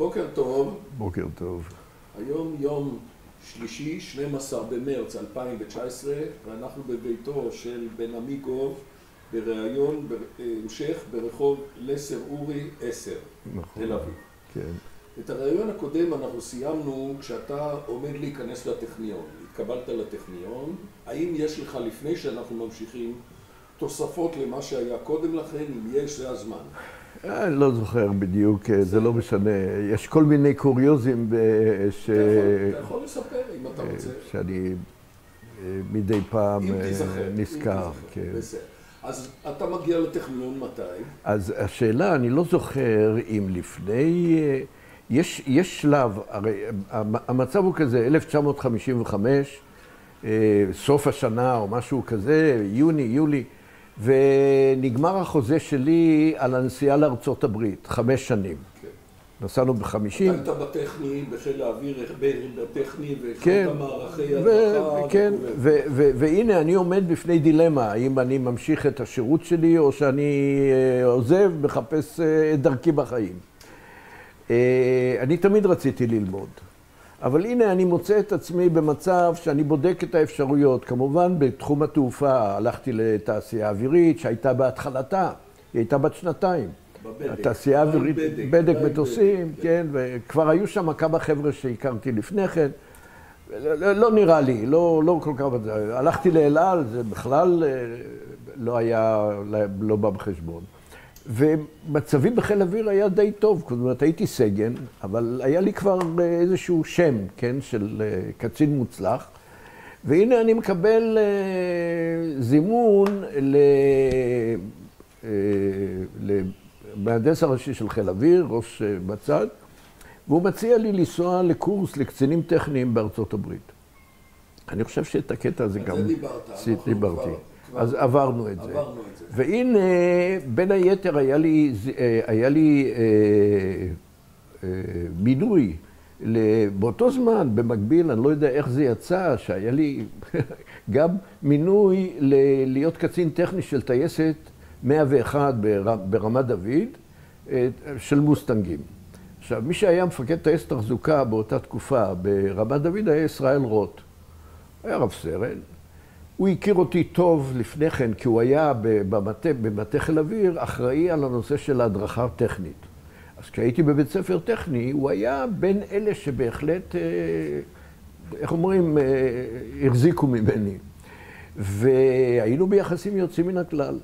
בוקר טוב, בוקר טוב. היום יום שלישי, 12 במרץ 2019, ואנחנו בביתו של בן עמיגוב בריאיון המשך ברחוב לסר אורי 10, נכון. תל אביב. כן. את הריאיון הקודם אנחנו סיימנו כשאתה עומד להיכנס לטכניון. התקבלת לטכניון, האם יש לך, לפני שאנחנו ממשיכים, תוספות למה שהיה קודם לכן? אם יש, זה הזמן. אני לא זוכר בדיוק, אה, זה לא משנה. יש כל מיני קוריוזים ב- ש... אתה יכול- לספר אם אתה אה, רוצה. שאני אה, מדי פעם אה, נזכר. כן. אז אתה מגיע לטכניון מתי? אז השאלה, אני לא זוכר אם לפני... אה, יש, יש שלב, הרי המ- המצב הוא כזה, 1955, אה, סוף השנה או משהו כזה, יוני, יולי, ונגמר החוזה שלי על הנסיעה לארצות הברית, חמש שנים. כן. נסענו בחמישים. אתה היית בטכני, בחיל האוויר, בטכני, כן, והכנת מערכי ו- הדרכה כן, והנה אני עומד בפני דילמה, האם אני ממשיך את השירות שלי או שאני אה, עוזב, מחפש אה, את דרכי בחיים. אה, אני תמיד רציתי ללמוד, אבל הנה אני מוצא את עצמי במצב שאני בודק את האפשרויות. כמובן בתחום התעופה הלכתי לתעשייה אווירית שהייתה בהתחלתה, היא הייתה בת שנתיים. בבדק. התעשייה האווירית, בדק, בדק מטוסים, בדק, כן, וכבר היו שם כמה חבר'ה שהכרתי לפני כן. לא, לא- נראה לי, לא, לא כל כך... הלכתי לאל על, זה בכלל אה, לא היה, לא בא בחשבון. ומצבי בחיל אוויר היה די טוב, זאת אומרת, הייתי סגן, אבל היה לי כבר אה, איזשהו שם, כן, של אה, קצין מוצלח. והנה אני מקבל אה, זימון ל... אה, למהנדס הראשי של חיל אוויר, ראש אה, בצד, והוא מציע לי לנסוע לקורס לקצינים טכניים בארצות הברית. אני חושב שאת הקטע הזה על גם... זה דיברת, דיברתי. אז עברנו את זה. עברנו את זה. והנה, בין היתר היה לי, אה, היה לי אה, אה, מינוי, באותו זמן, במקביל, אני לא יודע איך זה יצא, שהיה לי גם מינוי להיות קצין טכני של טייסת 101 בר- ברמת דוד, אה, של מוסטנגים. עכשיו, מי שהיה מפקד טייסת תחזוקה באותה תקופה ברמת דוד היה ישראל רוט. היה רב סרן. הוא הכיר אותי טוב לפני כן, כי הוא היה במטה, במטה חיל אוויר, אחראי על הנושא של ההדרכה הטכנית. אז כשהייתי בבית ספר טכני, הוא היה בין אלה שבהחלט, אה, איך אומרים, אה, החזיקו ממני. והיינו ביחסים יוצאים מן הכלל.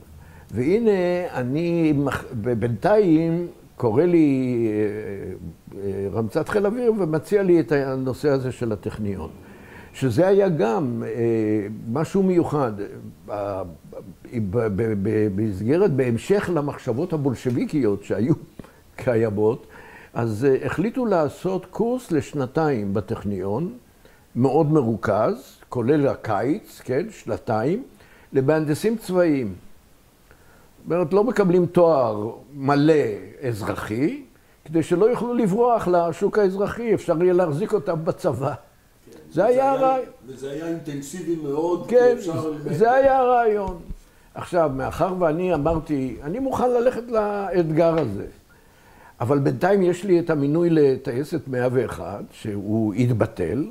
והנה, אני, בינתיים, קורא לי אה, רמצת חיל אוויר ומציע לי את הנושא הזה של הטכניון. שזה היה גם אה, משהו מיוחד. אה, במסגרת, בהמשך למחשבות הבולשביקיות שהיו קיימות, אז אה, החליטו לעשות קורס לשנתיים בטכניון, מאוד מרוכז, כולל הקיץ, כן, שנתיים, למהנדסים צבאיים. זאת אומרת, לא מקבלים תואר מלא אזרחי, כדי שלא יוכלו לברוח לשוק האזרחי, אפשר יהיה להחזיק אותם בצבא. זה היה הרעיון. וזה היה אינטנסיבי מאוד, כן. זה היה הרעיון. עכשיו, מאחר ואני אמרתי, אני מוכן ללכת לאתגר הזה, אבל בינתיים יש לי את המינוי לטייסת 101, שהוא התבטל,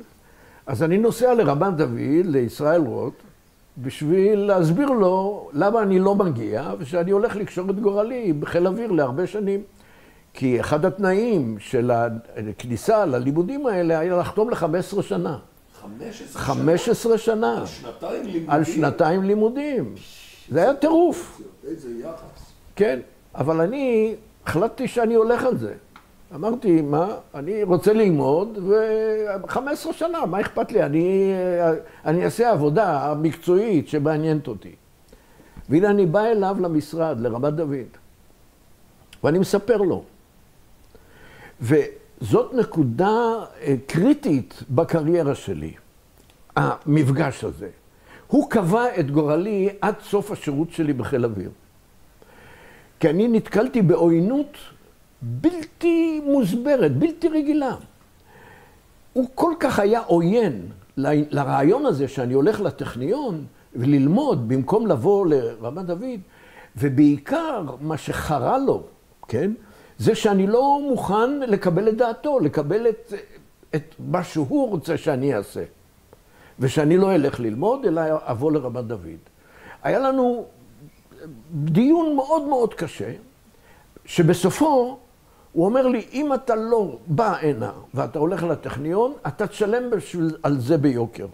אז אני נוסע לרמת דוד, לישראל רוט, בשביל להסביר לו למה אני לא מגיע, ושאני הולך לקשור את גורלי בחיל אוויר להרבה שנים. כי אחד התנאים של הכניסה ללימודים האלה היה לחתום ל-15 שנה. 15 15 שנה. על שנתיים לימודים. על שנתיים לימודים. זה היה טירוף, איזה יחס. כן. אבל אני החלטתי שאני הולך על זה. אמרתי, מה, אני רוצה ללמוד, ו-15 שנה, מה אכפת לי? אני, אני אעשה עבודה מקצועית שמעניינת אותי. והנה אני בא אליו למשרד, לרמת דוד, ואני מספר לו. וזאת נקודה אה, קריטית בקריירה שלי, המפגש הזה. הוא קבע את גורלי עד סוף השירות שלי בחיל אוויר. כי אני נתקלתי בעוינות בלתי מוסברת, בלתי רגילה. הוא כל כך היה עוין לרעיון הזה שאני הולך לטכניון וללמוד במקום לבוא לרמת דוד, ובעיקר מה שחרה לו, כן? זה שאני לא מוכן לקבל את דעתו, לקבל את, את מה שהוא רוצה שאני אעשה. ושאני לא אלך ללמוד, אלא אבוא לרמת דוד. היה לנו דיון מאוד מאוד קשה, שבסופו הוא אומר לי, אם אתה לא בא הנה ואתה הולך לטכניון, אתה תשלם בשביל, על זה ביוקר.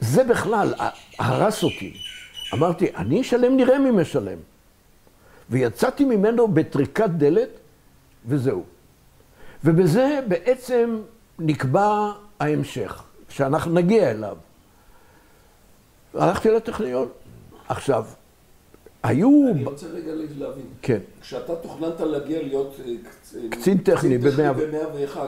זה בכלל הרס אותי. אמרתי, אני אשלם, נראה מי משלם. ויצאתי ממנו בטריקת דלת, וזהו. ובזה בעצם נקבע ההמשך, שאנחנו נגיע אליו. הלכתי לטכניון. עכשיו, היו... אני רוצה רגע להבין. כן. כשאתה תוכננת להגיע להיות אה, קצין טכני ב-101,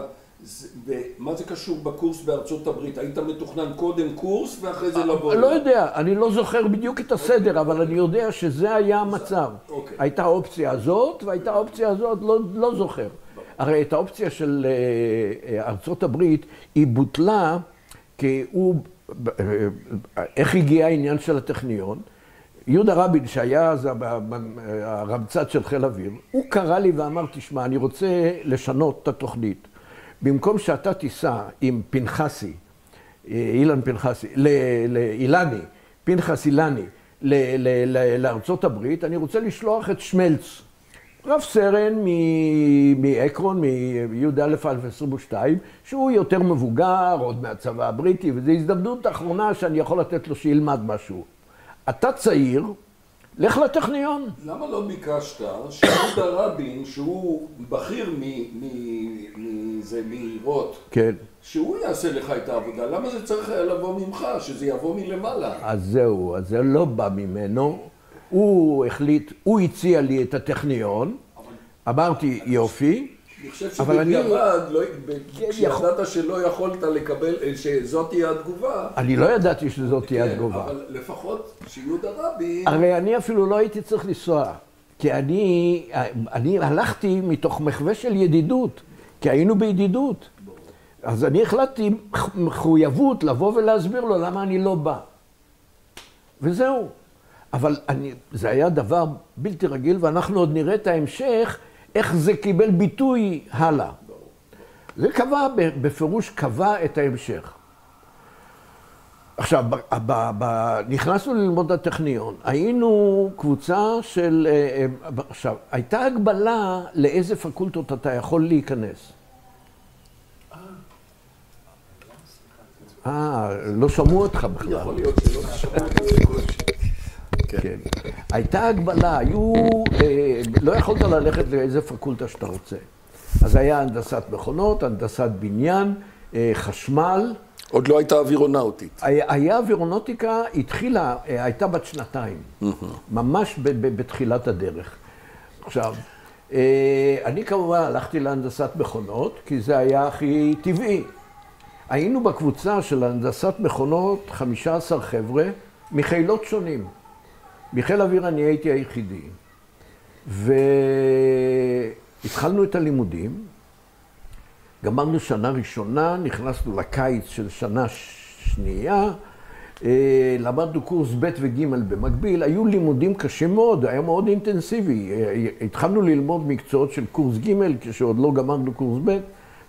מה זה קשור בקורס בארצות הברית? היית מתוכנן קודם קורס ואחרי זה לבוא? לא יודע, אני לא זוכר בדיוק את הסדר, אבל אני יודע שזה היה המצב. אוקיי. הייתה האופציה הזאת, והייתה האופציה הזאת, לא, לא זוכר. הרי את האופציה של אה, אה, ארצות הברית, היא בוטלה כי הוא... איך הגיע העניין של הטכניון? יהודה רבין, שהיה אז הרבצ"ד של חיל האוויר, הוא קרא לי ואמר, תשמע, אני רוצה לשנות את התוכנית. במקום שאתה תיסע עם פנחסי, אילן פנחסי, לאילני, פנחס אילני, לארצות הברית, אני רוצה לשלוח את שמלץ, רב סרן מעקרון, מי"א 22, שהוא יותר מבוגר, עוד מהצבא הבריטי, וזו הזדמנות אחרונה שאני יכול לתת לו שילמד משהו. אתה צעיר, לך לטכניון. למה לא ביקשת שיהודה רבין, שהוא בכיר מזה, מאירות, כן. שהוא יעשה לך את העבודה? למה זה צריך היה לבוא ממך, שזה יבוא מלמעלה? אז זהו, אז זה לא בא ממנו. הוא החליט, הוא הציע לי את הטכניון, אמרתי יופי, אני חושב שבדיעבד, לא- כשידעת שלא יכולת לקבל, שזאת תהיה התגובה. אני לא ידעתי שזאת תהיה כן, התגובה. אבל לפחות שיהודה רבין... הרי אני אפילו לא הייתי צריך לנסוע, כי אני, אני הלכתי מתוך מחווה של ידידות, כי היינו בידידות. אז אני החלטתי מחויבות לבוא ולהסביר לו למה אני לא בא. וזהו. אבל אני, זה היה דבר בלתי רגיל, ואנחנו עוד נראה את ההמשך. איך זה קיבל ביטוי הלאה. זה קבע, בפירוש קבע את ההמשך. עכשיו, ב, ב, ב, נכנסנו ללמוד הטכניון, היינו קבוצה של... אה, אה, עכשיו, הייתה הגבלה לאיזה פקולטות אתה יכול להיכנס. אה, לא שמעו אותך בכלל. יכול להיות שלא שמעו אותך. כן. הייתה הגבלה, היו, אה, לא יכולת ללכת לאיזה פקולטה שאתה רוצה. אז היה הנדסת מכונות, הנדסת בניין, אה, חשמל. עוד לא הייתה אווירונאוטית. היה, אווירונאוטיקה, התחילה, אה, הייתה בת שנתיים, ממש בתחילת הדרך. עכשיו, אני כמובן הלכתי להנדסת מכונות, כי זה היה הכי טבעי. היינו בקבוצה של הנדסת מכונות 15 חבר'ה מחילות שונים. מחיל האוויר אני הייתי היחידי. והתחלנו את הלימודים, גמרנו שנה ראשונה, נכנסנו לקיץ של שנה שנייה, אה, למדנו קורס ב' וג' במקביל, היו לימודים קשים מאוד, היה מאוד אינטנסיבי. אה, התחלנו ללמוד מקצועות של קורס ג' כשעוד לא גמרנו קורס ב'.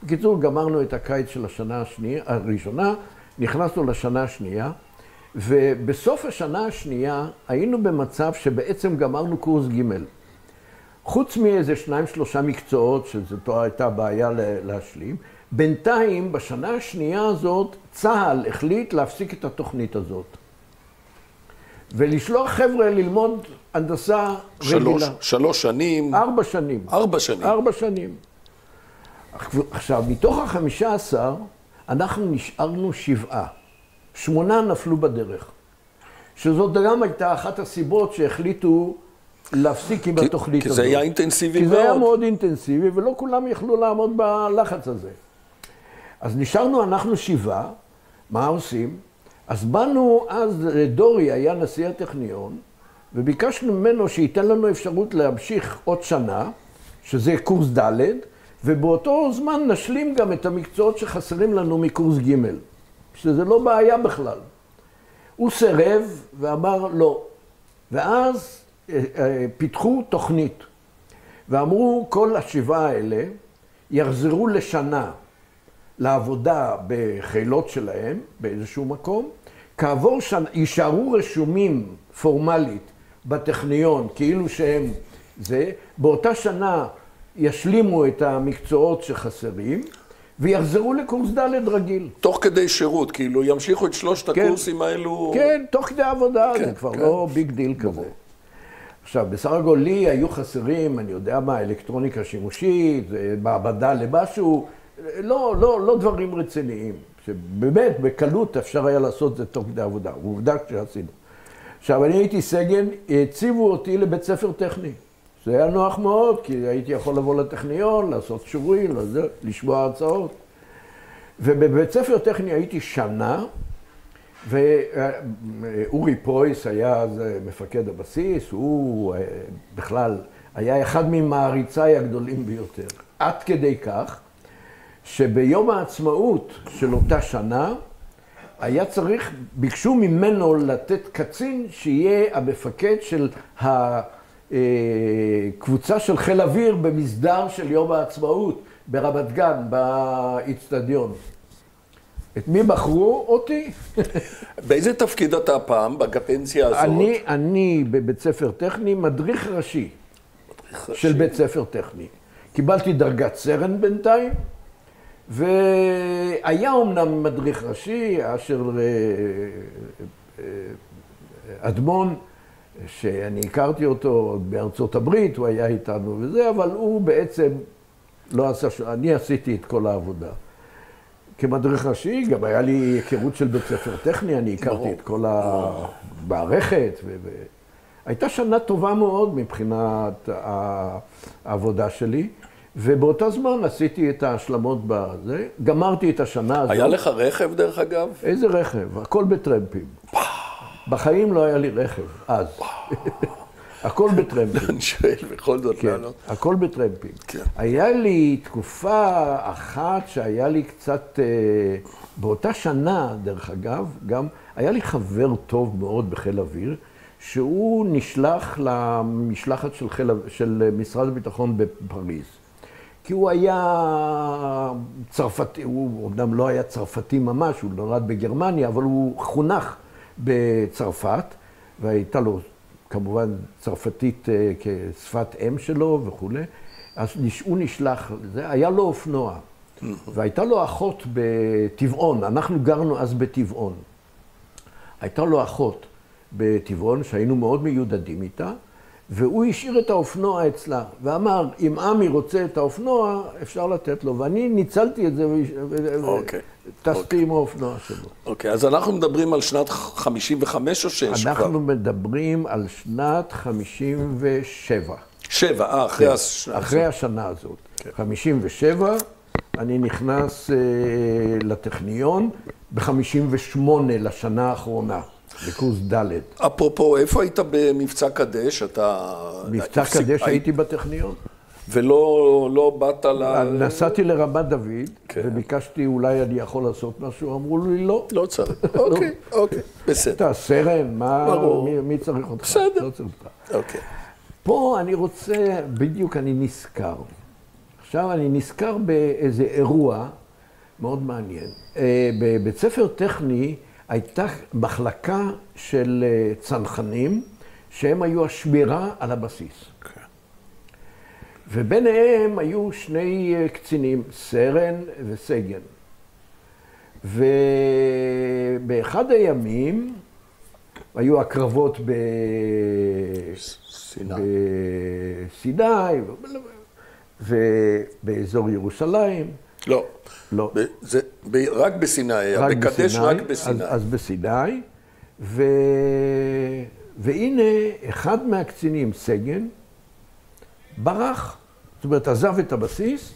בקיצור, גמרנו את הקיץ של השנה השנייה, הראשונה, נכנסנו לשנה השנייה. ובסוף השנה השנייה היינו במצב שבעצם גמרנו קורס ג'. חוץ מאיזה שניים שלושה מקצועות, שזו הייתה בעיה להשלים, בינתיים בשנה השנייה הזאת צה"ל החליט להפסיק את התוכנית הזאת. ולשלוח חבר'ה ללמוד הנדסה שלוש, רגילה. שלוש שנים. ארבע שנים. ארבע שנים. ארבע שנים. עכשיו, מתוך החמישה עשר, אנחנו נשארנו שבעה. שמונה נפלו בדרך. שזאת גם הייתה אחת הסיבות שהחליטו להפסיק עם כי, התוכנית כי הזאת. כי זה היה אינטנסיבי כי מאוד. כי זה היה מאוד אינטנסיבי, ולא כולם יכלו לעמוד בלחץ הזה. אז נשארנו אנחנו שבעה, מה עושים? אז באנו אז, דורי היה נשיא הטכניון, וביקשנו ממנו שייתן לנו אפשרות להמשיך עוד שנה, שזה קורס ד', ובאותו זמן נשלים גם את המקצועות שחסרים לנו מקורס ג'. שזה לא בעיה בכלל. הוא סירב ואמר לא. ואז אה, אה, פיתחו תוכנית. ואמרו, כל השבעה האלה יחזרו לשנה לעבודה בחילות שלהם, באיזשהו מקום. כעבור שנה, יישארו רשומים פורמלית בטכניון, כאילו שהם זה. באותה שנה ישלימו את המקצועות שחסרים. ויחזרו לקורס ד' רגיל. תוך כדי שירות, כאילו ימשיכו את שלושת כן, הקורסים האלו... כן, תוך כדי עבודה, כן, זה כבר כן. לא big deal כזה. עכשיו, בסך הכל לי היו חסרים, אני יודע מה, אלקטרוניקה שימושית, מעבדה למשהו, לא, לא, לא דברים רציניים, שבאמת בקלות אפשר היה לעשות את זה תוך כדי עבודה, עובדה שעשינו. עכשיו, אני הייתי סגן, הציבו אותי לבית ספר טכני. זה היה נוח מאוד, כי הייתי יכול לבוא לטכניון, לעשות שיעורים, לשמוע הרצאות. ובבית ספר טכני הייתי שנה, ואורי פרויס היה אז מפקד הבסיס, הוא אה, בכלל היה אחד ממעריציי הגדולים ביותר. עד כדי כך, שביום העצמאות של אותה שנה, היה צריך, ביקשו ממנו לתת קצין שיהיה המפקד של הקבוצה של חיל אוויר במסדר של יום העצמאות ברמת גן, באיצטדיון. את מי בחרו? אותי. באיזה תפקיד אתה הפעם, בקפנסיה הזאת? אני, אני בבית ספר טכני, מדריך ראשי. מדריך ראשי. של בית ספר טכני. קיבלתי דרגת סרן בינתיים, והיה אומנם מדריך ראשי, אשר אה, אה, אדמון, שאני הכרתי אותו עוד בארצות הברית, הוא היה איתנו וזה, אבל הוא בעצם לא עשה, אני עשיתי את כל העבודה. כמדריך ראשי, גם היה לי היכרות של בית ספר טכני, אני הכרתי את כל המערכת. ו... הייתה שנה טובה מאוד מבחינת העבודה שלי, ובאותו זמן עשיתי את ההשלמות בזה, גמרתי את השנה הזאת. היה לך רכב דרך אגב? איזה רכב? הכל בטרמפים. בחיים לא היה לי רכב, אז. הכל בטרמפים. אני שואל, בכל זאת כן, לענות. הכל בטרמפים. כן. היה לי תקופה אחת שהיה לי קצת, אה, באותה שנה, דרך אגב, גם היה לי חבר טוב מאוד בחיל אוויר, שהוא נשלח למשלחת של, חיל, של משרד הביטחון בפריז. כי הוא היה צרפתי, הוא אמנם לא היה צרפתי ממש, הוא נולד בגרמניה, אבל הוא חונך בצרפת, והייתה לו כמובן צרפתית אה, כשפת אם שלו וכולי, אז הוא נשלח, זה, היה לו אופנוע, והייתה לו אחות בטבעון, אנחנו גרנו אז בטבעון. הייתה לו אחות בטבעון, שהיינו מאוד מיודדים איתה, והוא השאיר את האופנוע אצלה, ואמר, אם עמי רוצה את האופנוע, אפשר לתת לו. ואני ניצלתי את זה וטסתי אוקיי, אוקיי. עם האופנוע שלו. אוקיי, אז אנחנו מדברים על שנת 55 או 6 כבר? אנחנו מדברים על שנת 57. שבע, אה, אחרי כן, השנה הזאת. אחרי השנה הזאת. כן. 57, אני נכנס אה, לטכניון, ב-58 לשנה האחרונה. בקורס ד'. אפרופו, איפה היית במבצע קדש? אתה... מבצע קדש הייתי בטכניון. ולא לא באת ל... נסעתי לרמת דוד, כן. וביקשתי אולי אני יכול לעשות משהו, אמרו לי לא. לא צריך. אוקיי, אוקיי, בסדר. אתה סרן, מה, מי, מי צריך אותך? בסדר. לא צריך אותך. אוקיי. פה אני רוצה, בדיוק אני נזכר. עכשיו אני נזכר באיזה אירוע מאוד מעניין. אה, בבית ספר טכני, הייתה מחלקה של אה, צנחנים, שהם היו השמירה על הבסיס. Okay. כן. וביניהם היו שני אה, קצינים, סרן וסגן. ובאחד הימים היו הקרבות בסיני ובאזור ירושלים. לא. לא. ב, זה ב, רק בסיני היה, בקדש רק בסיני. אז, אז בסיני, ו, והנה אחד מהקצינים, סגן, ברח. זאת אומרת, עזב את הבסיס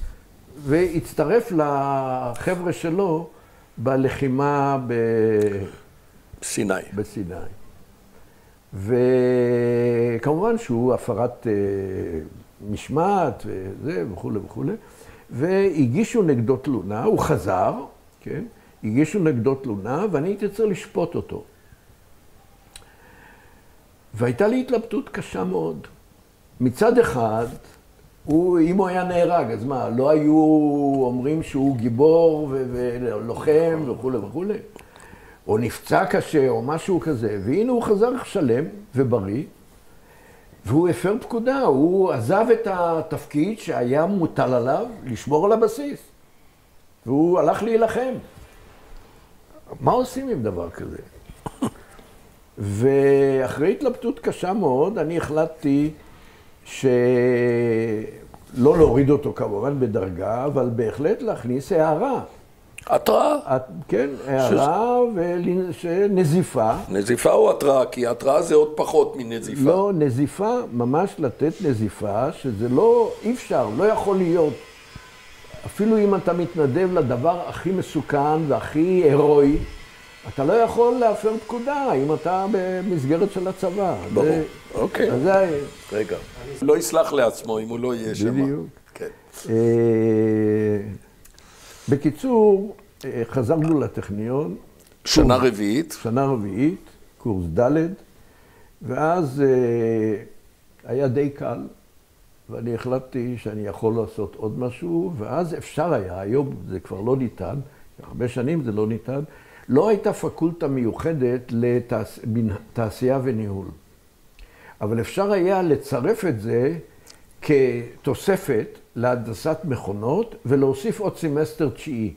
והצטרף לחבר'ה שלו בלחימה ב... סיני. בסיני. וכמובן שהוא הפרת אה, משמעת וזה וכולי וכולי. והגישו נגדו תלונה, הוא חזר, כן? הגישו נגדו תלונה, ואני הייתי צריך לשפוט אותו. והייתה לי התלבטות קשה מאוד. מצד אחד, הוא, אם הוא היה נהרג, אז מה, לא היו אומרים שהוא גיבור ולוחם וכולי וכולי? או נפצע קשה, או משהו כזה, והנה הוא חזר שלם ובריא, והוא הפר פקודה, הוא עזב את התפקיד שהיה מוטל עליו לשמור על הבסיס, והוא הלך להילחם. מה עושים עם דבר כזה? ואחרי התלבטות קשה מאוד, אני החלטתי שלא להוריד אותו כמובן בדרגה, אבל בהחלט להכניס הערה. התראה. כן, הערה ונזיפה. נזיפה או התראה? כי התראה זה עוד פחות מנזיפה. לא, נזיפה, ממש לתת נזיפה, שזה לא, אי אפשר, לא יכול להיות. אפילו אם אתה מתנדב לדבר הכי מסוכן והכי הירואי, אתה לא יכול להפר פקודה אם אתה במסגרת של הצבא. ברור, אוקיי. אז זה... רגע. לא יסלח לעצמו אם הוא לא יהיה שם. בדיוק. כן. בקיצור, אה, חזרנו לטכניון. שנה רביעית. שנה רביעית, קורס ד', ואז אה, היה די קל, ואני החלטתי שאני יכול לעשות עוד משהו, ואז אפשר היה, היום זה כבר לא ניתן, הרבה שנים זה לא ניתן, לא הייתה פקולטה מיוחדת לתעשייה וניהול. אבל אפשר היה לצרף את זה כתוספת להנדסת מכונות ולהוסיף עוד סמסטר תשיעי.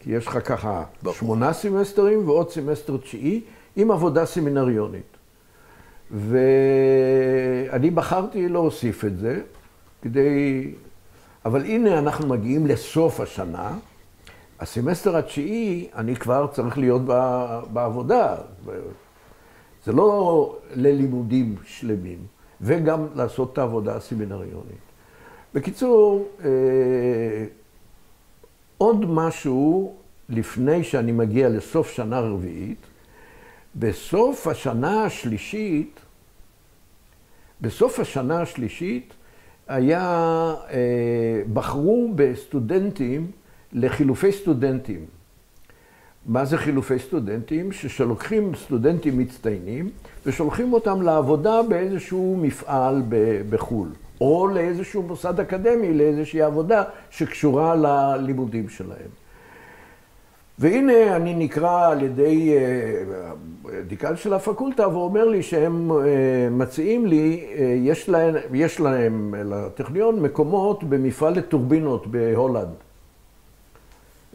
כי יש לך ככה שמונה סמסטרים ועוד סמסטר תשיעי עם עבודה סמינריונית. ואני בחרתי להוסיף את זה כדי... אבל הנה אנחנו מגיעים לסוף השנה. הסמסטר התשיעי, אני כבר צריך להיות בעבודה. זה לא ללימודים שלמים, וגם לעשות את העבודה הסמינריונית. בקיצור, אה, עוד משהו לפני שאני מגיע לסוף שנה רביעית, בסוף השנה השלישית, בסוף השנה השלישית היה, אה, בחרו בסטודנטים לחילופי סטודנטים. מה זה חילופי סטודנטים? ששולחים סטודנטים מצטיינים ושולחים אותם לעבודה באיזשהו מפעל בחו"ל, או לאיזשהו מוסד אקדמי, לאיזושהי עבודה שקשורה ללימודים שלהם. והנה אני נקרא על ידי אה, דיקן של הפקולטה ואומר לי שהם אה, מציעים לי, אה, יש להם, יש להם לטכניון מקומות במפעל לטורבינות בהולנד.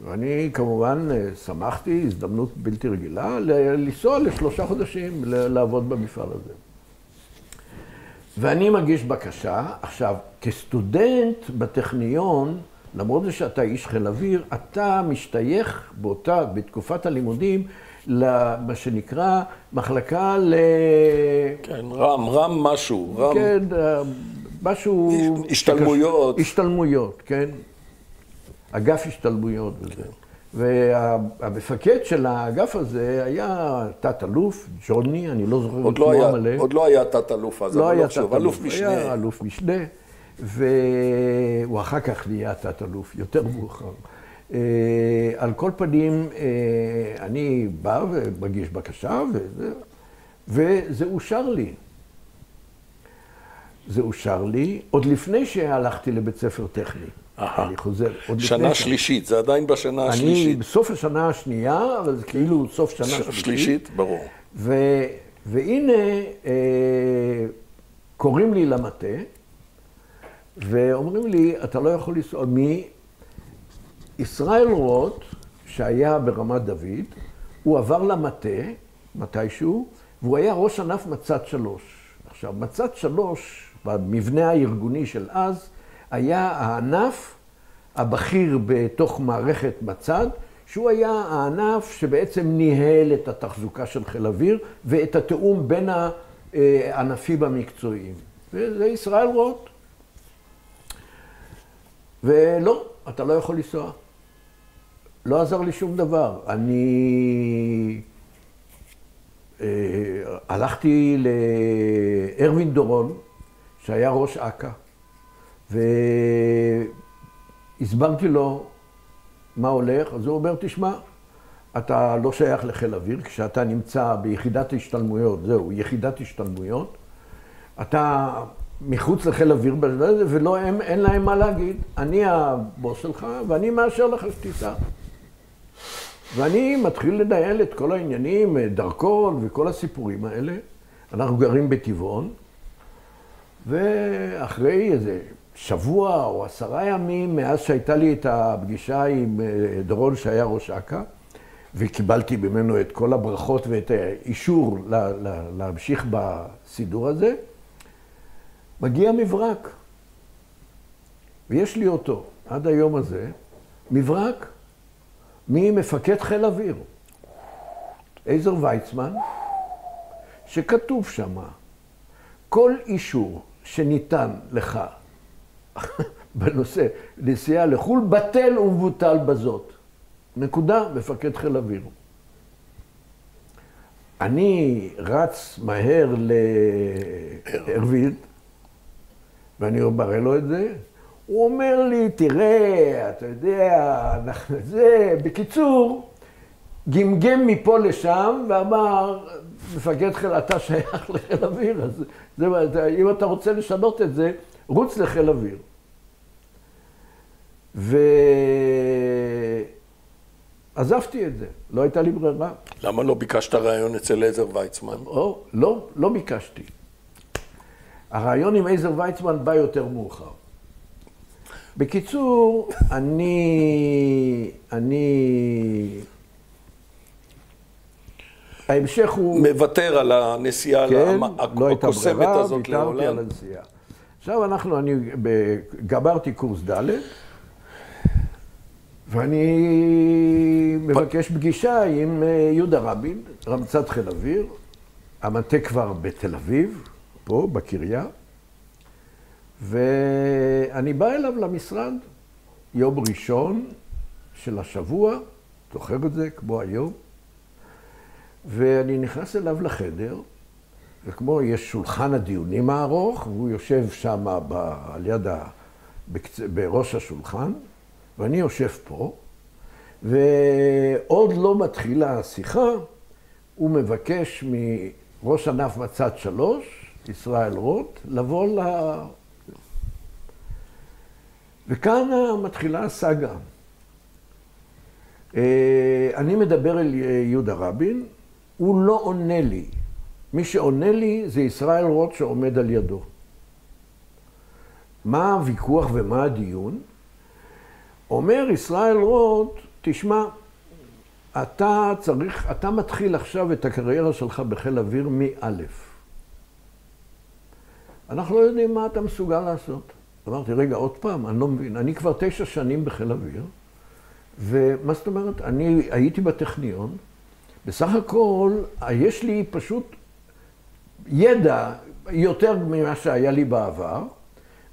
ואני כמובן שמחתי, הזדמנות בלתי רגילה, לנסוע לשלושה חודשים לעבוד במפעל הזה. ואני מגיש בקשה. עכשיו, כסטודנט בטכניון, למרות שאתה איש חיל אוויר, אתה משתייך באותה, בתקופת הלימודים, למה שנקרא מחלקה ל... כן, רם, רם משהו, רם... כן, משהו... השתלמויות. השתלמויות, כן. אגף השתלמויות וזה. והמפקד של האגף הזה היה תת-אלוף, ג'וני, אני לא זוכר את שמו המלא. עוד לא היה תת-אלוף אז, לא אבל לא חשוב, אלוף משנה. היה אלוף משנה, והוא אחר כך נהיה תת-אלוף, יותר מאוחר. אה, על כל פנים, אה, אני בא ומגיש בקשה, וזה, וזה אושר לי. זה אושר לי עוד לפני שהלכתי לבית ספר טכני. אני חוזר. עוד שנה שלישית, זה עדיין בשנה השלישית. אני בסוף השנה השנייה, אבל זה כאילו סוף שנה שלישית. שלישית, ברור. ו, והנה, אה, קוראים לי למטה, ואומרים לי, אתה לא יכול לנסוע. מי? ישראל רוט, שהיה ברמת דוד, הוא עבר למטה, מתישהו, והוא היה ראש ענף מצד שלוש. עכשיו, מצד שלוש, במבנה הארגוני של אז, היה הענף הבכיר בתוך מערכת מצד, שהוא היה הענף שבעצם ניהל את התחזוקה של חיל אוויר ואת התיאום בין הענפים המקצועיים. וזה ישראל רוט. ולא, אתה לא יכול לנסוע. לא עזר לי שום דבר. אני אה, הלכתי לארווין דורון, שהיה ראש אכ"א, והסברתי לו מה הולך, אז הוא אומר, תשמע, אתה לא שייך לחיל אוויר, כשאתה נמצא ביחידת השתלמויות, זהו, יחידת השתלמויות, אתה מחוץ לחיל אוויר, ולא, הם, אין להם מה להגיד. אני הבוס שלך, ואני מאשר לך שתיסע. ואני מתחיל לנהל את כל העניינים, דרכון וכל הסיפורים האלה. אנחנו גרים בטבעון, ואחרי איזה שבוע או עשרה ימים מאז שהייתה לי את הפגישה עם אה, דורון שהיה ראש אכ"א, וקיבלתי ממנו את כל הברכות ואת האישור להמשיך בסידור הזה, מגיע מברק. ויש לי אותו עד היום הזה, מברק ממפקד חיל אוויר, עזר ויצמן, שכתוב שם, כל אישור שניתן לך בנושא נסיעה לחו"ל, בטל ומבוטל בזאת. נקודה, מפקד חיל אוויר. אני רץ מהר לערבית, ואני מראה לו את זה. הוא אומר לי, תראה, אתה יודע, אנחנו זה, בקיצור, גמגם מפה לשם ואמר, מפקד חיל, אתה שייך לחיל אוויר, אז זה, אם אתה רוצה לשנות את זה, רוץ לחיל אוויר. ועזבתי את זה, לא הייתה לי ברירה. למה לא ביקשת ראיון אצל עזר ויצמן? לא, לא, לא ביקשתי. הרעיון עם עזר ויצמן בא יותר מאוחר. בקיצור, אני... אני... ההמשך הוא... מוותר על הנסיעה כן, לא הקוסמת הזאת לעולם. לעולם. ויתרתי על הנסיעה. עכשיו אנחנו, אני גמרתי קורס ד', ואני מבקש פגישה עם אה, יהודה רבין, רמצת חיל אוויר, המטה כבר בתל אביב, פה, בקריה, ואני בא אליו למשרד, יום ראשון של השבוע, זוכר את זה כמו היום, ואני נכנס אליו לחדר, וכמו יש שולחן הדיונים הארוך, והוא יושב שם ב, על יד ה... בקצ... בראש השולחן, ואני יושב פה, ועוד לא מתחילה השיחה, הוא מבקש מראש ענף בצד שלוש, ישראל רוט, לבוא ל... וכאן מתחילה הסאגה. אה, אני מדבר אל יהודה רבין, הוא לא עונה לי. מי שעונה לי זה ישראל רוט שעומד על ידו. מה הוויכוח ומה הדיון? אומר ישראל רוט, תשמע, אתה צריך, אתה מתחיל עכשיו את הקריירה שלך בחיל אוויר מא'. אנחנו לא יודעים מה אתה מסוגל לעשות. אמרתי, רגע, עוד פעם, אני לא מבין, אני כבר תשע שנים בחיל אוויר, ומה זאת אומרת? אני הייתי בטכניון, בסך הכל, יש לי פשוט ידע יותר ממה שהיה לי בעבר,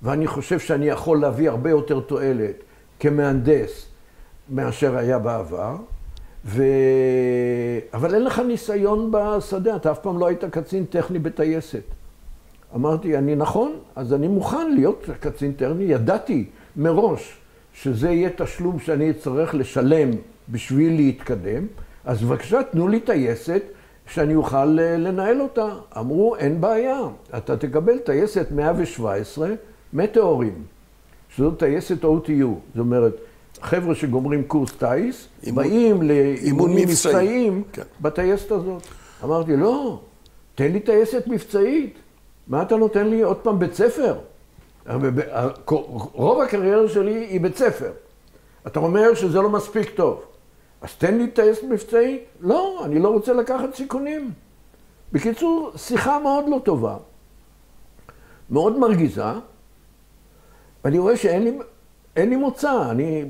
ואני חושב שאני יכול להביא הרבה יותר תועלת כמהנדס מאשר היה בעבר, ו... אבל אין לך ניסיון בשדה, אתה אף פעם לא היית קצין טכני בטייסת. אמרתי, אני נכון, אז אני מוכן להיות קצין טכני, ידעתי מראש שזה יהיה תשלום שאני אצטרך לשלם בשביל להתקדם, אז בבקשה, תנו לי טייסת שאני אוכל לנהל אותה. אמרו, אין בעיה, אתה תקבל טייסת 117 מטאורים, שזו טייסת OTU. זאת אומרת, חבר'ה שגומרים קורס טיס, באים לאימונים מבצעיים כן. בטייסת הזאת. אמרתי, לא, תן לי טייסת מבצעית. מה אתה נותן לי עוד פעם בית ספר? רוב הקריירה שלי היא בית ספר. אתה אומר שזה לא מספיק טוב. אז תן לי טייסת מבצעית? לא, אני לא רוצה לקחת סיכונים. בקיצור, שיחה מאוד לא טובה, מאוד מרגיזה, ואני רואה שאין לי, לי מוצא, אני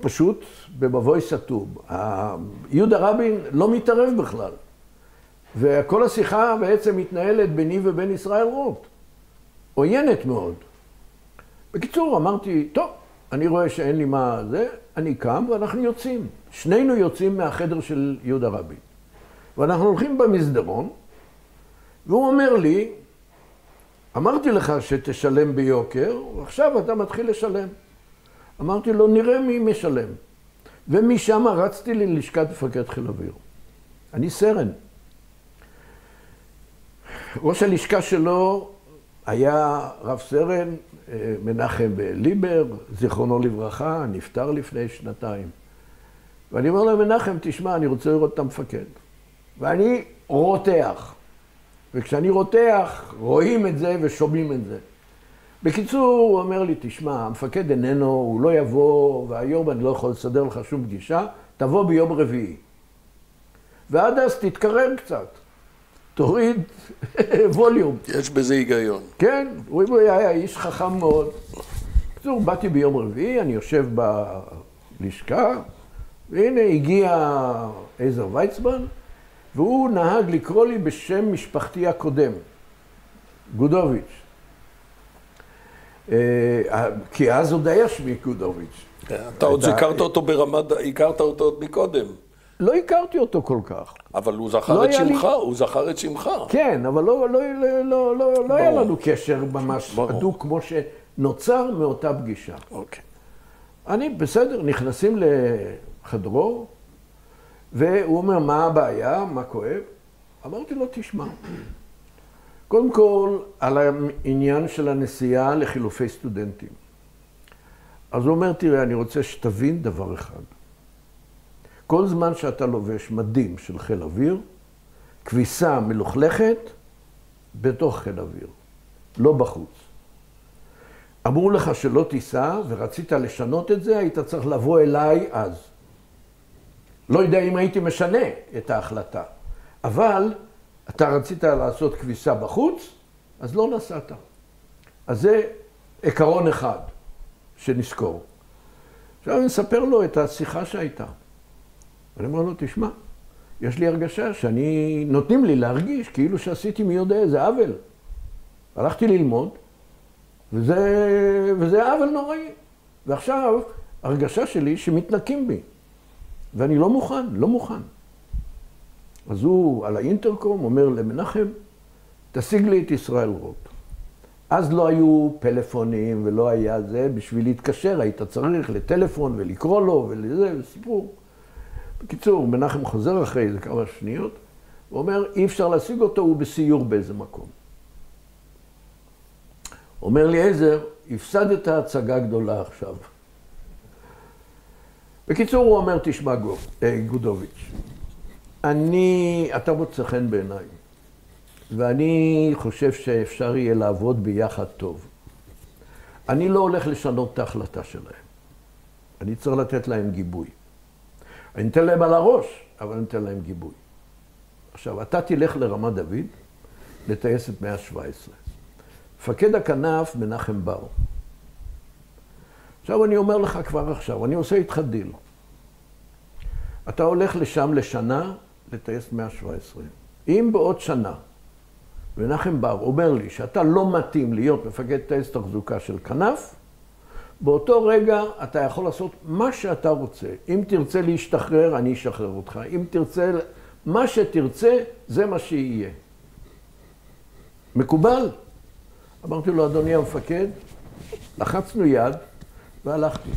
פשוט במבוי סתום. יהודה רבין לא מתערב בכלל. וכל השיחה בעצם מתנהלת ביני ובין ישראל רוט. עוינת מאוד. בקיצור, אמרתי, טוב, אני רואה שאין לי מה זה, אני קם ואנחנו יוצאים. שנינו יוצאים מהחדר של יהודה רבין. ואנחנו הולכים במסדרון, והוא אומר לי, אמרתי לך שתשלם ביוקר, עכשיו אתה מתחיל לשלם. אמרתי לו, נראה מי משלם. ומשם רצתי ללשכת מפקד חיל אוויר. אני סרן. ראש הלשכה שלו היה רב סרן אה, מנחם ליבר, זיכרונו לברכה, נפטר לפני שנתיים. ואני אומר למנחם, תשמע, אני רוצה לראות את המפקד. ואני רותח. וכשאני רותח, רואים את זה ושומעים את זה. בקיצור, הוא אומר לי, תשמע, המפקד איננו, הוא לא יבוא, והיום אני לא יכול לסדר לך שום פגישה, תבוא ביום רביעי. ועד אז תתקרר קצת, תוריד ווליום. יש בזה היגיון. כן, הוא היה איש חכם מאוד. בקיצור, באתי ביום רביעי, אני יושב בלשכה, והנה הגיע עזר ויצמן, והוא נהג לקרוא לי בשם משפחתי הקודם, גודוביץ'. אה, כי אז עוד היה שמי גודוביץ'. אתה עוד הכרת אותו ברמת, הכרת אותו עוד מקודם. לא הכרתי אותו כל כך. אבל הוא זכר לא את שמך, לי... הוא זכר את שמך. כן, אבל לא, לא, לא, לא, לא, לא היה לנו קשר ממש הדוק כמו שנוצר מאותה פגישה. אוקיי. אני, בסדר, נכנסים לחדרו, והוא אומר, מה הבעיה? מה כואב? אמרתי לו, תשמע, קודם כל, על העניין של הנסיעה לחילופי סטודנטים. אז הוא אומר, תראה, אני רוצה שתבין דבר אחד. כל זמן שאתה לובש מדים של חיל אוויר, כביסה מלוכלכת בתוך חיל אוויר, לא בחוץ. אמרו לך שלא תיסע ורצית לשנות את זה, היית צריך לבוא אליי אז. לא יודע אם הייתי משנה את ההחלטה, אבל אתה רצית לעשות כביסה בחוץ, אז לא נסעת. אז זה עיקרון אחד שנזכור. עכשיו אני אספר לו את השיחה שהייתה. ואני אומר לו, תשמע, יש לי הרגשה שאני, נותנים לי להרגיש כאילו שעשיתי מי יודע איזה עוול. הלכתי ללמוד, וזה, וזה עוול נוראי. ועכשיו, הרגשה שלי שמתנקים בי. ואני לא מוכן, לא מוכן. אז הוא על האינטרקום אומר למנחם, תשיג לי את ישראל רוט. אז לא היו פלאפונים ולא היה זה, בשביל להתקשר היית צריך לטלפון ולקרוא לו ולזה, וסיפור. בקיצור, מנחם חוזר אחרי איזה כמה שניות, הוא אומר, אי אפשר להשיג אותו, הוא בסיור באיזה מקום. אומר לי, עזר, הפסדת הצגה גדולה עכשיו. בקיצור, הוא אומר, תשמע, אה, גודוביץ', אני, אתה מוצא חן בעיניי, ואני חושב שאפשר יהיה לעבוד ביחד טוב. אני לא הולך לשנות את ההחלטה שלהם. אני צריך לתת להם גיבוי. אני אתן להם על הראש, אבל אני אתן להם גיבוי. עכשיו, אתה תלך לרמת דוד, לטייסת 117. מפקד הכנף, מנחם בר. עכשיו אני אומר לך כבר עכשיו, אני עושה איתך דיל. אתה הולך לשם לשנה, לטייסת 117. אם בעוד שנה מנחם בר אומר לי שאתה לא מתאים להיות מפקד טייסת תחזוקה של כנף, באותו רגע אתה יכול לעשות מה שאתה רוצה. אם תרצה להשתחרר, אני אשחרר אותך. אם תרצה, מה שתרצה, זה מה שיהיה. מקובל? אמרתי לו, אדוני המפקד, לחצנו יד והלכתי.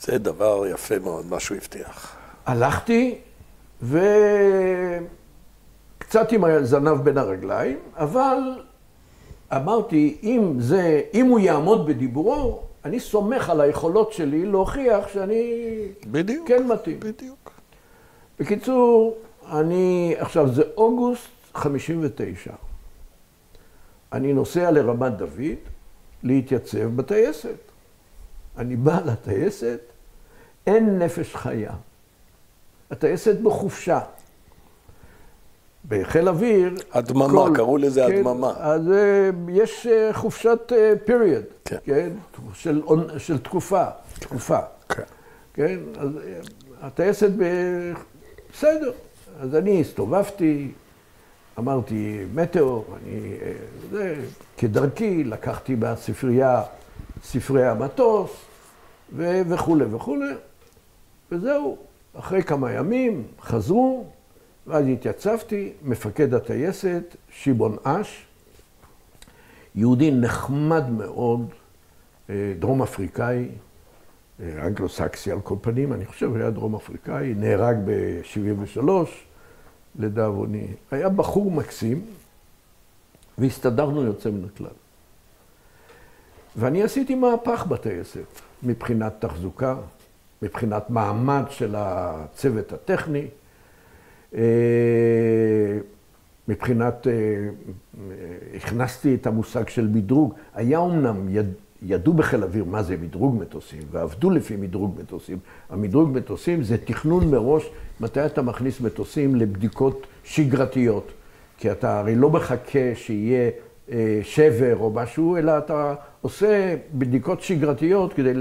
זה דבר יפה מאוד, מה שהוא הבטיח. הלכתי, וקצת עם הזנב בין הרגליים, אבל אמרתי, אם זה, אם הוא יעמוד בדיבורו, אני סומך על היכולות שלי להוכיח שאני בדיוק, כן מתאים. בדיוק. בקיצור, אני, עכשיו זה אוגוסט 59. אני נוסע לרמת דוד להתייצב בטייסת. אני בא לטייסת, אין נפש חיה. הטייסת בחופשה. בחיל אוויר... הדממה, כל, קראו לזה כן, הדממה. אז אה, יש אה, חופשת פיריוד, אה, כן, כן של, של תקופה, תקופה. כן. כן, אז הטייסת בסדר. אז אני הסתובבתי, אמרתי, מטאור, אני, זה, כדרכי, לקחתי מהספרייה ספרי המטוס ו- וכולי וכולי, וזהו. אחרי כמה ימים חזרו, ואז התייצבתי, מפקד הטייסת, שמעון אש, יהודי נחמד מאוד, אה, דרום אפריקאי, אה, אנגלו-סקסי על כל פנים, אני חושב, היה דרום אפריקאי, נהרג ב-73, לדאבוני. היה בחור מקסים, והסתדרנו יוצא מן הכלל. ואני עשיתי מהפך בטייסת, מבחינת תחזוקה, מבחינת מעמד של הצוות הטכני, אה, מבחינת, אה, הכנסתי את המושג של מדרוג. היה אומנם, יד, ידעו בחיל האוויר מה זה מדרוג מטוסים, ועבדו לפי מדרוג מטוסים. המדרוג מטוסים זה תכנון מראש מתי אתה מכניס מטוסים לבדיקות שגרתיות. כי אתה הרי לא מחכה שיהיה אה, שבר או משהו, אלא אתה עושה בדיקות שגרתיות כדי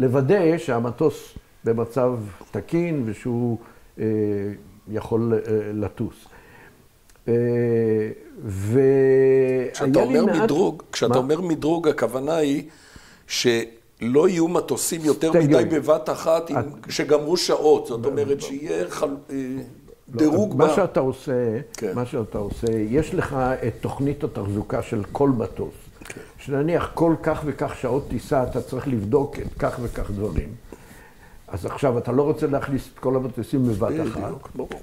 לוודא שהמטוס במצב תקין ושהוא אה, יכול אה, לטוס. כשאתה אומר מעט... מדרוג, כשאתה מה? אומר מדרוג, הכוונה היא שלא יהיו מטוסים יותר. מדי בבת אחת את... שגמרו שעות. זאת אומרת, שיהיה חל... לא, דירוג מה שאתה עושה, כן. מה שאתה עושה, יש לך את תוכנית התחזוקה של כל מטוס. כן. שנניח כל כך וכך שעות טיסה, אתה צריך לבדוק את כך וכך דברים. אז עכשיו, אתה לא רוצה להכניס את כל המטוסים בבת אחת.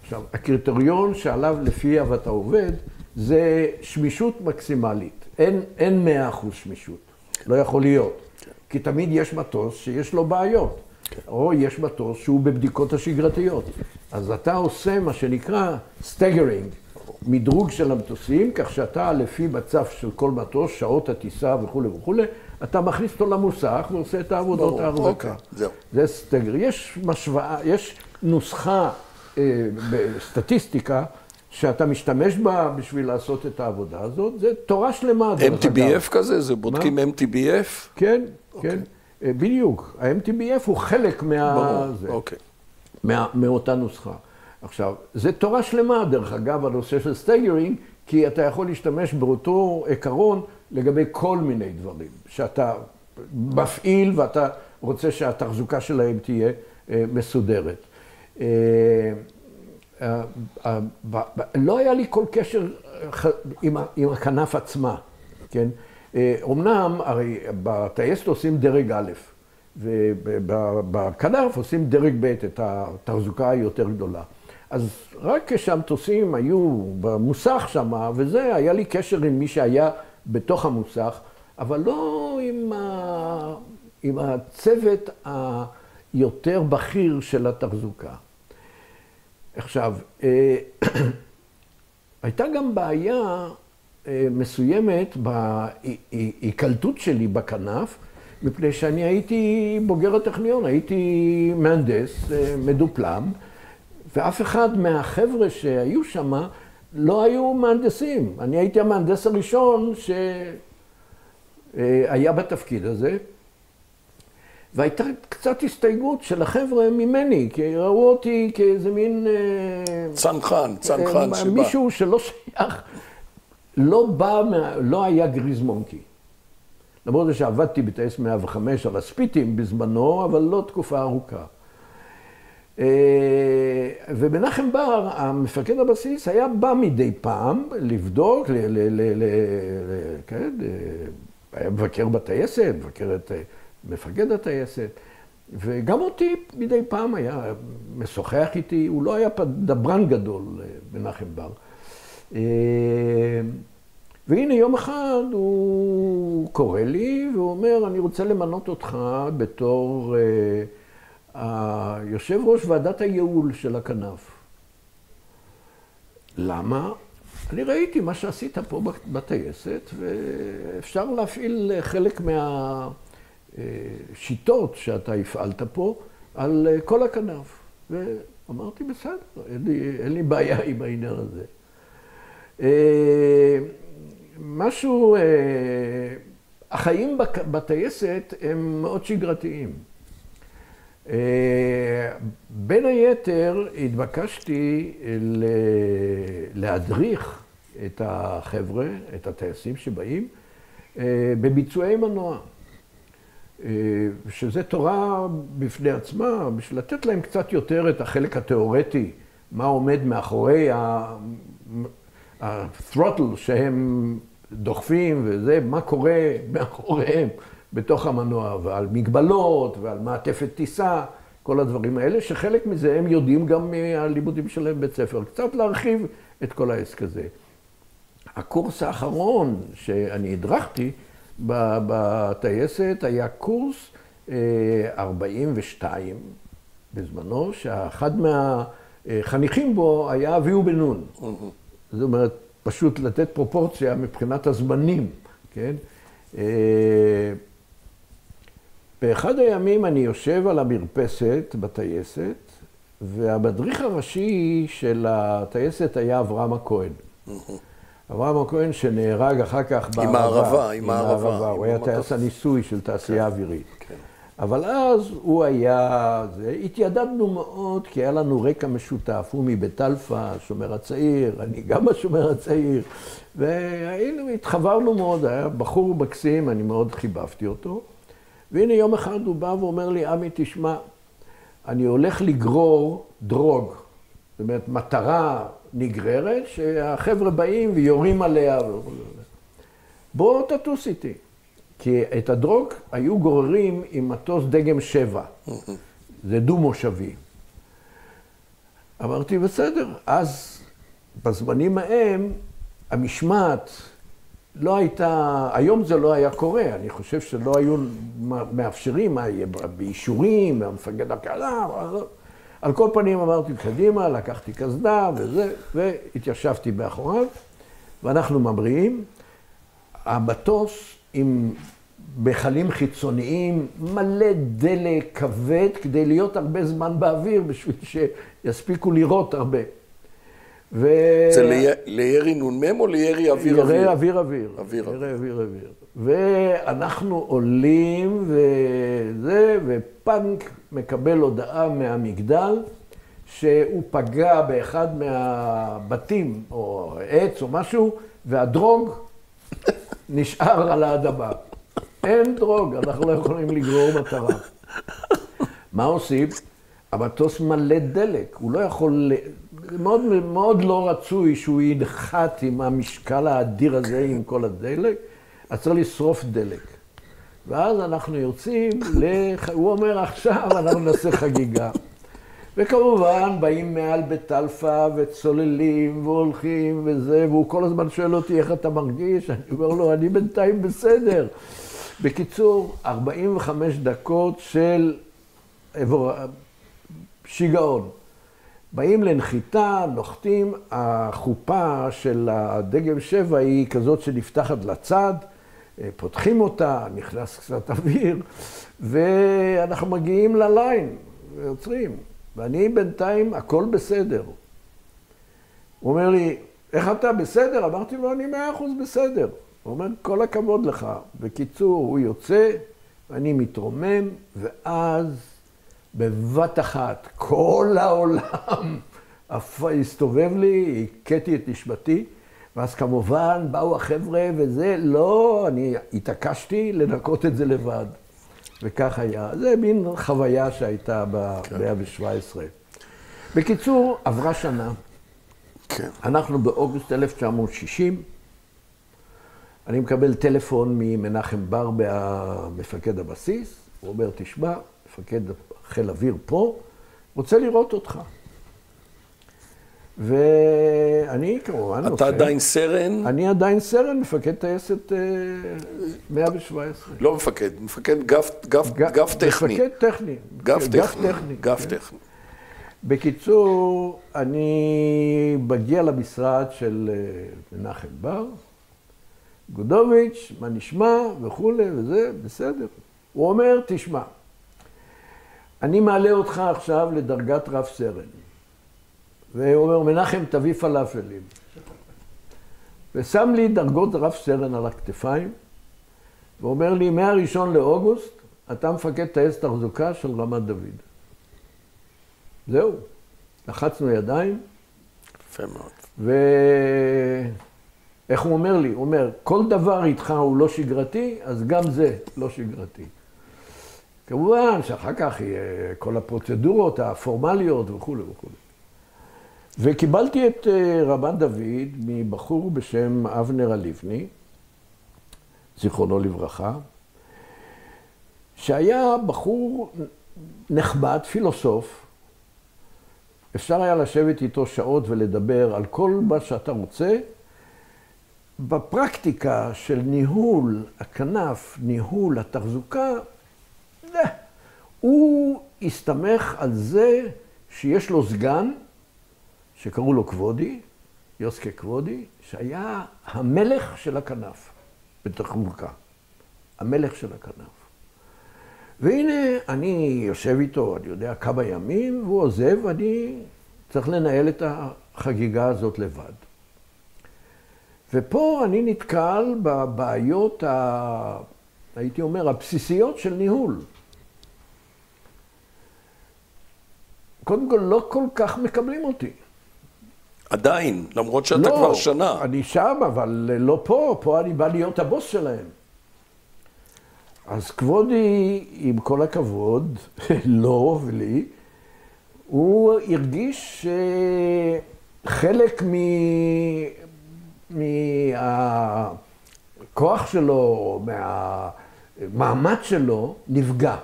עכשיו, הקריטריון שעליו לפיו אתה עובד, זה שמישות מקסימלית. אין, אין 100% שמישות. לא יכול להיות. כן. כי תמיד יש מטוס שיש לו בעיות. כן. או יש מטוס שהוא בבדיקות השגרתיות. אז אתה עושה מה שנקרא staggering, מדרוג של המטוסים, כך שאתה לפי מצב של כל מטוס, שעות הטיסה וכולי וכולי, אתה מכניס אותו למוסך ועושה את העבודות ההחזקה. אוקיי, זהו. זה stagger. יש משוואה, יש נוסחה אה, בסטטיסטיקה, שאתה משתמש בה בשביל לעשות את העבודה הזאת, זה תורה שלמה. MTBF כזה? זה בודקים מה? MTBF? כן, אוקיי. כן. אה, בדיוק, ה-MTBF הוא חלק מה... ברור, זה, אוקיי. מה, מאותה נוסחה. עכשיו, זה תורה שלמה, דרך אגב, הנושא של staggering, כי אתה יכול להשתמש באותו עיקרון לגבי כל מיני דברים, שאתה מפעיל ואתה רוצה שהתחזוקה שלהם תהיה אה, מסודרת. אה, לא היה לי כל קשר עם הכנף עצמה, כן? אמנם, הרי בטייסת עושים דרג א', ובכנף עושים דרג ב', את התחזוקה היותר גדולה. אז רק כשהמטוסים היו במוסך שם, וזה, היה לי קשר עם מי שהיה בתוך המוסך, אבל לא עם, ה... עם הצוות היותר בכיר של התחזוקה. עכשיו, אה, הייתה גם בעיה אה, מסוימת בהיקלטות שלי בכנף, מפני שאני הייתי בוגר הטכניון, הייתי מהנדס אה, מדופלם, ואף אחד מהחבר'ה שהיו שם לא היו מהנדסים. אני הייתי המהנדס הראשון שהיה בתפקיד הזה, והייתה קצת הסתייגות של החבר'ה ממני, כי ראו אותי כאיזה מין... צנחן, צנחן שבא. מישהו שלא שייך לא בא, מה, לא היה גריז מונקי. למרות זה שעבדתי בטייס 105 על הספיטים בזמנו, אבל לא תקופה ארוכה. אה, ומנחם בר, המפקד הבסיס, היה בא מדי פעם לבדוק, ל, ל, ל, ל, ל, כן, אה, היה מבקר בטייסת, מבקר את אה, מפקד הטייסת, וגם אותי מדי פעם היה משוחח איתי, הוא לא היה דברן גדול, מנחם בר. והנה יום אחד הוא קורא לי והוא אומר, אני רוצה למנות אותך בתור uh, היושב ראש ועדת הייעול של הכנף. למה? אני ראיתי מה שעשית פה בטייסת, ואפשר להפעיל חלק מהשיטות שאתה הפעלת פה על כל הכנף. ואמרתי, בסדר, אין לי, אין לי בעיה עם העניין הזה. אה, משהו, אה, החיים בטייסת הם מאוד שגרתיים. אה, בין היתר התבקשתי להדריך את החבר'ה, את הטייסים שבאים, בביצועי מנוע. שזה תורה בפני עצמה, בשביל לתת להם קצת יותר את החלק התיאורטי, מה עומד מאחורי ה-throttle שהם דוחפים וזה, מה קורה מאחוריהם בתוך המנוע, ועל מגבלות ועל מעטפת טיסה, כל הדברים האלה, שחלק מזה הם יודעים גם מהלימודים שלהם בבית ספר. קצת להרחיב את כל העסק הזה. הקורס האחרון שאני הדרכתי בטייסת היה קורס 42 בזמנו, שאחד מהחניכים בו היה אביהו בן נון. זאת אומרת, פשוט לתת פרופורציה מבחינת הזמנים, כן? באחד הימים אני יושב על המרפסת בטייסת, והמדריך הראשי של הטייסת היה אברהם הכהן. אברהם הכהן שנהרג אחר כך בערבה. עם הערבה, עם הערבה. הוא היה טייס הניסוי של תעשייה כן, אווירית. כן. אבל אז הוא היה, זה, התיידדנו מאוד, כי היה לנו רקע משותף. הוא מבית אלפא, השומר הצעיר, אני גם השומר הצעיר. והיינו, התחברנו מאוד, היה בחור מקסים, אני מאוד חיבבתי אותו. והנה יום אחד הוא בא ואומר לי, עמי, תשמע, אני הולך לגרור drogue. זאת אומרת, מטרה נגררת, שהחבר'ה באים ויורים עליה. בוא תטוס איתי. כי את הדרוג היו גוררים עם מטוס דגם שבע. זה דו-מושבי. אמרתי, בסדר. אז בזמנים ההם, המשמעת לא הייתה, היום זה לא היה קורה, אני חושב שלא היו מאפשרים, מה יהיה באישורים, המפקד הקלה, על כל פנים אמרתי קדימה, לקחתי קסדה וזה, והתיישבתי מאחוריו, ואנחנו ממריאים. המטוס עם מכלים חיצוניים, מלא דלק כבד, כדי להיות הרבה זמן באוויר, בשביל שיספיקו לירות הרבה. ו... זה לי... לירי נ"מ או לירי אוויר אוויר? ירי אוויר אוויר. אוויר ירי אוויר אוויר. ואנחנו עולים וזה, ופאנק מקבל הודעה מהמגדל שהוא פגע באחד מהבתים, או עץ או משהו, והדרוג נשאר על האדמה. אין דרוג, אנחנו לא יכולים לגרור מטרה. מה עושים? המטוס מלא דלק, הוא לא יכול... מאוד, מאוד לא רצוי שהוא ינחת עם המשקל האדיר הזה, עם כל הדלק, אז צריך לשרוף דלק. ואז אנחנו יוצאים, לח... הוא אומר עכשיו אנחנו נעשה חגיגה. וכמובן, באים מעל בית אלפא וצוללים והולכים וזה, והוא כל הזמן שואל אותי איך אתה מרגיש, אני אומר לו, אני בינתיים בסדר. בקיצור, 45 דקות של שיגעון. באים לנחיתה, נוחתים, החופה של הדגם שבע היא כזאת שנפתחת לצד, אה, פותחים אותה, נכנס קצת אוויר, ואנחנו מגיעים לליין, ועוצרים. ואני בינתיים, הכל בסדר. הוא אומר לי, איך אתה בסדר? אמרתי לו, אני מאה אחוז בסדר. הוא אומר, כל הכבוד לך. בקיצור, הוא יוצא, ואני מתרומם, ואז בבת אחת, כל העולם הסתובב לי, הכיתי את נשמתי, ואז כמובן באו החבר'ה וזה, לא, אני התעקשתי לנקות את זה לבד. וכך היה. זה מין חוויה שהייתה ב-117. כן. בקיצור, עברה שנה. כן. אנחנו באוגוסט 1960. אני מקבל טלפון ממנחם ברבה, מפקד הבסיס. הוא אומר, תשמע, מפקד חיל אוויר פה, רוצה לראות אותך. ואני כמובן אתה עדיין סרן? אני עדיין סרן, מפקד טייסת 117. אה, לא מפקד, מפקד גף טכני. מפקד טכני. גף טכני. גף כן. טכני. בקיצור, אני מגיע למשרד של אה, מנחם בר, גודוביץ', מה נשמע וכולי וזה, בסדר. הוא אומר, תשמע, אני מעלה אותך עכשיו לדרגת רב סרן. והוא אומר, מנחם, תביא פלאפלים. ושם לי דרגות רב סרן על הכתפיים, ואומר לי, מהראשון לאוגוסט, אתה מפקד טייס תחזוקה של רמת דוד. זהו. לחצנו ידיים. יפה מאוד. ואיך הוא אומר לי? הוא אומר, כל דבר איתך הוא לא שגרתי, אז גם זה לא שגרתי. כמובן שאחר כך יהיה כל הפרוצדורות הפורמליות וכולי וכולי. וקיבלתי את אה, רמת דוד מבחור בשם אבנר הלבני, זיכרונו לברכה, שהיה בחור נחמד, פילוסוף. אפשר היה לשבת איתו שעות ולדבר על כל מה שאתה רוצה. בפרקטיקה של ניהול הכנף, ניהול התחזוקה, הוא הסתמך על זה שיש לו סגן, שקראו לו כבודי, יוסקה כבודי, שהיה המלך של הכנף בתחזוקה. המלך של הכנף. והנה, אני יושב איתו, אני יודע, כמה ימים, והוא עוזב, ואני צריך לנהל את החגיגה הזאת לבד. ופה אני נתקל בבעיות, ה... הייתי אומר, הבסיסיות של ניהול. קודם כל, לא כל כך מקבלים אותי. עדיין, למרות שאתה לא, כבר שנה. לא, אני שם, אבל לא פה, פה אני בא להיות הבוס שלהם. אז כבודי, עם כל הכבוד, לא ולי, הוא הרגיש שחלק מהכוח שלו, מהמעמד שלו, נפגע.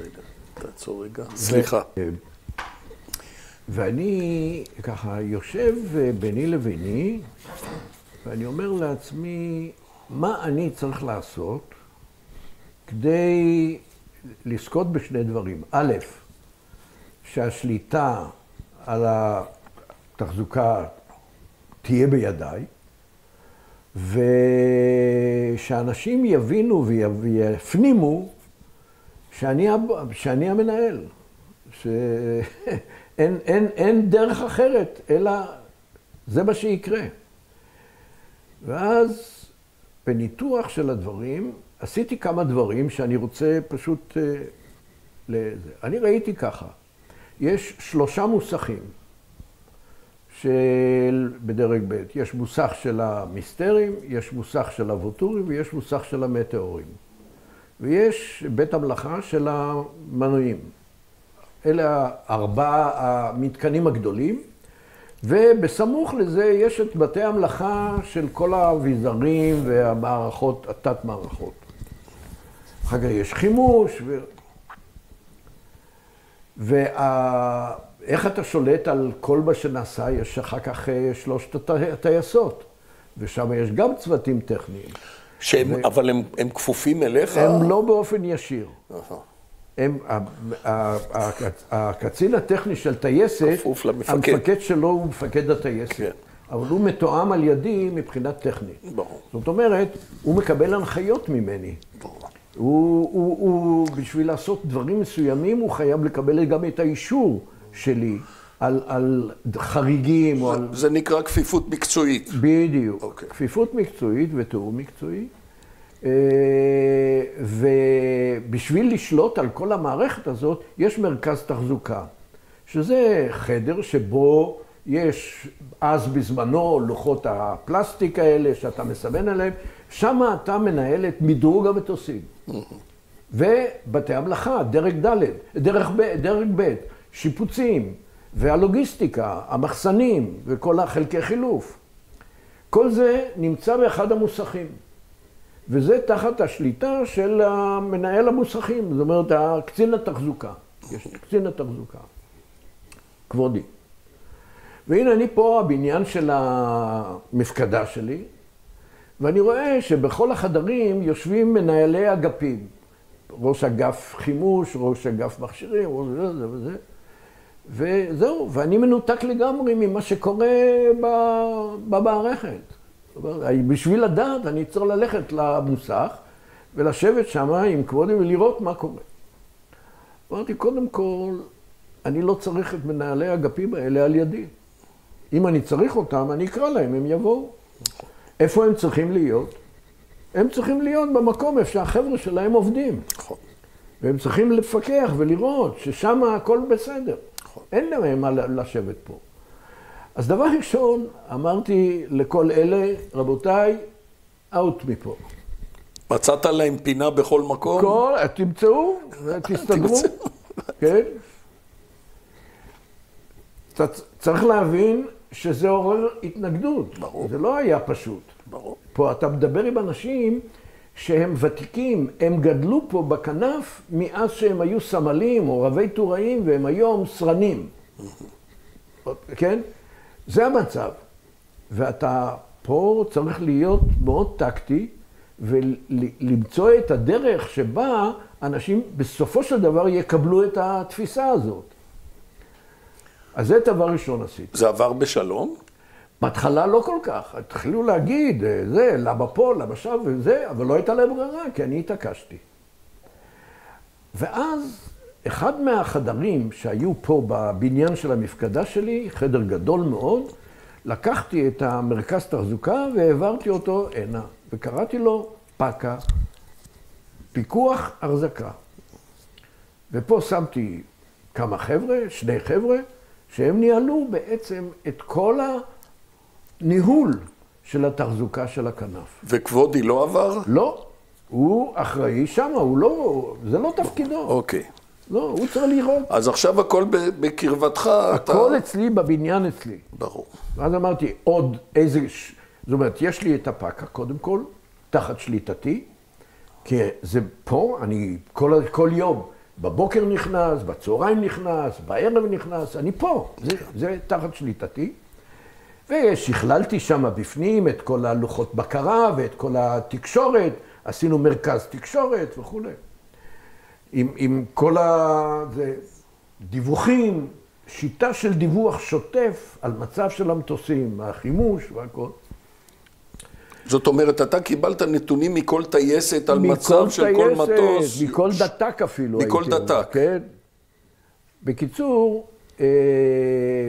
רגע, תעצור רגע. סליחה. ואני ככה יושב ביני לביני, ואני אומר לעצמי, מה אני צריך לעשות כדי לזכות בשני דברים. א', שהשליטה על התחזוקה תהיה בידיי, ושאנשים יבינו ויפנימו שאני, שאני המנהל, שאין אין, אין דרך אחרת, אלא זה מה שיקרה. ואז בניתוח של הדברים, עשיתי כמה דברים שאני רוצה פשוט... אה, לזה. אני ראיתי ככה, יש שלושה מוסכים של, בדרג ב', יש מוסך של המסתרים, יש מוסך של הווטורים ויש מוסך של המטאורים. ויש בית המלאכה של המנועים. אלה ארבעה המתקנים הגדולים, ובסמוך לזה יש את בתי המלאכה של כל האביזרים והמערכות, התת-מערכות. אחר כך יש חימוש, ו... ואיך אתה שולט על כל מה שנעשה? יש אחר כך אה, שלושת הטייסות, ושם יש גם צוותים טכניים. שהם, ו... אבל הם, הם כפופים אליך? הם לא באופן ישיר. הם, הקצין הטכני של טייסת. המפקד שלו הוא מפקד הטייסת. כן. אבל הוא מתואם על ידי מבחינה טכנית. ברור. זאת אומרת, הוא מקבל הנחיות ממני. ברור. הוא, הוא, הוא, בשביל לעשות דברים מסוימים, הוא חייב לקבל גם את האישור שלי על, על חריגים זה, או על... זה נקרא כפיפות מקצועית. בדיוק. Okay. אוקיי. כפיפות מקצועית ותיאום מקצועי. אה, ובשביל לשלוט על כל המערכת הזאת, יש מרכז תחזוקה, שזה חדר שבו יש אז בזמנו לוחות הפלסטיק האלה שאתה מסמן עליהם, שם אתה מנהל את מדרוג המטוסים. ובתי המלאכה, דרג ד', דרג ב', דרג ב', שיפוצים, והלוגיסטיקה, המחסנים וכל החלקי חילוף. כל זה נמצא באחד המוסכים. וזה תחת השליטה של מנהל המוסכים, זאת אומרת, קצין התחזוקה. יש קצין התחזוקה. כבודי. והנה אני פה הבניין של המפקדה שלי, ואני רואה שבכל החדרים יושבים מנהלי אגפים. ראש אגף חימוש, ראש אגף מכשירים, ראש זה, זה וזה. וזהו, ואני מנותק לגמרי ממה שקורה במערכת. בשביל לדעת, אני צריך ללכת למוסך ולשבת שם עם כבודי ולראות מה קורה. אמרתי, קודם כל, אני לא צריך את מנהלי האגפים האלה על ידי. אם אני צריך אותם, אני אקרא להם, הם יבואו. איפה הם צריכים להיות? הם צריכים להיות במקום איפה שהחבר'ה שלהם עובדים. נכון. והם צריכים לפקח ולראות ששם הכל בסדר. נכון. אין להם מה לשבת פה. אז דבר ראשון, אמרתי לכל אלה, רבותיי, אאוט מפה. מצאת להם פינה בכל מקום? כל, תמצאו, תסתדרו, כן? צריך להבין שזה עורר התנגדות. ברור. זה לא היה פשוט. ברור. פה אתה מדבר עם אנשים שהם ותיקים, הם גדלו פה בכנף מאז שהם היו סמלים או רבי טוראים והם היום סרנים. כן? זה המצב. ואתה פה צריך להיות מאוד טקטי ולמצוא את הדרך שבה אנשים בסופו של דבר יקבלו את התפיסה הזאת. אז זה דבר ראשון עשיתי. זה עבר בשלום? בהתחלה לא כל כך. התחילו להגיד, אה, זה, למה פה, למה שם וזה, אבל לא הייתה להם ברירה, כי אני התעקשתי. ואז אחד מהחדרים שהיו פה בבניין של המפקדה שלי, חדר גדול מאוד, לקחתי את המרכז תחזוקה והעברתי אותו הנה, וקראתי לו פק"א, פיקוח החזקה. ופה שמתי כמה חבר'ה, שני חבר'ה, שהם ניהלו בעצם את כל הניהול של התחזוקה של הכנף. וכבודי לא עבר? לא, הוא אחראי שם, הוא לא, זה לא תפקידו. אוקיי. לא, הוא צריך לראות. אז עכשיו הכל בקרבתך, אתה... הכל אצלי, בבניין אצלי. ברור. ואז אמרתי, עוד איזה... זאת אומרת, יש לי את הפק"א, קודם כל, תחת שליטתי, כי זה פה, אני כל, כל יום, בבוקר נכנס, בצהריים נכנס, בערב נכנס, אני פה, זה, זה תחת שליטתי. ושכללתי שם בפנים את כל הלוחות בקרה ואת כל התקשורת, עשינו מרכז תקשורת וכולי. עם, עם כל הדיווחים, שיטה של דיווח שוטף על מצב של המטוסים, החימוש והכל. זאת אומרת, אתה קיבלת נתונים מכל טייסת על מצב של כל מטוס. מכל דתק אפילו. מכל דתק. כן. בקיצור, אה,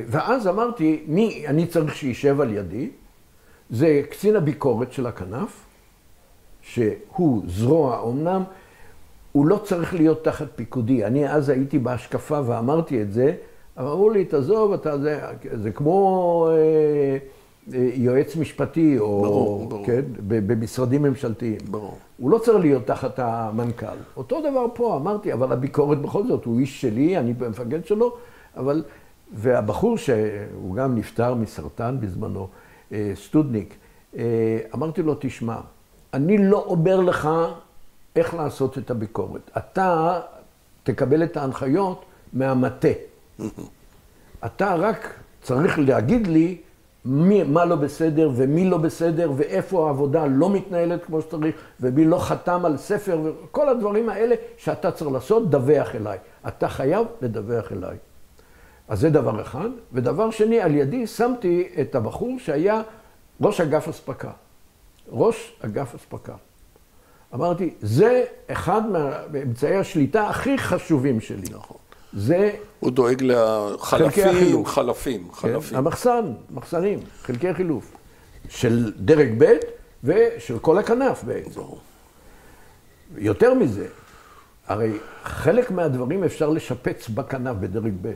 ואז אמרתי, מי אני צריך שישב על ידי? זה קצין הביקורת של הכנף, שהוא זרוע אומנם, הוא לא צריך להיות תחת פיקודי. אני אז הייתי בהשקפה ואמרתי את זה, אבל אמרו לי, תעזוב, אתה זה, זה כמו אה, אה, יועץ משפטי, או, ברור, ברור. כן, במשרדים ממשלתיים. ברור. הוא לא צריך להיות תחת המנכ"ל. אותו דבר פה, אמרתי, אבל הביקורת בכל זאת, הוא איש שלי, אני מפקד שלו, אבל... והבחור שהוא גם נפטר מסרטן בזמנו, אה, סטודניק, אה, אמרתי לו, תשמע, אני לא אומר לך איך לעשות את הביקורת. אתה תקבל את ההנחיות מהמטה. אתה רק צריך להגיד לי מי, מה לא בסדר ומי לא בסדר ואיפה העבודה לא מתנהלת כמו שצריך ומי לא חתם על ספר וכל הדברים האלה שאתה צריך לעשות, דווח אליי. אתה חייב לדווח אליי. אז זה דבר אחד. ודבר שני, על ידי שמתי את הבחור שהיה ראש אגף אספקה. ראש אגף אספקה. אמרתי, זה אחד מאמצעי השליטה הכי חשובים שלי. נכון. זה... הוא דואג לחלפים, חלפים, חלפים. כן, המחסן, מחסנים, חלקי חילוף. של דרג ב' ושל כל הכנף בעצם. יותר מזה, הרי חלק מהדברים אפשר לשפץ בכנף בדרג ב'.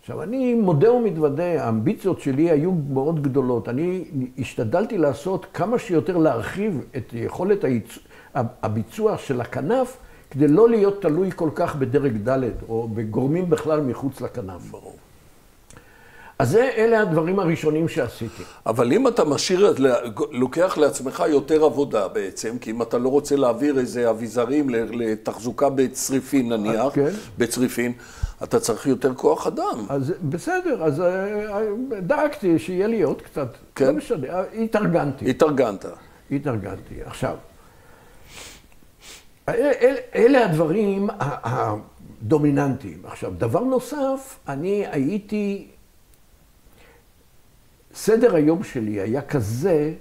עכשיו, אני מודה ומתוודה, האמביציות שלי היו מאוד גדולות. אני השתדלתי לעשות כמה שיותר להרחיב את יכולת הייצ... הביצוע של הכנף, כדי לא להיות תלוי כל כך בדרג ד' או בגורמים בכלל מחוץ לכנף. ברור. אז זה, אלה הדברים הראשונים שעשיתי. אבל אם אתה משאיר, לוקח לעצמך יותר עבודה בעצם, כי אם אתה לא רוצה להעביר איזה אביזרים לתחזוקה בצריפין נניח, כן. בצריפין, אתה צריך יותר כוח אדם. אז בסדר, אז אה, דאגתי שיהיה לי עוד קצת. כן? לא משנה, התארגנתי. התארגנת. התארגנתי. עכשיו, אל, אלה הדברים הדומיננטיים. עכשיו, דבר נוסף, אני הייתי, סדר היום שלי היה כזה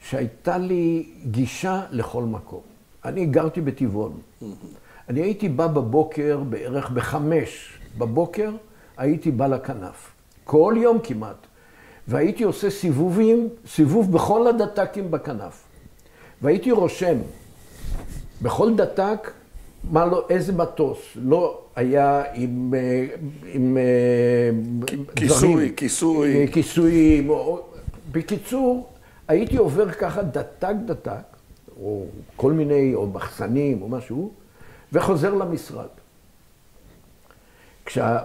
שהייתה לי גישה לכל מקום. אני גרתי בטבעון. אני הייתי בא בבוקר, בערך בחמש בבוקר, הייתי בא לכנף. כל יום כמעט. והייתי עושה סיבובים, סיבוב בכל הדת"קים בכנף. והייתי רושם בכל דתק, מה לא, איזה מטוס לא היה עם, אה, עם אה, כיסוי, דברים, כיסוי. אה, כיסויים. בקיצור, הייתי עובר ככה דתק דתק, או כל מיני, או מחסנים, או משהו, וחוזר למשרד. כשה,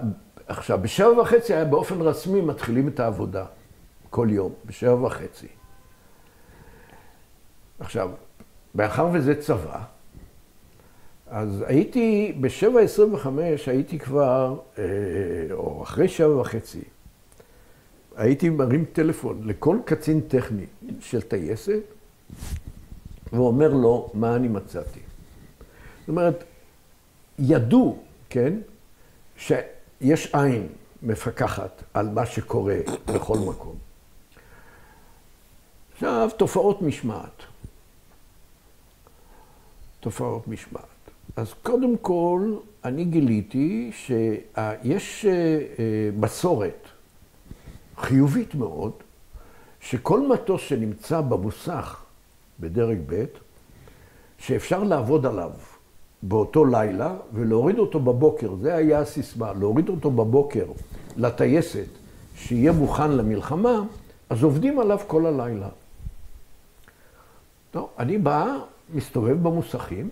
עכשיו, בשבע וחצי היה באופן רסמי מתחילים את העבודה, כל יום, בשבע וחצי. עכשיו, מאחר וזה צבא, אז הייתי, ב-7.25 הייתי כבר, אה, או אחרי שבע וחצי, הייתי מרים טלפון לכל קצין טכני של טייסת, ואומר לו מה אני מצאתי. זאת אומרת, ידעו, כן, שיש עין מפקחת על מה שקורה בכל מקום. עכשיו, תופעות משמעת. תופעות משמעת. אז קודם כל, אני גיליתי שיש אה, אה, מסורת חיובית מאוד, שכל מטוס שנמצא במוסך בדרג ב', שאפשר לעבוד עליו באותו לילה ולהוריד אותו בבוקר, זה היה הסיסמה, להוריד אותו בבוקר לטייסת, שיהיה מוכן למלחמה, אז עובדים עליו כל הלילה. טוב, אני בא, מסתובב במוסכים,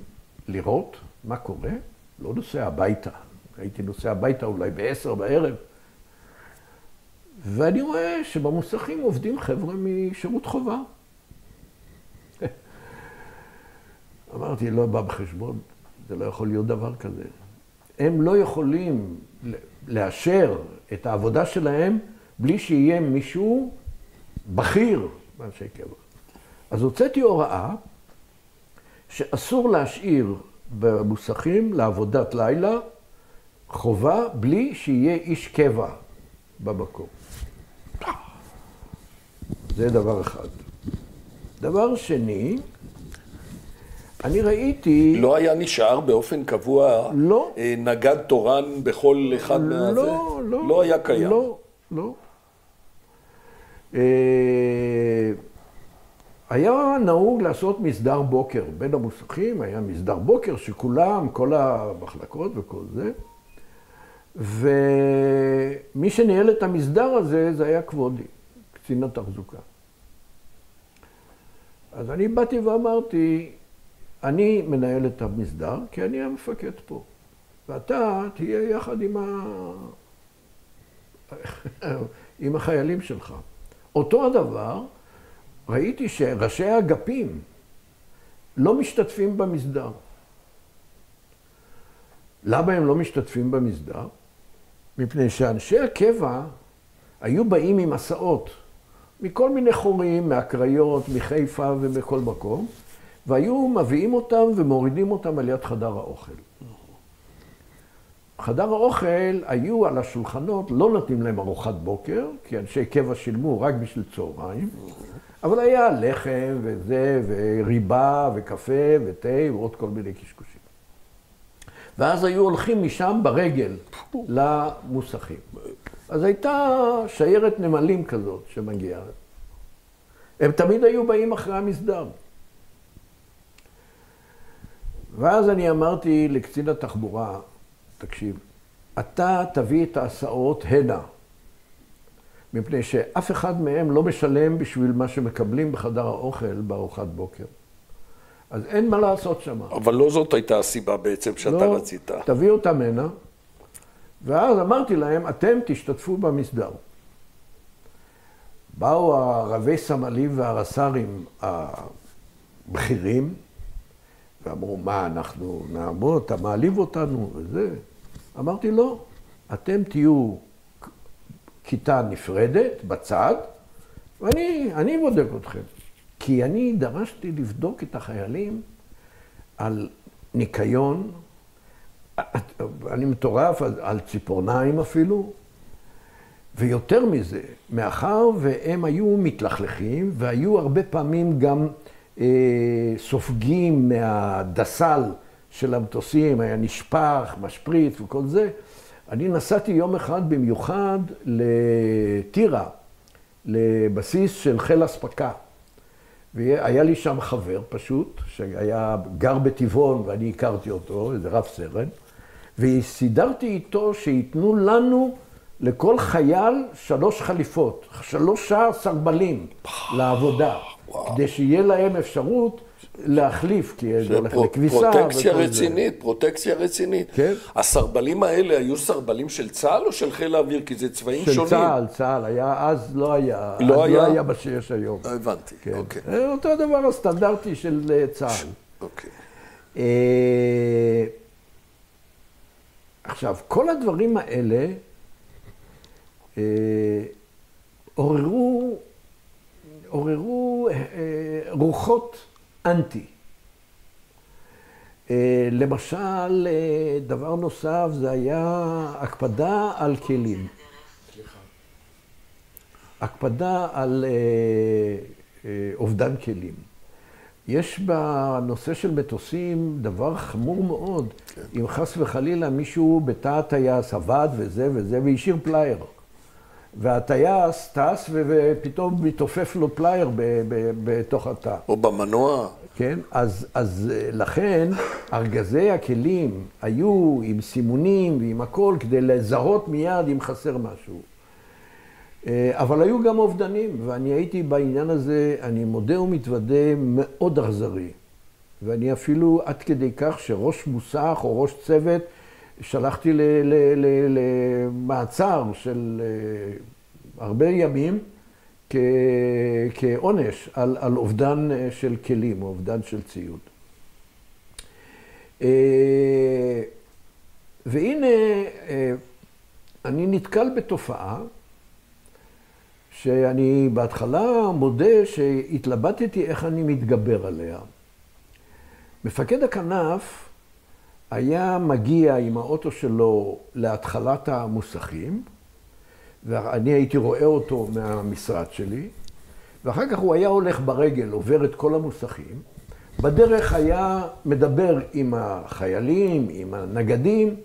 לראות מה קורה, לא נוסע הביתה. הייתי נוסע הביתה אולי בעשר בערב. ואני רואה שבמוסכים עובדים חבר'ה משירות חובה. אמרתי, לא בא בחשבון, זה לא יכול להיות דבר כזה. הם לא יכולים לאשר את העבודה שלהם בלי שיהיה מישהו בכיר באנשי קבע. אז הוצאתי הוראה שאסור להשאיר במוסכים לעבודת לילה חובה בלי שיהיה איש קבע במקום. זה דבר אחד. דבר שני, אני ראיתי... לא היה נשאר באופן קבוע לא. אה, נגד תורן בכל אחד לא, מהזה? לא. לא היה קיים. לא, לא. היה נהוג לעשות מסדר בוקר. בין המוסכים היה מסדר בוקר שכולם, כל המחלקות וכל זה. ומי שניהל את המסדר הזה, זה היה כבודי, קצין התחזוקה. אז אני באתי ואמרתי, אני מנהל את המסדר, כי אני המפקד פה. ואתה תהיה יחד עם, ה... עם החיילים שלך. אותו הדבר, ראיתי שראשי האגפים לא משתתפים במסדר. למה הם לא משתתפים במסדר? מפני שאנשי הקבע היו באים עם הסעות מכל מיני חורים, מהקריות, מחיפה ומכל מקום, והיו מביאים אותם ומורידים אותם על יד חדר האוכל. חדר האוכל היו על השולחנות, לא נותנים להם ארוחת בוקר, כי אנשי קבע שילמו רק בשביל צהריים, אבל היה לחם וזה, וריבה וקפה ותה ועוד כל מיני קשקושים. ואז היו הולכים משם ברגל למוסכים. אז הייתה שיירת נמלים כזאת שמגיעה. הם תמיד היו באים אחרי המסדר. ואז אני אמרתי לקצין התחבורה, תקשיב, אתה תביא את ההסעות הנה, מפני שאף אחד מהם לא משלם בשביל מה שמקבלים בחדר האוכל בארוחת בוקר. אז אין מה לעשות שם. אבל לא זאת הייתה הסיבה בעצם שאתה לא, רצית. תביא אותם הנה, ואז אמרתי להם, אתם תשתתפו במסדר. באו הרבי סמלים והרס"רים הבכירים, ואמרו, מה, אנחנו נעמוד, אתה מעליב אותנו וזה. אמרתי, לא, אתם תהיו כיתה נפרדת, בצד, ואני בודק אתכם. כי אני דרשתי לבדוק את החיילים על ניקיון, אני מטורף, על, על ציפורניים אפילו, ויותר מזה, מאחר והם היו מתלכלכים, והיו הרבה פעמים גם אה, סופגים מהדסל של המטוסים, היה נשפך, משפריץ וכל זה, אני נסעתי יום אחד במיוחד לטירה, לבסיס של חיל אספקה. והיה לי שם חבר פשוט, שהיה גר בטבעון ואני הכרתי אותו, איזה רב סרן, וסידרתי איתו שייתנו לנו, לכל חייל, שלוש חליפות, שלושה סרבלים לעבודה, כדי שיהיה להם אפשרות להחליף, כי זה הולך לכביסה. פרוטקציה רצינית, זה. פרוטקציה רצינית. כן. הסרבלים האלה היו סרבלים של צה"ל או של חיל האוויר? כי זה צבעים של שונים. של צה"ל, צה"ל. היה, אז לא היה. לא אז היה? לא היה מה שיש היום. הבנתי, כן. אוקיי. אותו דבר הסטנדרטי של אה, צה"ל. אוקיי. אה, עכשיו, כל הדברים האלה, אה, עוררו, עוררו אה, רוחות אנטי. אה, למשל, אה, דבר נוסף זה היה הקפדה על כלים. הקפדה על אובדן כלים. יש בנושא של מטוסים דבר חמור מאוד. כן. אם חס וחלילה מישהו בתא הטייס עבד וזה וזה והשאיר פלייר. והטייס טס ופתאום מתעופף לו פלייר בתוך התא. או במנוע. כן, אז, אז אה, לכן ארגזי הכלים היו עם סימונים ועם הכל כדי לזהות מיד אם חסר משהו. אה, אבל היו גם אובדנים, ואני הייתי בעניין הזה, אני מודה ומתוודה, מאוד אכזרי. ואני אפילו עד כדי כך שראש מוסך או ראש צוות, שלחתי למעצר של אה, הרבה ימים כעונש על, על אובדן אה, של כלים, או אובדן של ציוד. והנה, אני נתקל בתופעה שאני בהתחלה מודה שהתלבטתי איך אני מתגבר עליה. מפקד הכנף היה מגיע עם האוטו שלו להתחלת המוסכים, ואני הייתי רואה אותו מהמשרד שלי, ואחר כך הוא היה הולך ברגל, עובר את כל המוסכים. בדרך היה מדבר עם החיילים, עם הנגדים,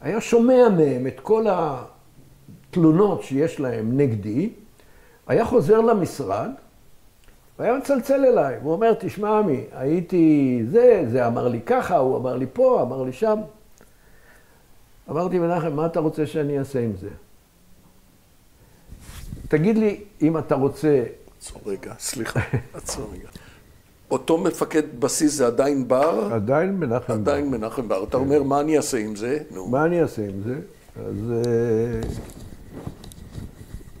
היה שומע מהם את כל התלונות שיש להם נגדי, היה חוזר למשרד, והיה מצלצל אליי, הוא אומר, תשמע עמי, הייתי זה, זה אמר לי ככה, הוא אמר לי פה, אמר לי שם. אמרתי, מנחם, מה אתה רוצה שאני אעשה עם זה? תגיד לי, אם אתה רוצה... עצור רגע, סליחה, עצור רגע. אותו מפקד בסיס זה עדיין בר? עדיין מנחם בר. עדיין מנחם בר. אתה אומר, מה אני אעשה עם זה? מה אני אעשה עם זה? אז... אה,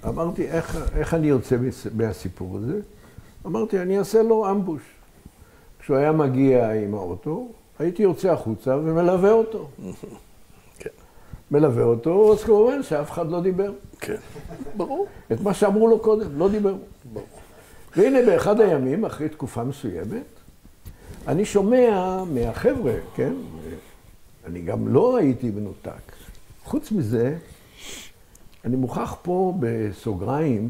אמרתי, איך, איך אני יוצא מהסיפור הזה? אמרתי, אני אעשה לו אמבוש. כשהוא היה מגיע עם האוטו, הייתי יוצא החוצה ומלווה אותו. כן. מלווה אותו, אז כמובן שאף אחד לא דיבר. כן, ברור. את מה שאמרו לו קודם, לא דיבר. ברור. והנה באחד הימים, אחרי תקופה מסוימת, אני שומע מהחבר'ה, כן? אני גם לא הייתי מנותק. חוץ מזה, אני מוכרח פה בסוגריים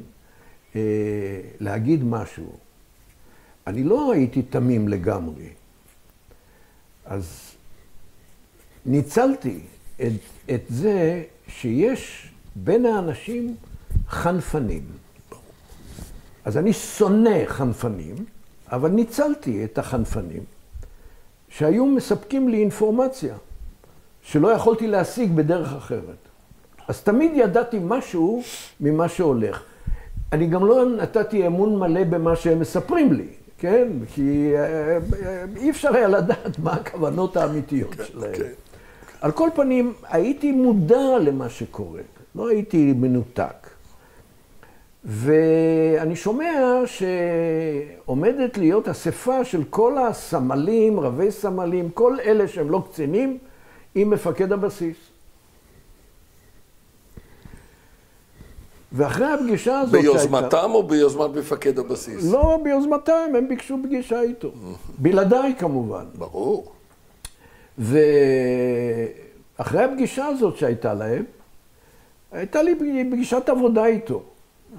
להגיד משהו. אני לא הייתי תמים לגמרי. אז ניצלתי את, את זה שיש בין האנשים חנפנים. אז אני שונא חנפנים, אבל ניצלתי את החנפנים שהיו מספקים לי אינפורמציה שלא יכולתי להשיג בדרך אחרת. אז תמיד ידעתי משהו ממה שהולך. אני גם לא נתתי אמון מלא במה שהם מספרים לי, כן? כי אה, אה, אי אפשר היה לדעת מה הכוונות האמיתיות כן, שלהם. כן. על כל פנים, הייתי מודע למה שקורה, לא הייתי מנותק. ואני שומע שעומדת להיות אספה של כל הסמלים, רבי סמלים, כל אלה שהם לא קצינים, עם מפקד הבסיס. ואחרי הפגישה הזאת ביוזמתם שהייתה... או ביוזמת מפקד הבסיס? לא, ביוזמתם, הם ביקשו פגישה איתו. בלעדיי כמובן. ברור. ואחרי הפגישה הזאת שהייתה להם, הייתה לי פגישת עבודה איתו.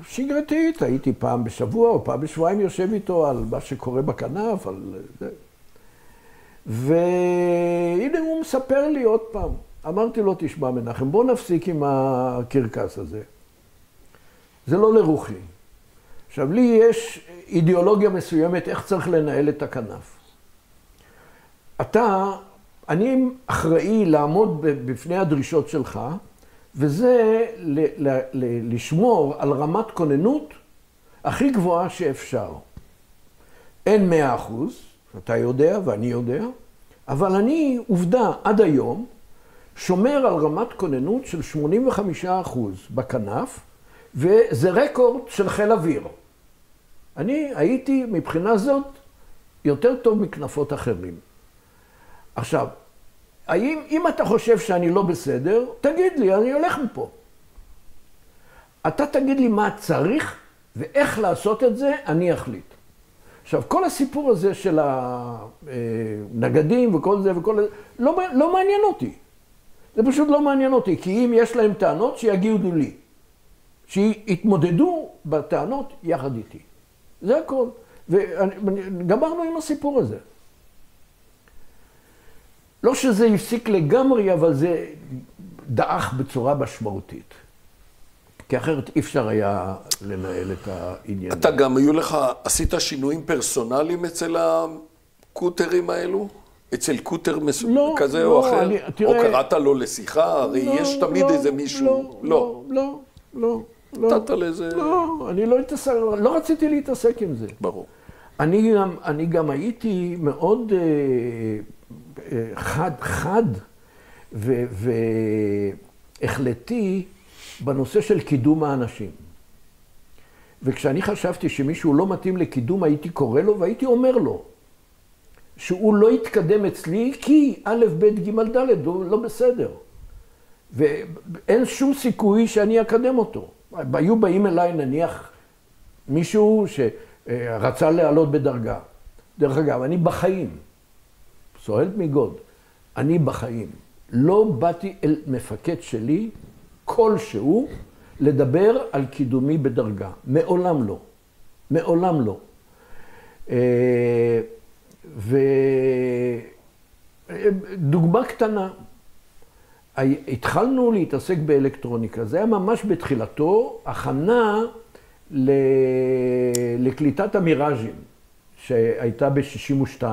שגרתית, הייתי פעם בשבוע או פעם בשבועיים יושב איתו על מה שקורה בכנף, על זה. והנה הוא מספר לי עוד פעם. אמרתי לו, תשמע מנחם, בוא נפסיק עם הקרקס הזה. זה לא לרוחי. עכשיו, לי יש אידיאולוגיה מסוימת איך צריך לנהל את הכנף. אתה, אני אחראי לעמוד בפני הדרישות שלך, וזה ל, ל, ל, לשמור על רמת כוננות הכי גבוהה שאפשר. אין מאה אחוז, אתה יודע ואני יודע, אבל אני, עובדה, עד היום, שומר על רמת כוננות של 85 אחוז בכנף, וזה רקורד של חיל אוויר. אני הייתי מבחינה זאת יותר טוב מכנפות אחרים. עכשיו, האם, אם אתה חושב שאני לא בסדר, תגיד לי, אני הולך מפה. אתה תגיד לי מה צריך ואיך לעשות את זה, אני אחליט. עכשיו, כל הסיפור הזה של הנגדים וכל זה וכל זה, לא, לא מעניין אותי. זה פשוט לא מעניין אותי, כי אם יש להם טענות, שיגידו לי. שיתמודדו בטענות יחד איתי. זה הכל. וגמרנו עם הסיפור הזה. לא שזה הפסיק לגמרי, אבל זה דעך בצורה משמעותית. כי אחרת אי אפשר היה לנהל את העניין. אתה גם, היו לך, עשית שינויים פרסונליים אצל הקוטרים האלו? אצל קוטר מסוים לא, כזה לא, או אחר? אני, תראה, או קראת לו לשיחה? הרי לא, יש תמיד לא, איזה מישהו... לא, לא, לא, לא. לא. נתת לאיזה... לא, אני לא התעסק, לא רציתי להתעסק עם זה. ברור. אני גם, אני גם הייתי מאוד אה, אה, חד, חד והחלטי בנושא של קידום האנשים. וכשאני חשבתי שמישהו לא מתאים לקידום, הייתי קורא לו והייתי אומר לו שהוא לא יתקדם אצלי כי א', ב', ג', ד', הוא לא בסדר. ואין שום סיכוי שאני אקדם אותו. היו באים אליי נניח מישהו שרצה לעלות בדרגה. דרך אגב, אני בחיים, סוהלת מגוד, אני בחיים, לא באתי אל מפקד שלי כלשהו לדבר על קידומי בדרגה. מעולם לא. מעולם לא. אה, ודוגמה קטנה, התחלנו להתעסק באלקטרוניקה, זה היה ממש בתחילתו הכנה לקליטת המיראז'ים שהייתה ב-62.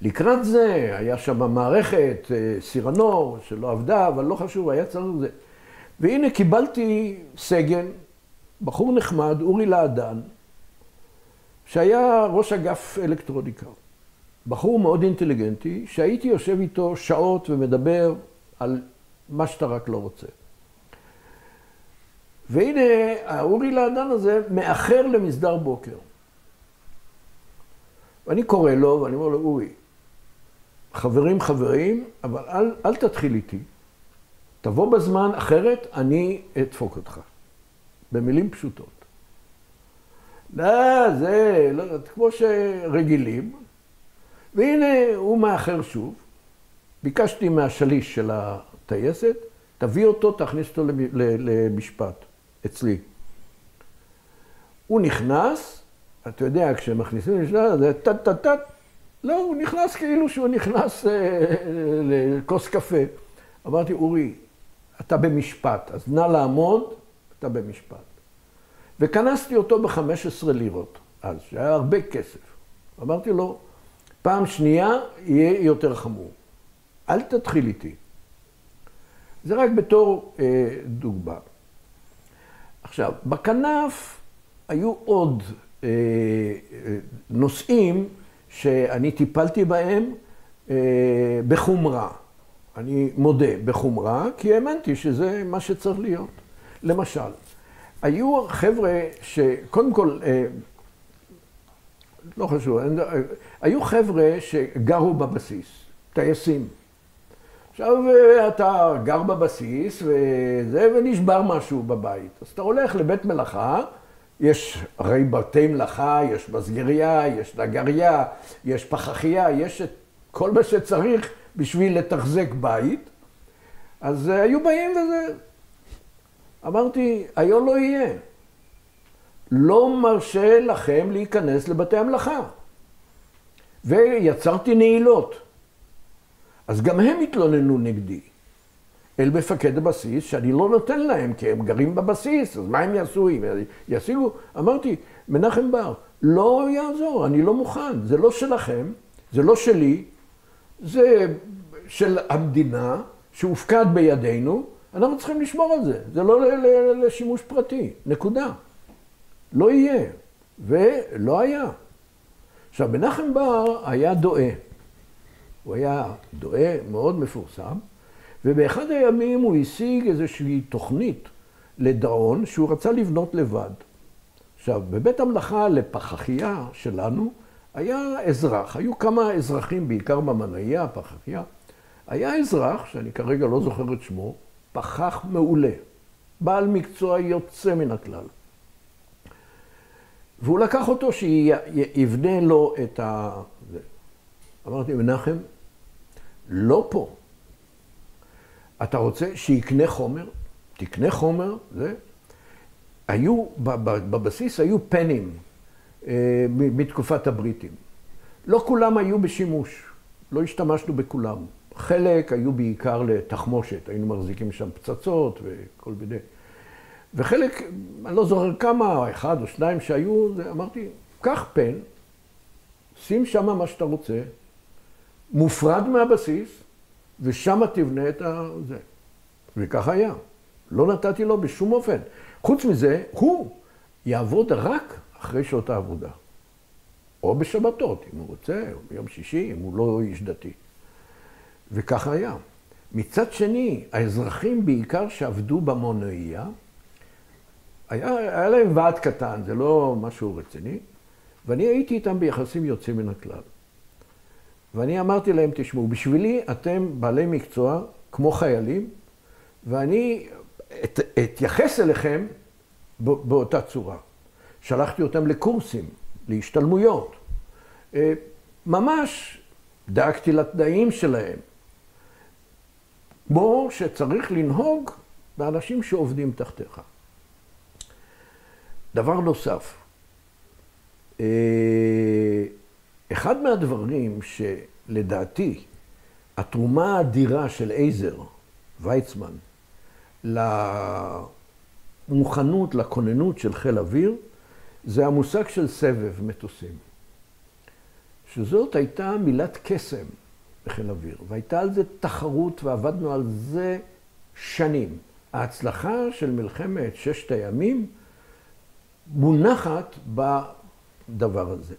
לקראת זה היה שם מערכת, אה, סירנור, שלא עבדה, אבל לא חשוב, היה צריך זה. והנה קיבלתי סגן, בחור נחמד, אורי לעדן, שהיה ראש אגף אלקטרוניקה. בחור מאוד אינטליגנטי, שהייתי יושב איתו שעות ומדבר על מה שאתה רק לא רוצה. והנה, האורי לעדן הזה מאחר למסדר בוקר. ואני קורא לו, ואני אומר לו, אורי, חברים חברים, אבל אל, אל תתחיל איתי. תבוא בזמן, אחרת אני אדפוק אותך. במילים פשוטות. לא, זה, לא, כמו שרגילים, והנה הוא מאחר שוב. ביקשתי מהשליש של הטייסת, תביא אותו, תכניס אותו למשפט, אצלי. הוא נכנס, אתה יודע, כשמכניסים למשפט, זה טט-טט-טט. לא, הוא נכנס כאילו שהוא נכנס אה, לכוס קפה. אמרתי, אורי, אתה במשפט, אז נא לעמוד, אתה במשפט. וכנסתי אותו ב-15 לירות, אז, שהיה הרבה כסף. אמרתי לו, פעם שנייה יהיה יותר חמור. אל תתחיל איתי. זה רק בתור אה, דוגמה. עכשיו, בכנף היו עוד אה, אה, נושאים שאני טיפלתי בהם אה, בחומרה. אני מודה, בחומרה, כי האמנתי שזה מה שצריך להיות. למשל, היו חבר'ה שקודם כל, אה, לא חשוב, היו חבר'ה שגרו בבסיס, טייסים. עכשיו אתה גר בבסיס וזה, ונשבר משהו בבית. אז אתה הולך לבית מלאכה, יש הרי בתי מלאכה, יש מסגריה, יש נגריה, יש פחחייה, יש את כל מה שצריך בשביל לתחזק בית. אז היו באים וזה... אמרתי, היום לא יהיה. לא מרשה לכם להיכנס לבתי המלאכה. ויצרתי נעילות. אז גם הם התלוננו נגדי. אל מפקד הבסיס, שאני לא נותן להם, כי הם גרים בבסיס, אז מה הם יעשו אם ישיגו? אמרתי, מנחם בר, לא יעזור, אני לא מוכן, זה לא שלכם, זה לא שלי, זה של המדינה, שהופקד בידינו, אנחנו צריכים לשמור על זה, זה לא לשימוש פרטי, נקודה. לא יהיה, ולא היה. עכשיו, מנחם בר היה דואה. הוא היה דואה מאוד מפורסם, ובאחד הימים הוא השיג איזושהי תוכנית לדאון שהוא רצה לבנות לבד. עכשיו, בבית המלאכה לפחחייה שלנו היה אזרח, היו כמה אזרחים, בעיקר במניה, פחחייה. היה אזרח, שאני כרגע לא זוכר את שמו, פחח מעולה. בעל מקצוע יוצא מן הכלל. והוא לקח אותו שיבנה לו את ה... אמרתי, מנחם, לא פה. אתה רוצה שיקנה חומר? תקנה חומר, זה. היו, בבסיס היו פנים אה, מתקופת הבריטים. לא כולם היו בשימוש, לא השתמשנו בכולם. חלק היו בעיקר לתחמושת, היינו מחזיקים שם פצצות וכל מיני. וחלק, אני לא זוכר כמה, אחד או שניים שהיו, אמרתי, קח פן, שים שם מה שאתה רוצה, מופרד מהבסיס, ושם תבנה את זה. וכך היה. לא נתתי לו בשום אופן. חוץ מזה, הוא יעבוד רק אחרי שעות העבודה. או בשבתות, אם הוא רוצה, או ביום שישי, אם הוא לא איש דתי. וככה היה. מצד שני, האזרחים בעיקר שעבדו במונאייה, היה, היה להם ועד קטן, זה לא משהו רציני, ואני הייתי איתם ביחסים יוצאים מן הכלל. ואני אמרתי להם, תשמעו, בשבילי אתם בעלי מקצוע כמו חיילים, ואני את, אתייחס אליכם באותה צורה. שלחתי אותם לקורסים, להשתלמויות. אה, ממש דאגתי לתנאים שלהם. כמו שצריך לנהוג באנשים שעובדים תחתיך. דבר נוסף, אה, אחד מהדברים שלדעתי התרומה האדירה של אייזר, ויצמן, למוכנות, לכוננות של חיל אוויר, זה המושג של סבב מטוסים. שזאת הייתה מילת קסם בחיל אוויר, והייתה על זה תחרות ועבדנו על זה שנים. ההצלחה של מלחמת ששת הימים מונחת בדבר הזה.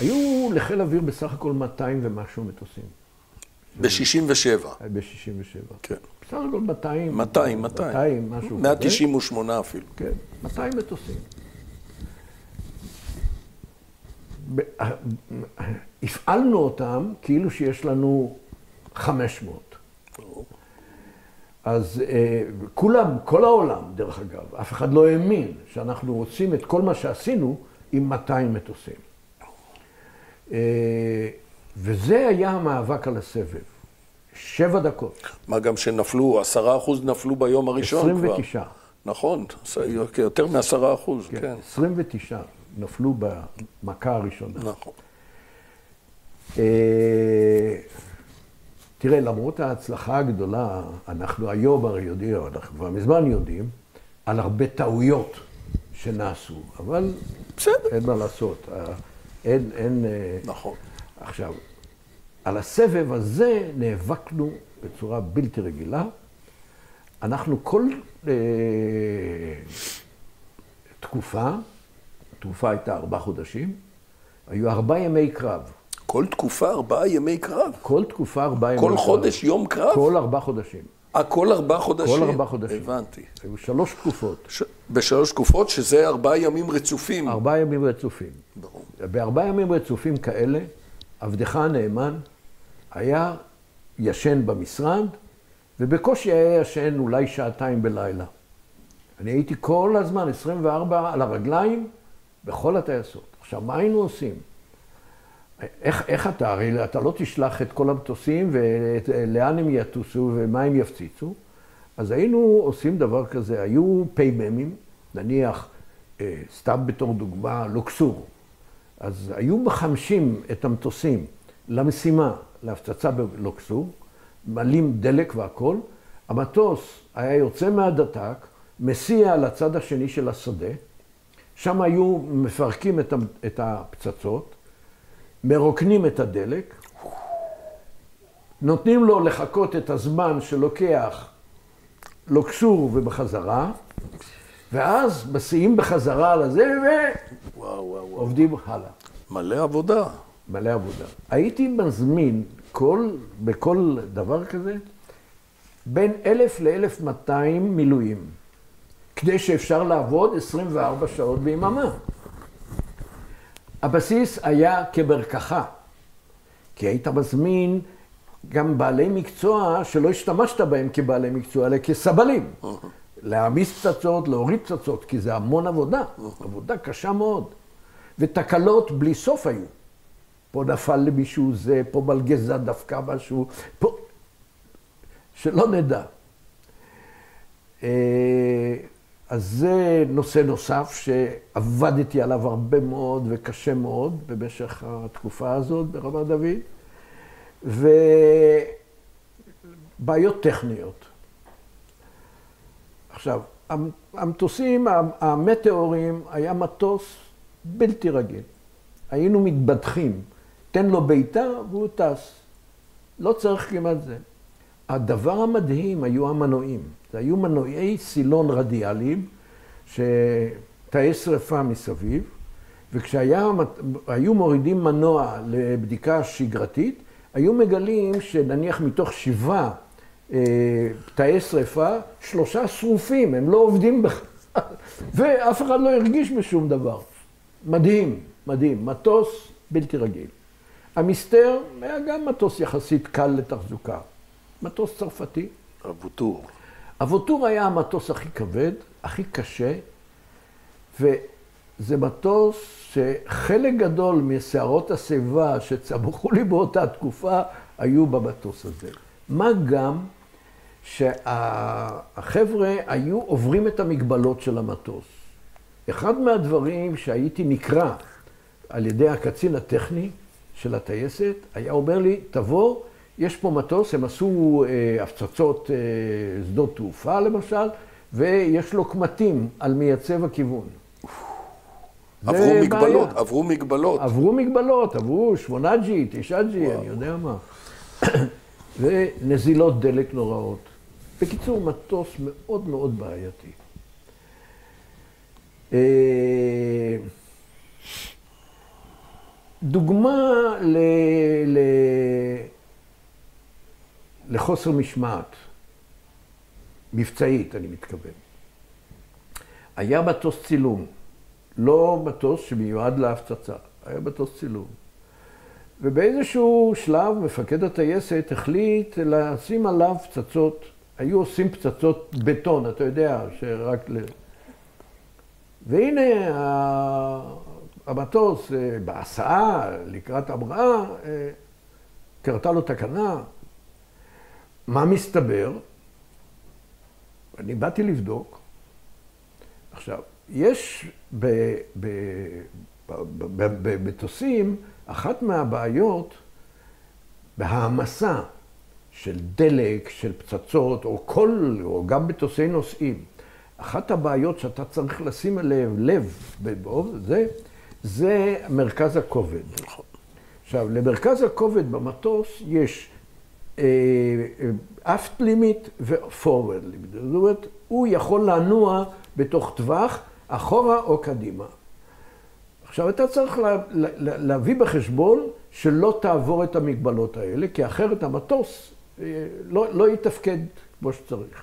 היו לחיל אוויר בסך הכל 200 ומשהו מטוסים. ב-67. ב-67. כן. בסך הכל 200. 200, 200. 200, משהו כזה. 198 אפילו. כן, 200 מטוסים. הפעלנו אותם כאילו שיש לנו 500. אז אה, כולם, כל העולם, דרך אגב, אף אחד לא האמין שאנחנו עושים את כל מה שעשינו עם 200 מטוסים. אה, וזה היה המאבק על הסבב. שבע דקות. מה גם שנפלו, עשרה אחוז נפלו ביום הראשון 29. כבר. 29. נכון, יותר מעשרה אחוז, כן. כן. 29 נפלו במכה הראשונה. נכון. אה, תראה, למרות ההצלחה הגדולה, אנחנו היום הרי יודעים, אנחנו כבר מזמן יודעים, על הרבה טעויות שנעשו, אבל בסדר. אין מה לעשות. אין, אין... אה, נכון. עכשיו, על הסבב הזה נאבקנו בצורה בלתי רגילה. אנחנו כל אה, תקופה, התקופה הייתה ארבעה חודשים, היו ארבעה ימי קרב. כל תקופה ארבעה ימי קרב? כל תקופה ארבעה ימי קרב. כל חודש יום קרב? כל ארבעה חודשים. אה, כל ארבעה חודשים? כל ארבעה חודשים. הבנתי. היו שלוש תקופות. ש... בשלוש תקופות, שזה ארבעה ימים רצופים. ארבעה ימים רצופים. ברור. בארבעה ימים רצופים כאלה, עבדך הנאמן היה ישן במשרד, ובקושי היה ישן אולי שעתיים בלילה. אני הייתי כל הזמן, 24 על הרגליים, בכל הטייסות. עכשיו, מה היינו עושים? איך, איך אתה, הרי אתה לא תשלח את כל המטוסים ולאן הם יטוסו ומה הם יפציצו. אז היינו עושים דבר כזה, היו פ"מים, נניח, אה, סתם בתור דוגמה, לוקסור. אז היו מחמשים את המטוסים למשימה, להפצצה בלוקסור, מלאים דלק והכול. המטוס היה יוצא מהדתק, מסיע לצד השני של השדה, שם היו מפרקים את הפצצות, מרוקנים את הדלק, נותנים לו לחכות את הזמן שלוקח לוקסור ובחזרה, ואז מסיעים בחזרה לזה ועובדים הלאה. מלא עבודה. מלא עבודה. הייתי מזמין כל, בכל דבר כזה בין אלף לאלף מאתיים מילואים, כדי שאפשר לעבוד 24 שעות ביממה. הבסיס היה כברקחה, כי היית מזמין גם בעלי מקצוע שלא השתמשת בהם כבעלי מקצוע, אלא כסבלים. להעמיס פצצות, להוריד פצצות, כי זה המון עבודה, עבודה קשה מאוד. ותקלות בלי סוף היו. פה נפל למישהו זה, פה מלגזה דפקה משהו, פה... שלא נדע. אז זה נושא נוסף שעבדתי עליו הרבה מאוד וקשה מאוד במשך התקופה הזאת ברמת דוד, ובעיות טכניות. עכשיו, המטוסים, המטאורים, היה מטוס בלתי רגיל. היינו מתבדחים, תן לו בעיטה והוא טס. לא צריך כמעט זה. הדבר המדהים היו המנועים. היו מנועי סילון רדיאליים, שתאי שרפה מסביב, וכשהיו מורידים מנוע לבדיקה שגרתית, היו מגלים שנניח מתוך שבעה אה, תאי שרפה, שלושה שרופים, הם לא עובדים בכלל, ואף אחד לא הרגיש בשום דבר. מדהים, מדהים, מטוס בלתי רגיל. המסתר היה גם מטוס יחסית קל לתחזוקה. מטוס צרפתי. אבוטור. אבוטור היה המטוס הכי כבד, הכי קשה, וזה מטוס שחלק גדול משערות השיבה שצמחו לי באותה תקופה היו במטוס הזה. מה גם שהחבר'ה היו עוברים את המגבלות של המטוס. אחד מהדברים שהייתי נקרא על ידי הקצין הטכני של הטייסת, היה אומר לי, תבוא, יש פה מטוס, הם עשו אה, הפצצות אה, שדות תעופה למשל, ויש לו קמטים על מייצב הכיוון. עברו מגבלות, בעיה. עברו מגבלות. עברו מגבלות, עברו 8G, 9G, אני יודע מה. ונזילות דלק נוראות. בקיצור, מטוס מאוד מאוד בעייתי. אה, דוגמה ל... ל... לחוסר משמעת, מבצעית אני מתכוון. היה מטוס צילום, לא מטוס שמיועד להפצצה, היה מטוס צילום. ובאיזשהו שלב מפקד הטייסת החליט לשים עליו פצצות, היו עושים פצצות בטון, אתה יודע, שרק ל... והנה המטוס אה, בהסעה לקראת המראה, אה, קרתה לו תקנה. מה מסתבר? אני באתי לבדוק. עכשיו, יש במטוסים, אחת מהבעיות בהעמסה של דלק, של פצצות, או כל, או גם מטוסי נוסעים, אחת הבעיות שאתה צריך לשים אליהם לב, זה, זה מרכז הכובד. נכון. עכשיו, למרכז הכובד במטוס יש אפט לימיט ופורוורד לימיט. זאת אומרת, הוא יכול לנוע בתוך טווח, אחורה או קדימה. עכשיו, אתה צריך לה, לה, להביא בחשבון שלא תעבור את המגבלות האלה, כי אחרת המטוס אה, לא, לא יתפקד כמו שצריך.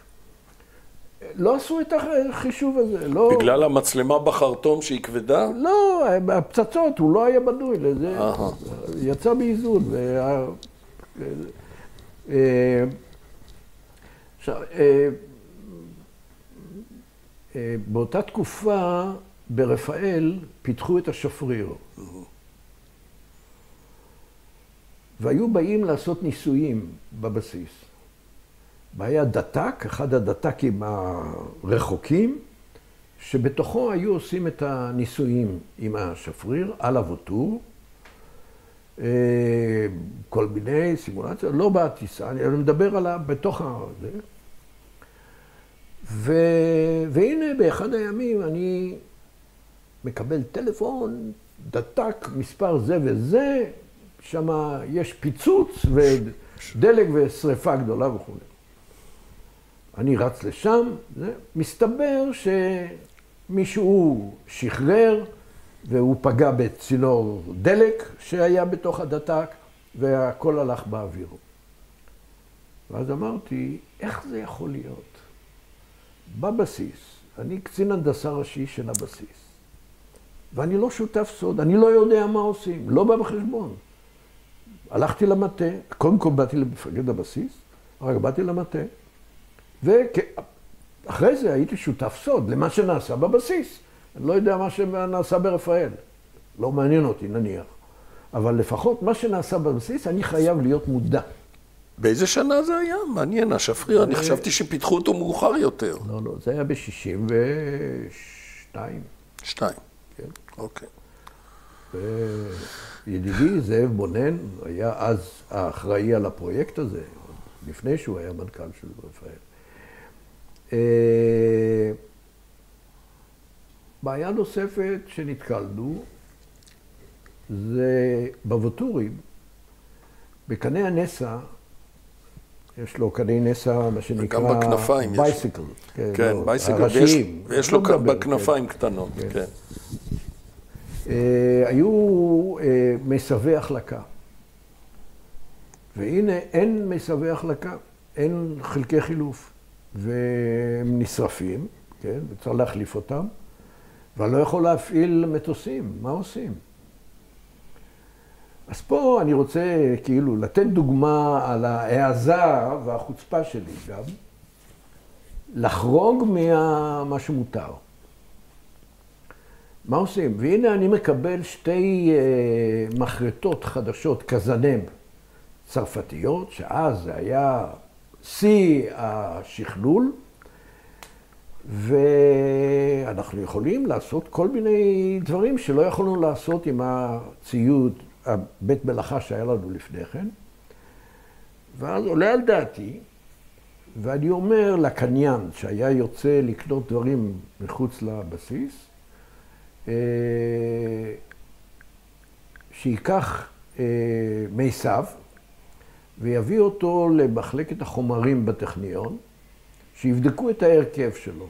לא עשו את החישוב הזה, לא... בגלל המצלמה בחרטום שהיא כבדה? לא, הפצצות, הוא לא היה בנוי לזה. יצא באיזון. וה... אה, עכשיו, אה, אה, באותה תקופה ברפאל פיתחו את השפריר. והיו באים לעשות ניסויים בבסיס. והיה דת"ק, אחד הדת"קים הרחוקים, שבתוכו היו עושים את הניסויים עם השפריר על אבוטור, כל מיני סימולציות, לא בטיסה, אני מדבר עליו בתוך ה... ו... והנה באחד הימים אני מקבל טלפון, דתק מספר זה וזה, שם יש פיצוץ ודלק ושריפה גדולה וכו'. אני רץ לשם, זה, מסתבר שמישהו שחרר והוא פגע בצינור דלק שהיה בתוך הדתק והכל הלך באוויר. ואז אמרתי, איך זה יכול להיות? בבסיס, אני קצין הנדסה ראשי של הבסיס, ואני לא שותף סוד, אני לא יודע מה עושים, לא בא בחשבון. הלכתי למטה, קודם כל באתי למפקד הבסיס, כך באתי למטה, אחרי זה הייתי שותף סוד למה שנעשה בבסיס. אני לא יודע מה שנעשה ברפאל. לא מעניין אותי, נניח. אבל לפחות מה שנעשה בבסיס, אני חייב להיות מודע. באיזה שנה זה היה? מעניין, השפריר, אני חשבתי שפיתחו אותו מאוחר יותר. לא, לא, זה היה ב-62. שתיים. כן. אוקיי. וידידי זאב בונן היה אז האחראי על הפרויקט הזה, לפני שהוא היה מנכ"ל של רפאל. בעיה נוספת שנתקלנו זה בווטורים, בקנה הנסע, יש לו קני נסע, מה שנקרא... וגם בכנפיים יש לו. בייסיקל. כן, לא, בייסיקל, ויש- הראשיים. ויש לא לו מדבר, בכנפיים קטנות, כן. כן. אה, היו אה, מסבי החלקה. והנה, אין מסבי החלקה, אין חלקי חילוף. והם נשרפים, כן, וצריך להחליף אותם, ואני לא יכול להפעיל מטוסים, מה עושים? אז פה אני רוצה כאילו לתת דוגמה על ההעזה והחוצפה שלי גם, לחרוג ממה שמותר. מה עושים? והנה אני מקבל שתי אה, מחרטות חדשות, קזנב, צרפתיות, שאז זה היה שיא השכלול, ואנחנו יכולים לעשות כל מיני דברים שלא יכולנו לעשות עם הציוד, הבית מלאכה שהיה לנו לפני כן. ואז עולה על דעתי, ואני אומר לקניין שהיה יוצא לקנות דברים מחוץ לבסיס, אה, שייקח אה, מיסב ויביא אותו למחלקת החומרים בטכניון, שיבדקו את ההרכב שלו.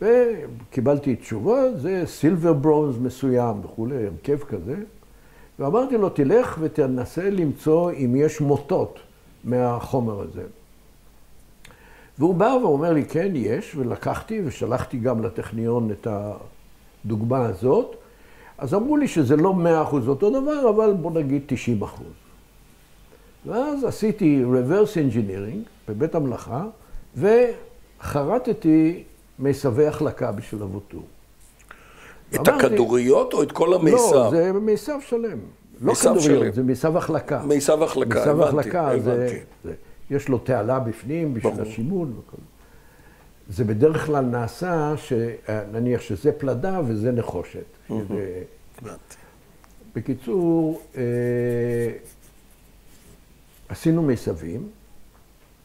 וקיבלתי תשובה, זה סילבר ברונז מסוים וכולי, הרכב כזה. ואמרתי לו, תלך ותנסה למצוא אם יש מוטות מהחומר הזה. והוא בא ואומר לי, כן, יש, ולקחתי ושלחתי גם לטכניון את הדוגמה הזאת. אז אמרו לי שזה לא מאה אחוז אותו דבר, אבל בוא נגיד 90 אחוז. ואז עשיתי reverse engineering בבית המלאכה, וחרטתי מיסבי החלקה בשביל הווטור. את אמרתי- הכדוריות או את כל המיסב? לא, זה מיסב שלם. לא שלם. כדוריות, זה מיסב החלקה. מיסב החלקה, מיסב הבנתי, החלקה, זה, הבנתי. זה, יש לו תעלה בפנים בשביל ברור. השימון וכל זה בדרך כלל נעשה, נניח שזה פלדה וזה נחושת. בקיצור, אה, עשינו מיסבים,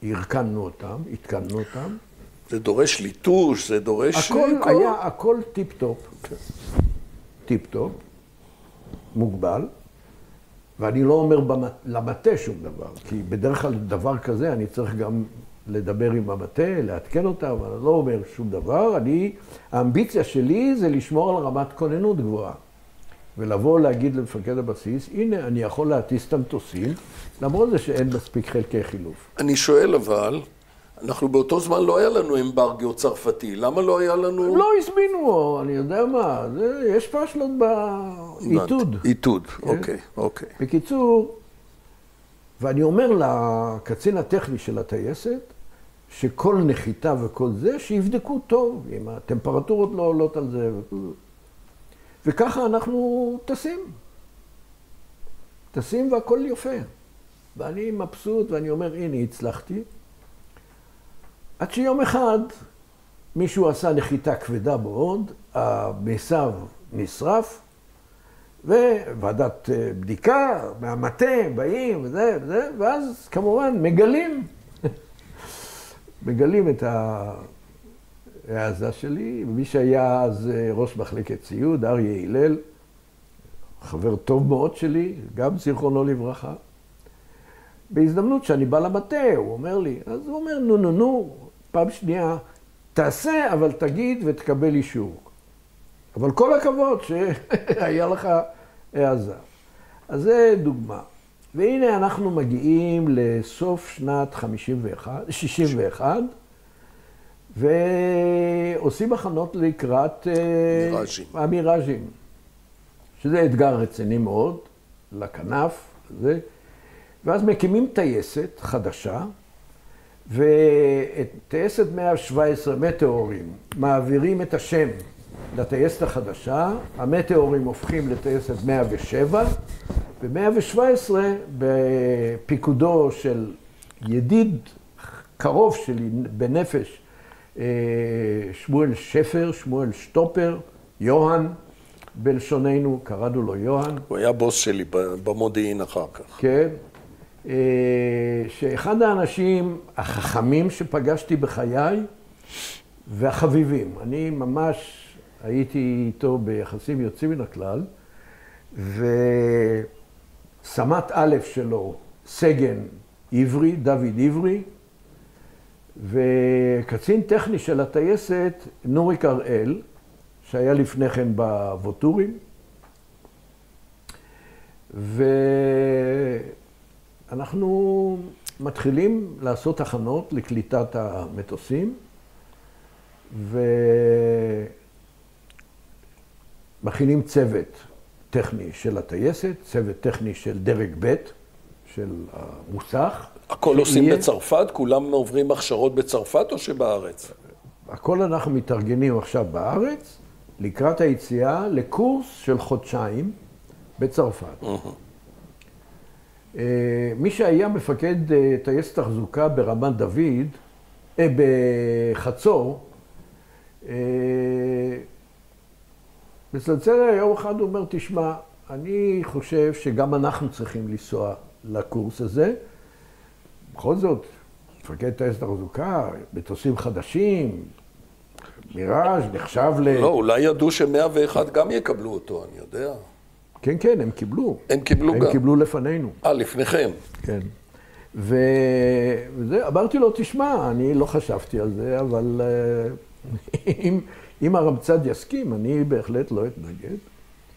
הרכבנו אותם, התקנו אותם. זה דורש ליטוש, זה דורש... הכל כל- היה, הכל טיפ-טופ. טיפ-טופ, מוגבל, ואני לא אומר במת- למטה שום דבר, כי בדרך כלל דבר כזה אני צריך גם לדבר עם המטה, לעדכן אותם, אבל אני לא אומר שום דבר. אני, האמביציה שלי זה לשמור על רמת כוננות גבוהה. ולבוא להגיד למפקד הבסיס, הנה, אני יכול להטיס את המטוסים, למרות זה שאין מספיק חלקי חילוף. אני שואל אבל, אנחנו באותו זמן לא היה לנו אמברגו צרפתי, למה לא היה לנו... לא הזמינו, אני יודע מה, זה, יש פשלות בעיתוד. הבנתי. עיתוד, אוקיי, אוקיי. בקיצור, ואני אומר לקצין הטכני של הטייסת, שכל נחיתה וכל זה, שיבדקו טוב, אם הטמפרטורות לא עולות על זה. וכל זה. וככה אנחנו טסים. טסים והכל יפה. ואני מבסוט, ואני אומר, הנה, הצלחתי. עד שיום אחד מישהו עשה נחיתה כבדה מאוד, המיסב נשרף, וועדת אה, בדיקה מהמטה, באים וזה וזה, ואז כמובן מגלים, מגלים את ההעזה שלי, ומי שהיה אז אה, ראש מחלקת ציוד, אריה הלל, חבר טוב מאוד שלי, גם זיכרונו לברכה. בהזדמנות שאני בא למטה, הוא אומר לי, אז הוא אומר, נו, נו, נו, פעם שנייה, תעשה, אבל תגיד ותקבל אישור. אבל כל הכבוד שהיה לך העזה. אז זה דוגמה. והנה אנחנו מגיעים לסוף שנת 51, 61, ועושים הכנות לקראת אה, מיראז'ים. המיראז'ים, שזה אתגר רציני מאוד לכנף, זה. ואז מקימים טייסת חדשה, את טייסת 117 מטאורים מעבירים את השם לטייסת החדשה, המטאורים הופכים לטייסת 107, ו-117 בפיקודו של ידיד קרוב שלי בנפש, שמואל שפר, שמואל שטופר, יוהן, בלשוננו, קראנו לו יוהן. הוא היה בוס שלי במודיעין אחר כך. כן. אה, שאחד האנשים החכמים שפגשתי בחיי והחביבים. אני ממש הייתי איתו ביחסים יוצאים מן הכלל, וסמ"ט א' שלו, סגן עברי, דוד עברי, וקצין טכני של הטייסת, נוריק הראל, שהיה לפני כן בווטורים. ואנחנו מתחילים לעשות הכנות לקליטת המטוסים, ומכינים צוות טכני של הטייסת, צוות טכני של דרג ב' של המוסך. הכל עושים בצרפת? כולם עוברים הכשרות בצרפת או שבארץ? הכל אנחנו מתארגנים עכשיו בארץ, לקראת היציאה לקורס של חודשיים בצרפת. אה, מי שהיה מפקד אה, טייס תחזוקה ברמת דוד, אה, בחצור, מצלצל יום אחד, הוא אומר, תשמע, אני חושב שגם אנחנו צריכים לנסוע לקורס הזה. בכל זאת, מפקד טייס תחזוקה, מטוסים חדשים, מיראז' נחשב ל... לא, אולי ידעו שמאה ואחד גם יקבלו אותו, אני יודע. כן, כן, הם קיבלו. הם קיבלו הם גם. הם קיבלו לפנינו. אה, לפניכם. כן. ו... וזה, אמרתי לו, תשמע, אני לא חשבתי על זה, אבל uh, אם, אם הרבצ"ד יסכים, אני בהחלט לא אתנגד.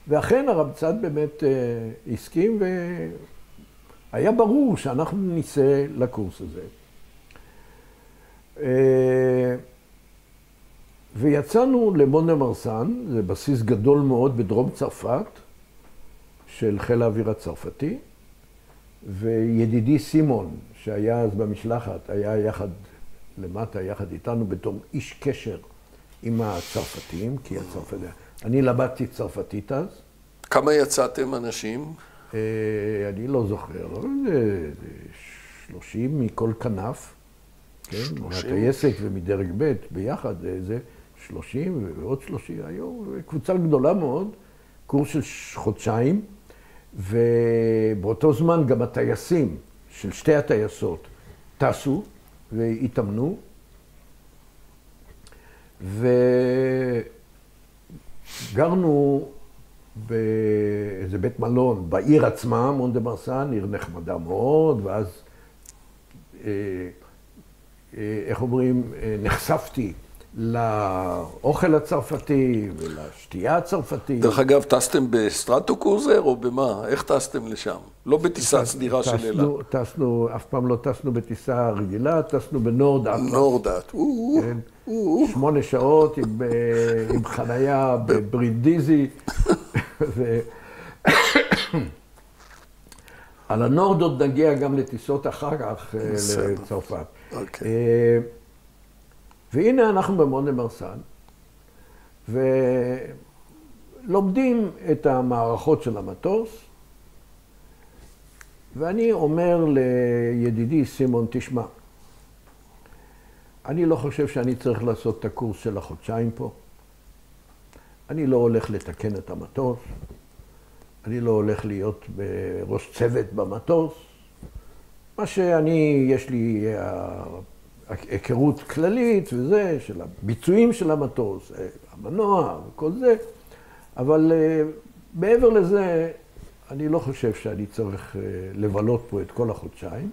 ואכן הרבצ"ד באמת uh, הסכים, והיה ברור שאנחנו ניסע לקורס הזה. Uh, ויצאנו למונה מרסן, זה בסיס גדול מאוד בדרום צרפת, של חיל האוויר הצרפתי, וידידי סימון, שהיה אז במשלחת, היה יחד, למטה, יחד איתנו, בתור איש קשר עם הצרפתים, כי הצרפתים... אני למדתי צרפתית אז. כמה יצאתם אנשים? אה, אני לא זוכר, לא שלושים מכל כנף, כן? מהטייסת ומדרג ב' ביחד, זה שלושים ועוד שלושים, היו קבוצה גדולה מאוד, קורס של חודשיים. ובאותו זמן גם הטייסים של שתי הטייסות טסו והתאמנו, וגרנו באיזה בית מלון בעיר עצמה, מונדה מרסן, עיר נחמדה מאוד, ואז, אה, אה, איך אומרים, אה, נחשפתי לאוכל הצרפתי ולשתייה הצרפתית. דרך אגב, טסתם בסטרטו קרוזר או במה? איך טסתם לשם? לא בטיסה סדירה של אילת. טסנו, אף פעם לא טסנו בטיסה רגילה, טסנו בנורדאט. נורדאט, כן. שמונה שעות עם, אה, עם בברינדיזי. על הנורד עוד נגיע גם לטיסות אחר כך אה, לצרפת. אוקיי. אה, והנה אנחנו במונה מרסן, ולומדים את המערכות של המטוס, ואני אומר לידידי סימון, תשמע, אני לא חושב שאני צריך לעשות את הקורס של החודשיים פה. אני לא הולך לתקן את המטוס, אני לא הולך להיות בראש צוות במטוס. מה שאני, יש לי היכרות כללית וזה, של הביצועים של המטוס, המנוע וכל זה, אבל אה, מעבר לזה, אני לא חושב שאני צריך אה, לבלות פה את כל החודשיים.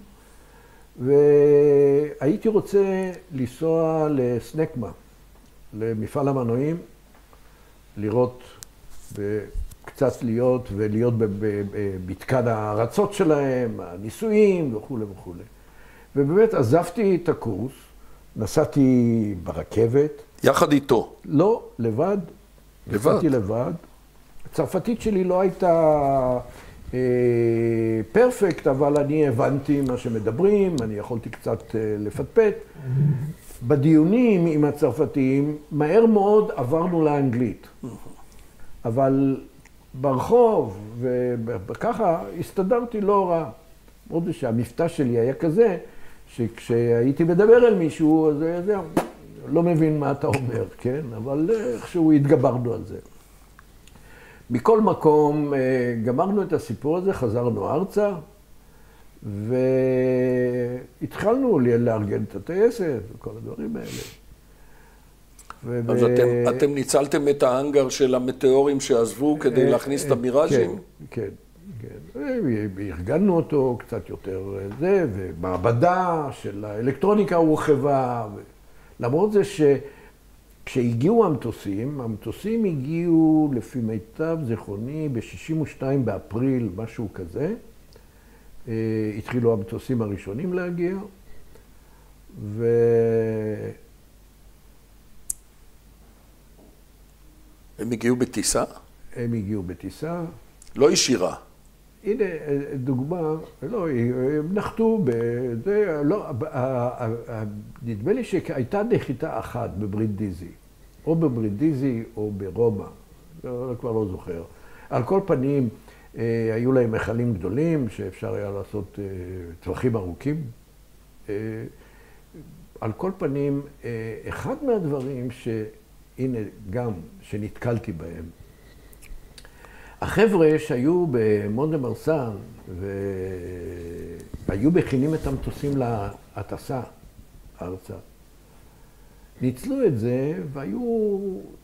והייתי רוצה לנסוע לסנקמה, למפעל המנועים, לראות, וקצת להיות ולהיות במתקן הארצות שלהם, הניסויים וכולי וכולי. ובאמת עזבתי את הקורס, נסעתי ברכבת. יחד איתו? לא, לבד. לבד? נסעתי לבד. הצרפתית שלי לא הייתה אה, פרפקט, אבל אני הבנתי מה שמדברים, אני יכולתי קצת אה, לפטפט. בדיונים עם הצרפתים, מהר מאוד עברנו לאנגלית. אבל ברחוב, וככה, הסתדרתי לא רע. עוד שהמבטא שלי היה כזה, שכשהייתי מדבר אל מישהו, אז זהו, לא מבין מה אתה אומר, כן? אבל איכשהו התגברנו על זה. מכל מקום, אה, גמרנו את הסיפור הזה, חזרנו ארצה, והתחלנו לארגן את הטייסת וכל הדברים האלה. וב... אז אתם, אתם ניצלתם את האנגר של המטאורים שעזבו כדי אה, להכניס את המיראז'ים? כן, כן, כן. וארגנו אותו קצת יותר זה, ומעבדה של האלקטרוניקה הורחבה. למרות זה שכשהגיעו המטוסים, המטוסים הגיעו, לפי מיטב זיכרוני, ב-62 באפריל, משהו כזה. אה, התחילו המטוסים הראשונים להגיע, ו... הם הגיעו בטיסה? הם הגיעו בטיסה. לא ישירה. הנה דוגמה, לא, הם נחתו בזה, לא, נדמה לי שהייתה נחיתה אחת בברינדיזי, או בברינדיזי או ברומא, לא, כבר לא זוכר. על כל פנים, אה, היו להם מכלים גדולים שאפשר היה לעשות אה, טווחים ארוכים. אה, על כל פנים, אחד מהדברים שהנה גם, שנתקלתי בהם, החבר'ה שהיו במונדה מרסן והיו מכינים את המטוסים להטסה ארצה, ניצלו את זה והיו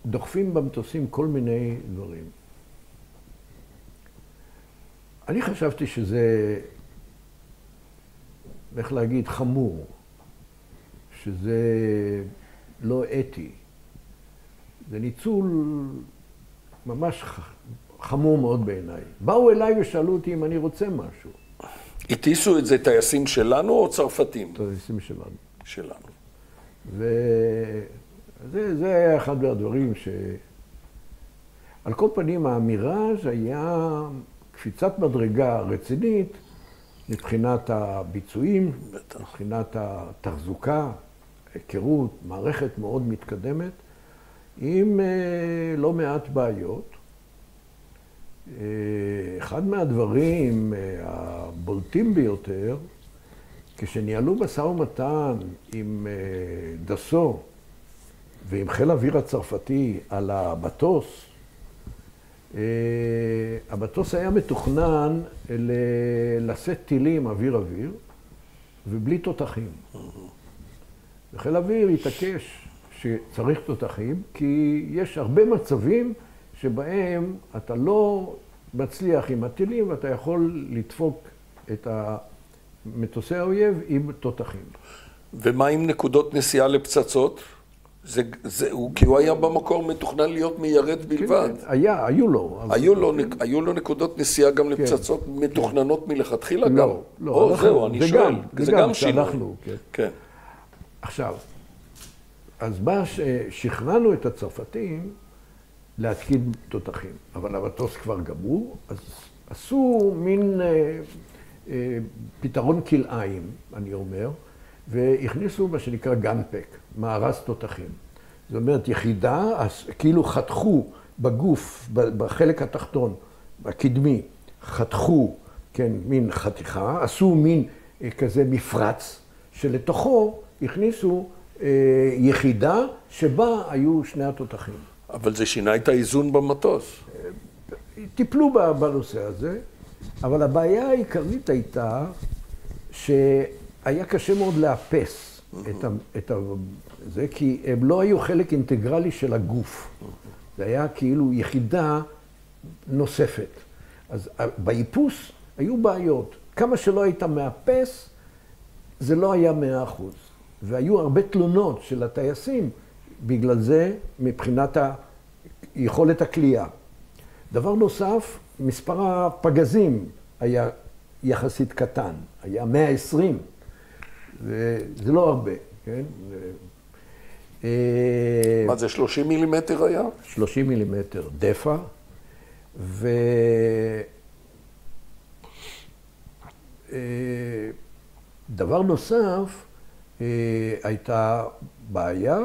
דוחפים במטוסים כל מיני דברים. אני חשבתי שזה, איך להגיד, חמור, שזה לא אתי. זה ניצול ממש חמור מאוד בעיניי. באו אליי ושאלו אותי אם אני רוצה משהו. הטיסו את זה טייסים שלנו או צרפתים? טייסים שלנו. שלנו. וזה היה אחד מהדברים ש... על כל פנים, האמירה היה קפיצת מדרגה רצינית מבחינת הביצועים, בטח. מבחינת התחזוקה, היכרות, מערכת מאוד מתקדמת, עם אה, לא מעט בעיות. אה, אחד מהדברים אה, הבולטים ביותר, כשניהלו משא ומתן עם דסו ועם חיל האוויר הצרפתי על המטוס, המטוס היה מתוכנן לשאת טילים אוויר-אוויר ובלי תותחים. וחיל האוויר התעקש שצריך תותחים, כי יש הרבה מצבים שבהם אתה לא מצליח עם הטילים ואתה יכול לדפוק את מטוסי האויב עם תותחים. ומה עם נקודות נסיעה לפצצות? זה, זה, הוא, כי הוא היה במקור מתוכנן להיות מיירט כן, בלבד. כן, היה, היו לו. היו לו, כן. היו לו נקודות נסיעה גם כן, לפצצות כן, מתוכננות כן. מלכתחילה לא, גם? לא, או, אנחנו, זהו, אני זה שואל. גם, זה, זה גם, שינוי. כן. כן. עכשיו, אז מה ששכנענו את הצרפתים להתקין תותחים, אבל המטוס כבר גמור, אז עשו מין אה, אה, פתרון כלאיים, אני אומר, והכניסו מה שנקרא גנפק, מארז תותחים. זאת אומרת, יחידה, כאילו חתכו בגוף, בחלק התחתון, הקדמי, חתכו, כן, מין חתיכה, עשו מין אה, כזה מפרץ, שלתוכו הכניסו אה, יחידה שבה היו שני התותחים. אבל זה שינה את האיזון במטוס. אה, טיפלו בנושא הזה, אבל הבעיה העיקרית הייתה ש... היה קשה מאוד לאפס את, ה, את ה, זה, כי הם לא היו חלק אינטגרלי של הגוף. זה היה כאילו יחידה נוספת. אז באיפוס היו בעיות. כמה שלא היית מאפס, זה לא היה מאה אחוז. והיו הרבה תלונות של הטייסים בגלל זה, מבחינת יכולת הכלייה. דבר נוסף, מספר הפגזים היה יחסית קטן, היה 120. וזה לא הרבה, כן? אה, מה זה, 30 מילימטר היה? 30 מילימטר דפע, ו... אה, דבר נוסף, אה, הייתה הבעיה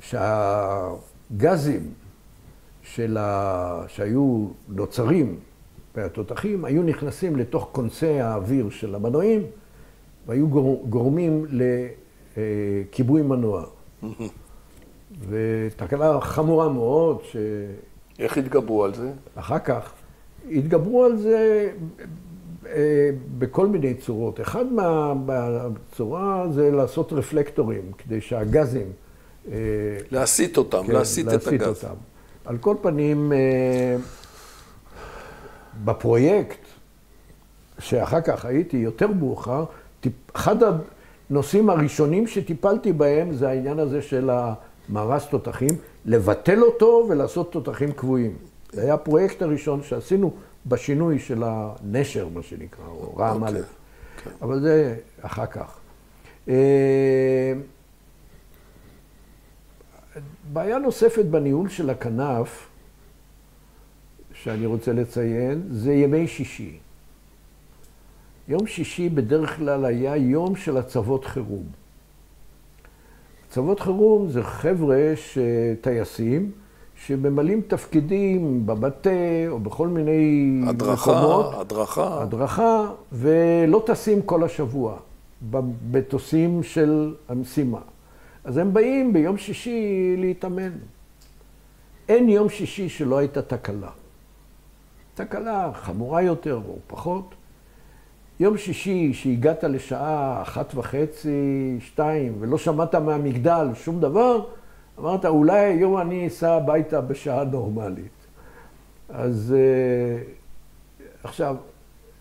שהגזים של ה... שהיו נוצרים מהתותחים היו נכנסים לתוך כונסי האוויר של המנועים והיו גורמים לכיבוי מנוע. ותקלה חמורה מאוד, ש... איך התגברו על זה? אחר כך התגברו על זה אה, בכל מיני צורות. אחד מהצורה זה לעשות רפלקטורים, כדי שהגזים... אה, להסיט אותם, כן, להסיט, להסיט את הגז. אותם. על כל פנים, אה, בפרויקט, שאחר כך הייתי יותר מאוחר, אחד הנושאים הראשונים שטיפלתי בהם זה העניין הזה של המארז תותחים, לבטל אותו ולעשות תותחים קבועים. זה היה הפרויקט הראשון שעשינו בשינוי של הנשר, מה שנקרא, או רעם אוקיי, א', okay. אבל זה אחר כך. אה, בעיה נוספת בניהול של הכנף, שאני רוצה לציין, זה ימי שישי. יום שישי בדרך כלל היה יום של הצבות חירום. הצבות חירום זה חבר'ה, טייסים, שממלאים תפקידים במטה או בכל מיני הדרכה, מקומות. הדרכה. הדרכה, ולא טסים כל השבוע במטוסים של המשימה. אז הם באים ביום שישי להתאמן. אין יום שישי שלא הייתה תקלה. תקלה חמורה יותר או פחות. יום שישי שהגעת לשעה אחת וחצי, שתיים, ולא שמעת מהמגדל שום דבר, אמרת, אולי היום אני אסע הביתה בשעה נורמלית. אז אה, עכשיו,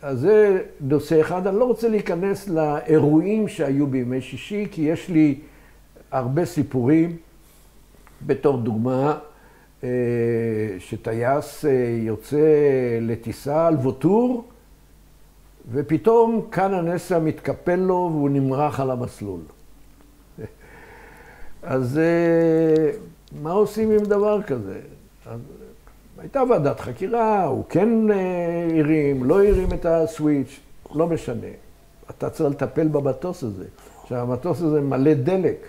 אז זה נושא אחד. אני לא רוצה להיכנס לאירועים שהיו בימי שישי, כי יש לי הרבה סיפורים. בתור דוגמה, אה, שטייס אה, יוצא לטיסה על ווטור, ופתאום כאן הנסע מתקפל לו והוא נמרח על המסלול. אז אה, מה עושים עם דבר כזה? אז הייתה ועדת חקירה, הוא כן הרים, לא הרים את הסוויץ', לא משנה. אתה צריך לטפל במטוס הזה. עכשיו, המטוס הזה מלא דלק,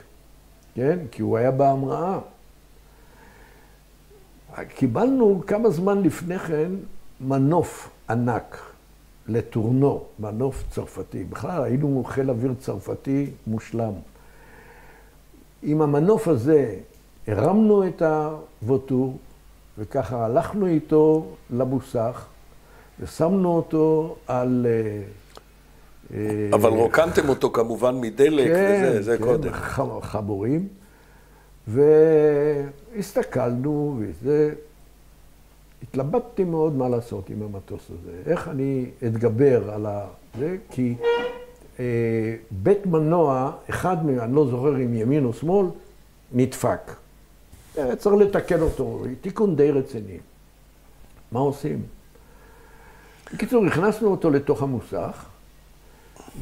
כן? כי הוא היה בהמראה. קיבלנו כמה זמן לפני כן מנוף ענק לטורנו, מנוף צרפתי. בכלל היינו חיל אוויר צרפתי מושלם. עם המנוף הזה הרמנו את הווטור, וככה הלכנו איתו למוסך, ושמנו אותו על... אה, אה, אבל רוקנתם אותו כמובן מדלק, כן, וזה זה כן, קודם. כן, חמורים. והסתכלנו, וזה... התלבטתי מאוד מה לעשות עם המטוס הזה. איך אני אתגבר על זה, כי אה, בית מנוע, אחד מהם, אני לא זוכר אם ימין או שמאל, נדפק. אה, צריך לתקן אותו, תיקון די רציני. מה עושים? בקיצור, הכנסנו אותו לתוך המוסך,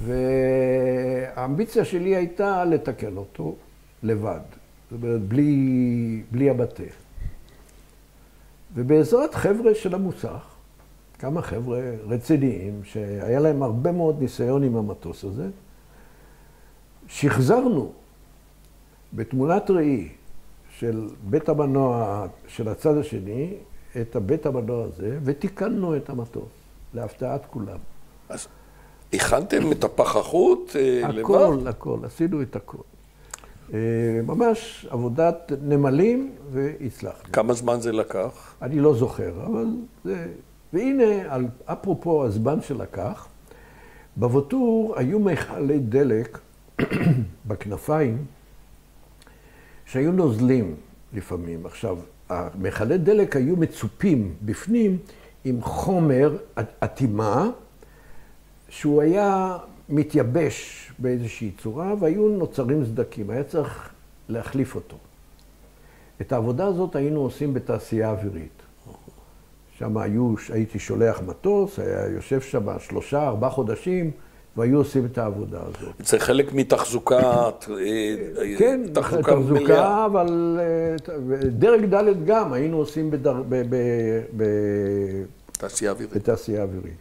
והאמביציה שלי הייתה לתקן אותו לבד. זאת אומרת, בלי, בלי הבטה. ובעזרת חבר'ה של המוסך, כמה חבר'ה רציניים, שהיה להם הרבה מאוד ניסיון עם המטוס הזה, שחזרנו בתמונת ראי של בית המנוע של הצד השני, את הבית המנוע הזה, ותיקנו את המטוס, להפתעת כולם. אז הכנתם את הפחחות אה, לבד? הכל, הכל, עשינו את הכל. אה, ממש עבודת נמלים והצלחנו. כמה זמן זה לקח? אני לא זוכר, אבל זה... והנה, על, אפרופו הזמן שלקח, בווטור היו מכלי דלק בכנפיים שהיו נוזלים לפעמים. עכשיו, מכלי דלק היו מצופים בפנים עם חומר אטימה, שהוא היה מתייבש באיזושהי צורה, והיו נוצרים סדקים, היה צריך להחליף אותו. את העבודה הזאת היינו עושים בתעשייה אווירית. שם היו, הייתי שולח מטוס, היה יושב שם שלושה, ארבעה חודשים, והיו עושים את העבודה הזאת. זה חלק מתחזוקה, אה, כן, תחזוקה, תחזוקה אבל אה, דרג ד' גם היינו עושים בדר, ב, ב, ב, אווירית. בתעשייה אווירית.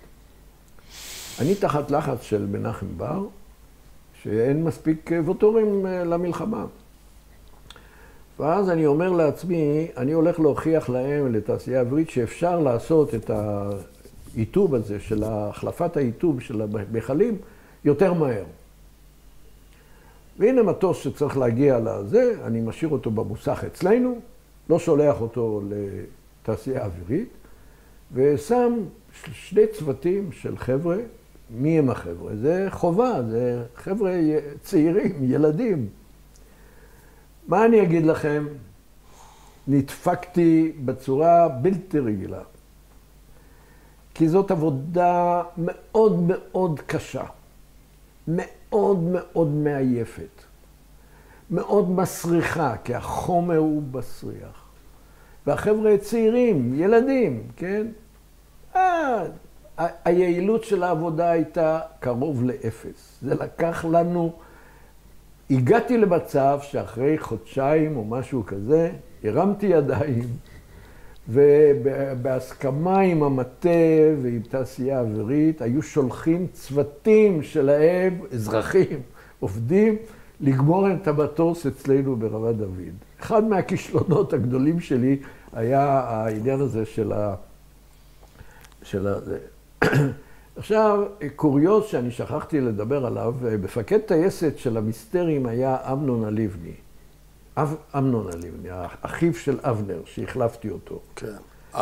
אני תחת לחץ של מנחם בר, שאין מספיק ווטורים אה, למלחמה. ואז אני אומר לעצמי, אני הולך להוכיח להם, לתעשייה האווירית, שאפשר לעשות את האיתוב הזה, של החלפת האיתוב של המכלים, יותר מהר. והנה מטוס שצריך להגיע לזה, אני משאיר אותו במוסך אצלנו, לא שולח אותו לתעשייה אווירית, ושם שני צוותים של חבר'ה, מי הם החבר'ה? זה חובה, זה חבר'ה צעירים, ילדים. מה אני אגיד לכם? נדפקתי בצורה בלתי רגילה. כי זאת עבודה מאוד מאוד קשה, מאוד מאוד מעייפת, מאוד מסריחה, כי החומר הוא מסריח. והחבר'ה צעירים, ילדים, כן? אה, היעילות של העבודה הייתה קרוב לאפס. זה לקח לנו... הגעתי למצב שאחרי חודשיים או משהו כזה, הרמתי ידיים, ובהסכמה עם המטה ועם תעשייה אווירית, היו שולחים צוותים שלהם, אזרחים, עובדים, לגמור את המטוס אצלנו ברמת דוד. אחד מהכישלונות הגדולים שלי היה העניין הזה של ה... של ה... עכשיו, קוריוז שאני שכחתי לדבר עליו, מפקד טייסת של המסתרים היה אמנון הלבני. אב, אמנון הלבני, אחיו של אבנר, שהחלפתי אותו. כן.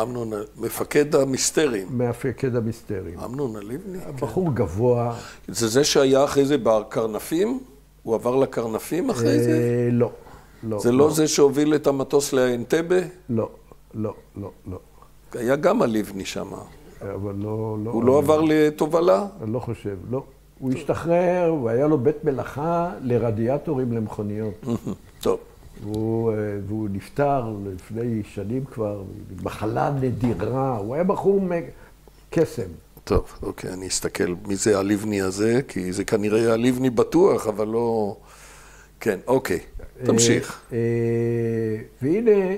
אמנון, מפקד המסתרים. מפקד המסתרים. אמנון הלבני? בחור כן. גבוה. זה זה שהיה אחרי זה בקרנפים? הוא עבר לקרנפים אחרי זה? אה, לא, לא. זה לא, לא זה שהוביל את המטוס לאנטבה? לא, לא, לא, לא. היה גם הלבני שם. אבל לא... לא הוא לא עבר לתובלה? אני לא חושב, לא. הוא השתחרר, והיה לו בית מלאכה לרדיאטורים למכוניות. טוב. והוא, אה, והוא נפטר לפני שנים כבר, מחלה נדירה, הוא היה בחור קסם. טוב, אוקיי, אני אסתכל מי זה הלבני הזה, כי זה כנראה הלבני בטוח, אבל לא... כן, אוקיי, תמשיך. אה, אה, והנה,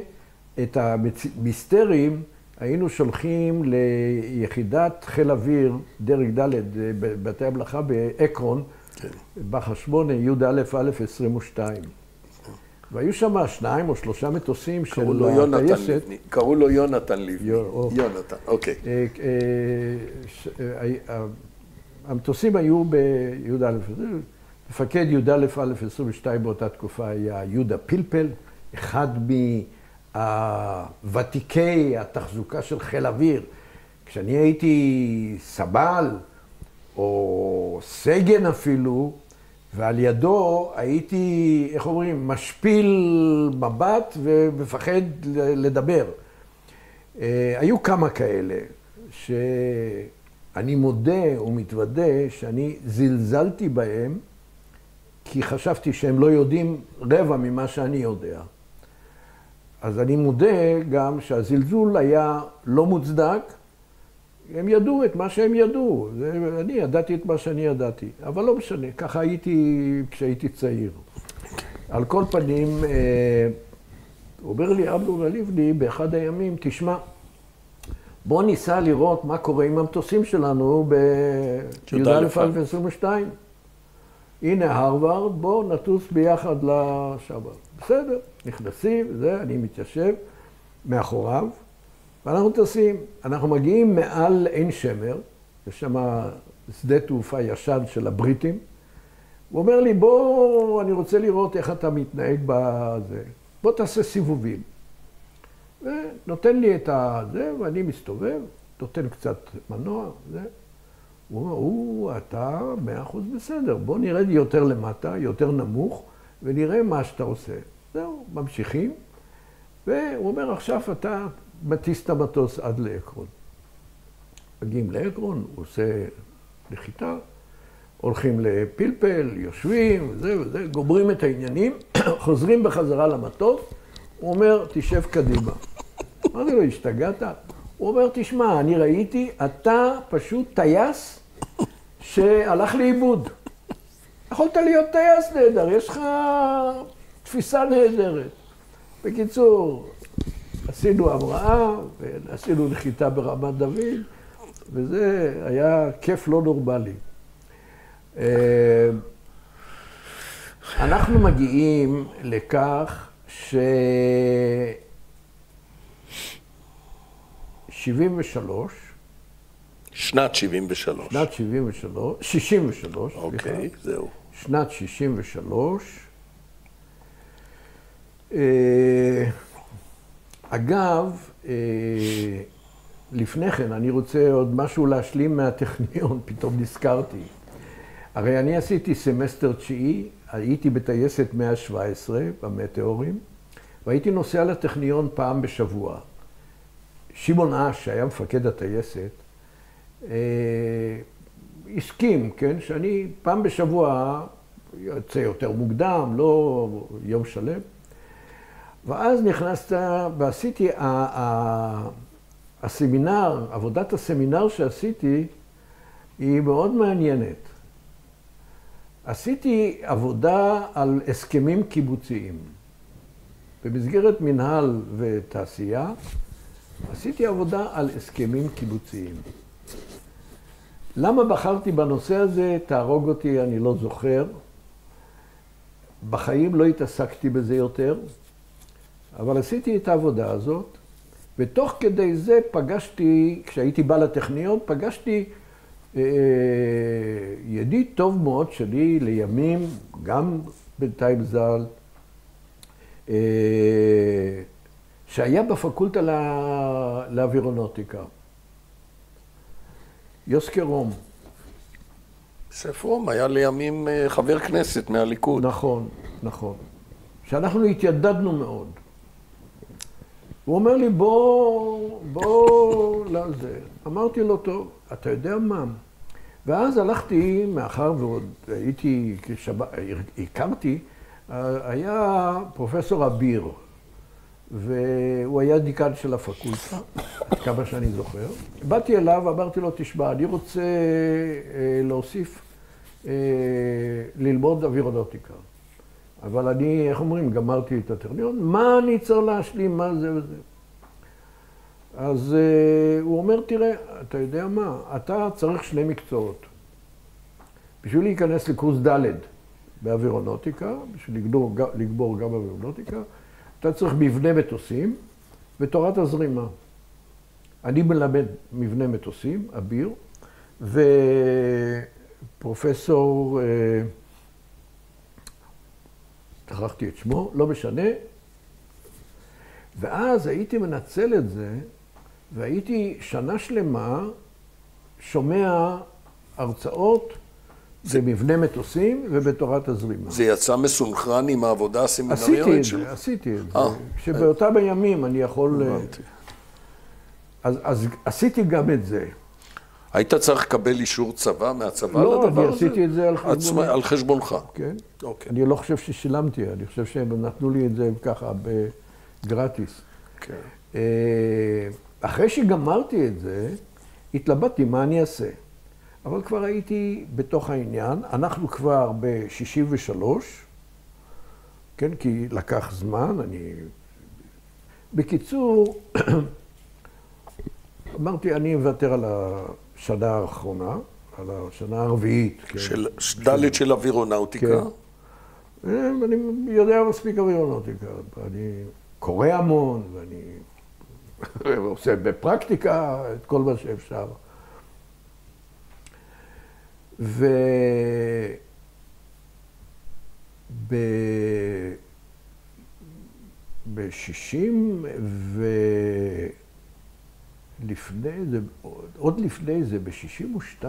את המסתרים היינו שולחים ליחידת חיל אוויר, דרג ד' בבתי המלאכה באקרון, כן. בחר 8, י"א א' 22. והיו שם שניים או שלושה מטוסים של הטייסת. קראו לו יונתן לבני. יונתן, אוקיי. אה, אה, אה, המטוסים היו בי"א, מפקד י"א א' 22 באותה תקופה היה יהודה פלפל, אחד מהוותיקי התחזוקה של חיל אוויר. כשאני הייתי סבל, או סגן אפילו, ועל ידו הייתי, איך אומרים, משפיל מבט ומפחד לדבר. אה, היו כמה כאלה, שאני מודה ומתוודה שאני זלזלתי בהם, כי חשבתי שהם לא יודעים רבע ממה שאני יודע. אז אני מודה גם שהזלזול היה לא מוצדק, הם ידעו את מה שהם ידעו. אני ידעתי את מה שאני ידעתי. אבל לא משנה, ככה הייתי כשהייתי צעיר. על כל פנים, אה, אומר לי אמנון הלבני באחד הימים, תשמע, בוא ניסע לראות מה קורה עם המטוסים שלנו בי"א 22. הנה הרווארד, בוא נטוס ביחד לשבת. בסדר, נכנסים, זה, אני מתיישב מאחוריו. ואנחנו טסים. אנחנו מגיעים מעל עין שמר, יש שם שדה תעופה ישן של הבריטים. הוא אומר לי, בוא, אני רוצה לראות איך אתה מתנהג בזה. בוא תעשה סיבובים. ונותן לי את הזה, ואני מסתובב, נותן קצת מנוע, זה. הוא אומר, הוא, אתה מאה אחוז בסדר, בוא נרד יותר למטה, יותר נמוך, ונראה מה שאתה עושה. זהו, ממשיכים. והוא אומר, עכשיו אתה מטיס את המטוס עד לעקרון. מגיעים לעקרון, הוא עושה נחיתה, הולכים לפלפל, יושבים, וזה וזה, גומרים את העניינים, חוזרים בחזרה למטוס, הוא אומר, תשב קדימה. אמרתי לו, השתגעת? הוא אומר, תשמע, אני ראיתי, אתה פשוט טייס שהלך לאיבוד. יכולת להיות טייס נהדר, יש לך תפיסה נהדרת. בקיצור, עשינו המראה, ועשינו נחיתה ברמת דוד, וזה היה כיף לא נורמלי. אה, אנחנו מגיעים לכך ש... 73, שנת 73. שנת 73, 63, סליחה. אוקיי, זהו. שנת 63. אה, אגב, אה, לפני כן, אני רוצה עוד משהו להשלים מהטכניון, פתאום נזכרתי. הרי אני עשיתי סמסטר תשיעי, הייתי בטייסת 117 במטאורים, והייתי נוסע לטכניון פעם בשבוע. שמעון אש, שהיה מפקד הטייסת, הסכים, כן, שאני פעם בשבוע יוצא יותר מוקדם, לא יום שלם. ואז נכנסת, ועשיתי, הסמינר, עבודת הסמינר שעשיתי, היא מאוד מעניינת. עשיתי עבודה על הסכמים קיבוציים. במסגרת מנהל ותעשייה, עשיתי עבודה על הסכמים קיבוציים. למה בחרתי בנושא הזה? תהרוג אותי, אני לא זוכר. בחיים לא התעסקתי בזה יותר, אבל עשיתי את העבודה הזאת, ותוך כדי זה פגשתי, כשהייתי בא לטכניון, פגשתי אה, ידיד טוב מאוד שלי לימים, גם בינתיים ז"ל, אה, שהיה בפקולטה לאווירונוטיקה. יוסקר רום. יוסף רום היה לימים אה, חבר כנסת מהליכוד. נכון, נכון. שאנחנו התיידדנו מאוד. הוא אומר לי, בוא, בוא לזה. אמרתי לו, טוב, אתה יודע מה? ואז הלכתי, מאחר ועוד הייתי, כשב... הכרתי, היה פרופסור אביר, והוא היה דיקן של הפקולטה, עד כמה שאני זוכר. באתי אליו, אמרתי לו, תשמע, אני רוצה אה, להוסיף, אה, ללמוד אווירונוטיקה. אבל אני, איך אומרים, גמרתי את הטכניון, מה אני צריך להשלים, מה זה וזה. אז uh, הוא אומר, תראה, אתה יודע מה, אתה צריך שני מקצועות. בשביל להיכנס לקורס ד' באווירונוטיקה, בשביל לגבור, לגבור גם באווירונוטיקה, אתה צריך מבנה מטוסים ותורת הזרימה. אני מלמד מבנה מטוסים, אביר, ופרופסור... Uh, שכחתי את שמו, לא משנה. ואז הייתי מנצל את זה, והייתי שנה שלמה שומע הרצאות במבנה מטוסים ובתורת הזרימה. זה יצא מסונכרן עם העבודה הסמינריונית שלו? עשיתי את זה, עשיתי את זה. שבאותם הימים אני יכול... הבנתי. אז, אז עשיתי גם את זה. היית צריך לקבל אישור צבא מהצבא לא, לדבר הזה? לא, אני עשיתי את זה על חשבונך. על חשבונך. כן. אוקיי. אני לא חושב ששילמתי, אני חושב שהם נתנו לי את זה ככה בגרטיס. כן. אה, אחרי שגמרתי את זה, התלבטתי מה אני אעשה. אבל כבר הייתי בתוך העניין. אנחנו כבר ב-63, כן, כי לקח זמן, אני... בקיצור, אמרתי, אני אוותר על. השנה האחרונה, על השנה הרביעית. כן. של ד' של אווירונאוטיקה. כן. אה, אני יודע מספיק אווירונאוטיקה. אני קורא המון, ואני עושה בפרקטיקה את כל מה שאפשר. ו... ב... ב-60 ו... לפני זה, עוד לפני זה, ב-62,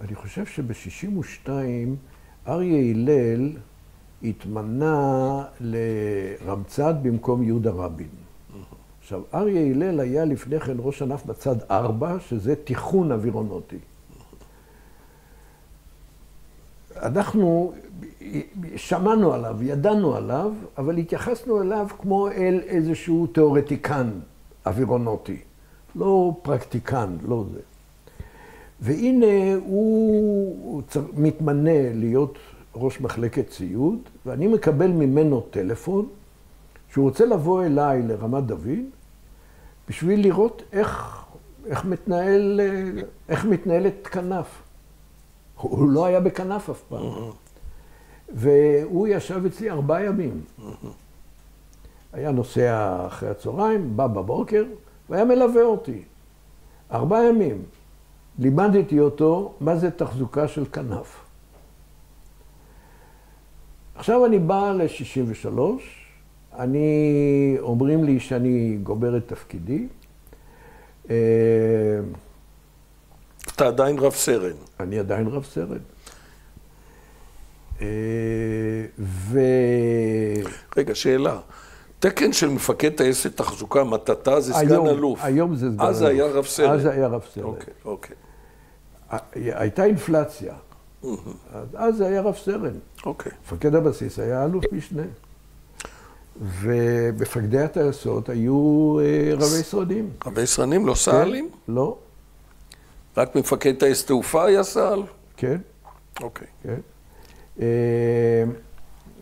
אני חושב שב-62 אריה הלל התמנה לרמצ"ד במקום יהודה רבין. עכשיו, אריה הלל היה לפני כן ראש ענף בצד 4, שזה תיכון אווירונוטי. אנחנו שמענו עליו, ידענו עליו, אבל התייחסנו אליו כמו אל איזשהו תיאורטיקן אווירונוטי, לא פרקטיקן, לא זה. והנה הוא מתמנה להיות ראש מחלקת ציוד, ואני מקבל ממנו טלפון שהוא רוצה לבוא אליי לרמת דוד בשביל לראות איך, איך, מתנהל, איך מתנהלת כנף. הוא לא היה בכנף אף פעם. והוא ישב אצלי ארבעה ימים. היה נוסע אחרי הצהריים, בא בבוקר, והיה מלווה אותי. ארבעה ימים. לימדתי אותו מה זה תחזוקה של כנף. עכשיו אני בא ל-63, אני, אומרים לי שאני גומר את תפקידי. אתה עדיין רב סרן. אני עדיין רב סרן. אה, ו... רגע, שאלה. תקן של מפקד טייסת תחזוקה, מטאטא זה סגן היום, אלוף. היום זה סגן אלוף. אז זה היה רב סרן. אז זה היה רב סרן. אוקיי, אוקיי. הייתה אינפלציה. אז- זה היה רב סרן. אוקיי. מפקד הבסיס היה אלוף משנה. ומפקדי הטייסות היו אה, רבי שרדים. רבי סרנים לא סא"לים? כן? לא, רק מפקד טייס תעופה היה סא"ל? כן, אוקיי. כן. אה,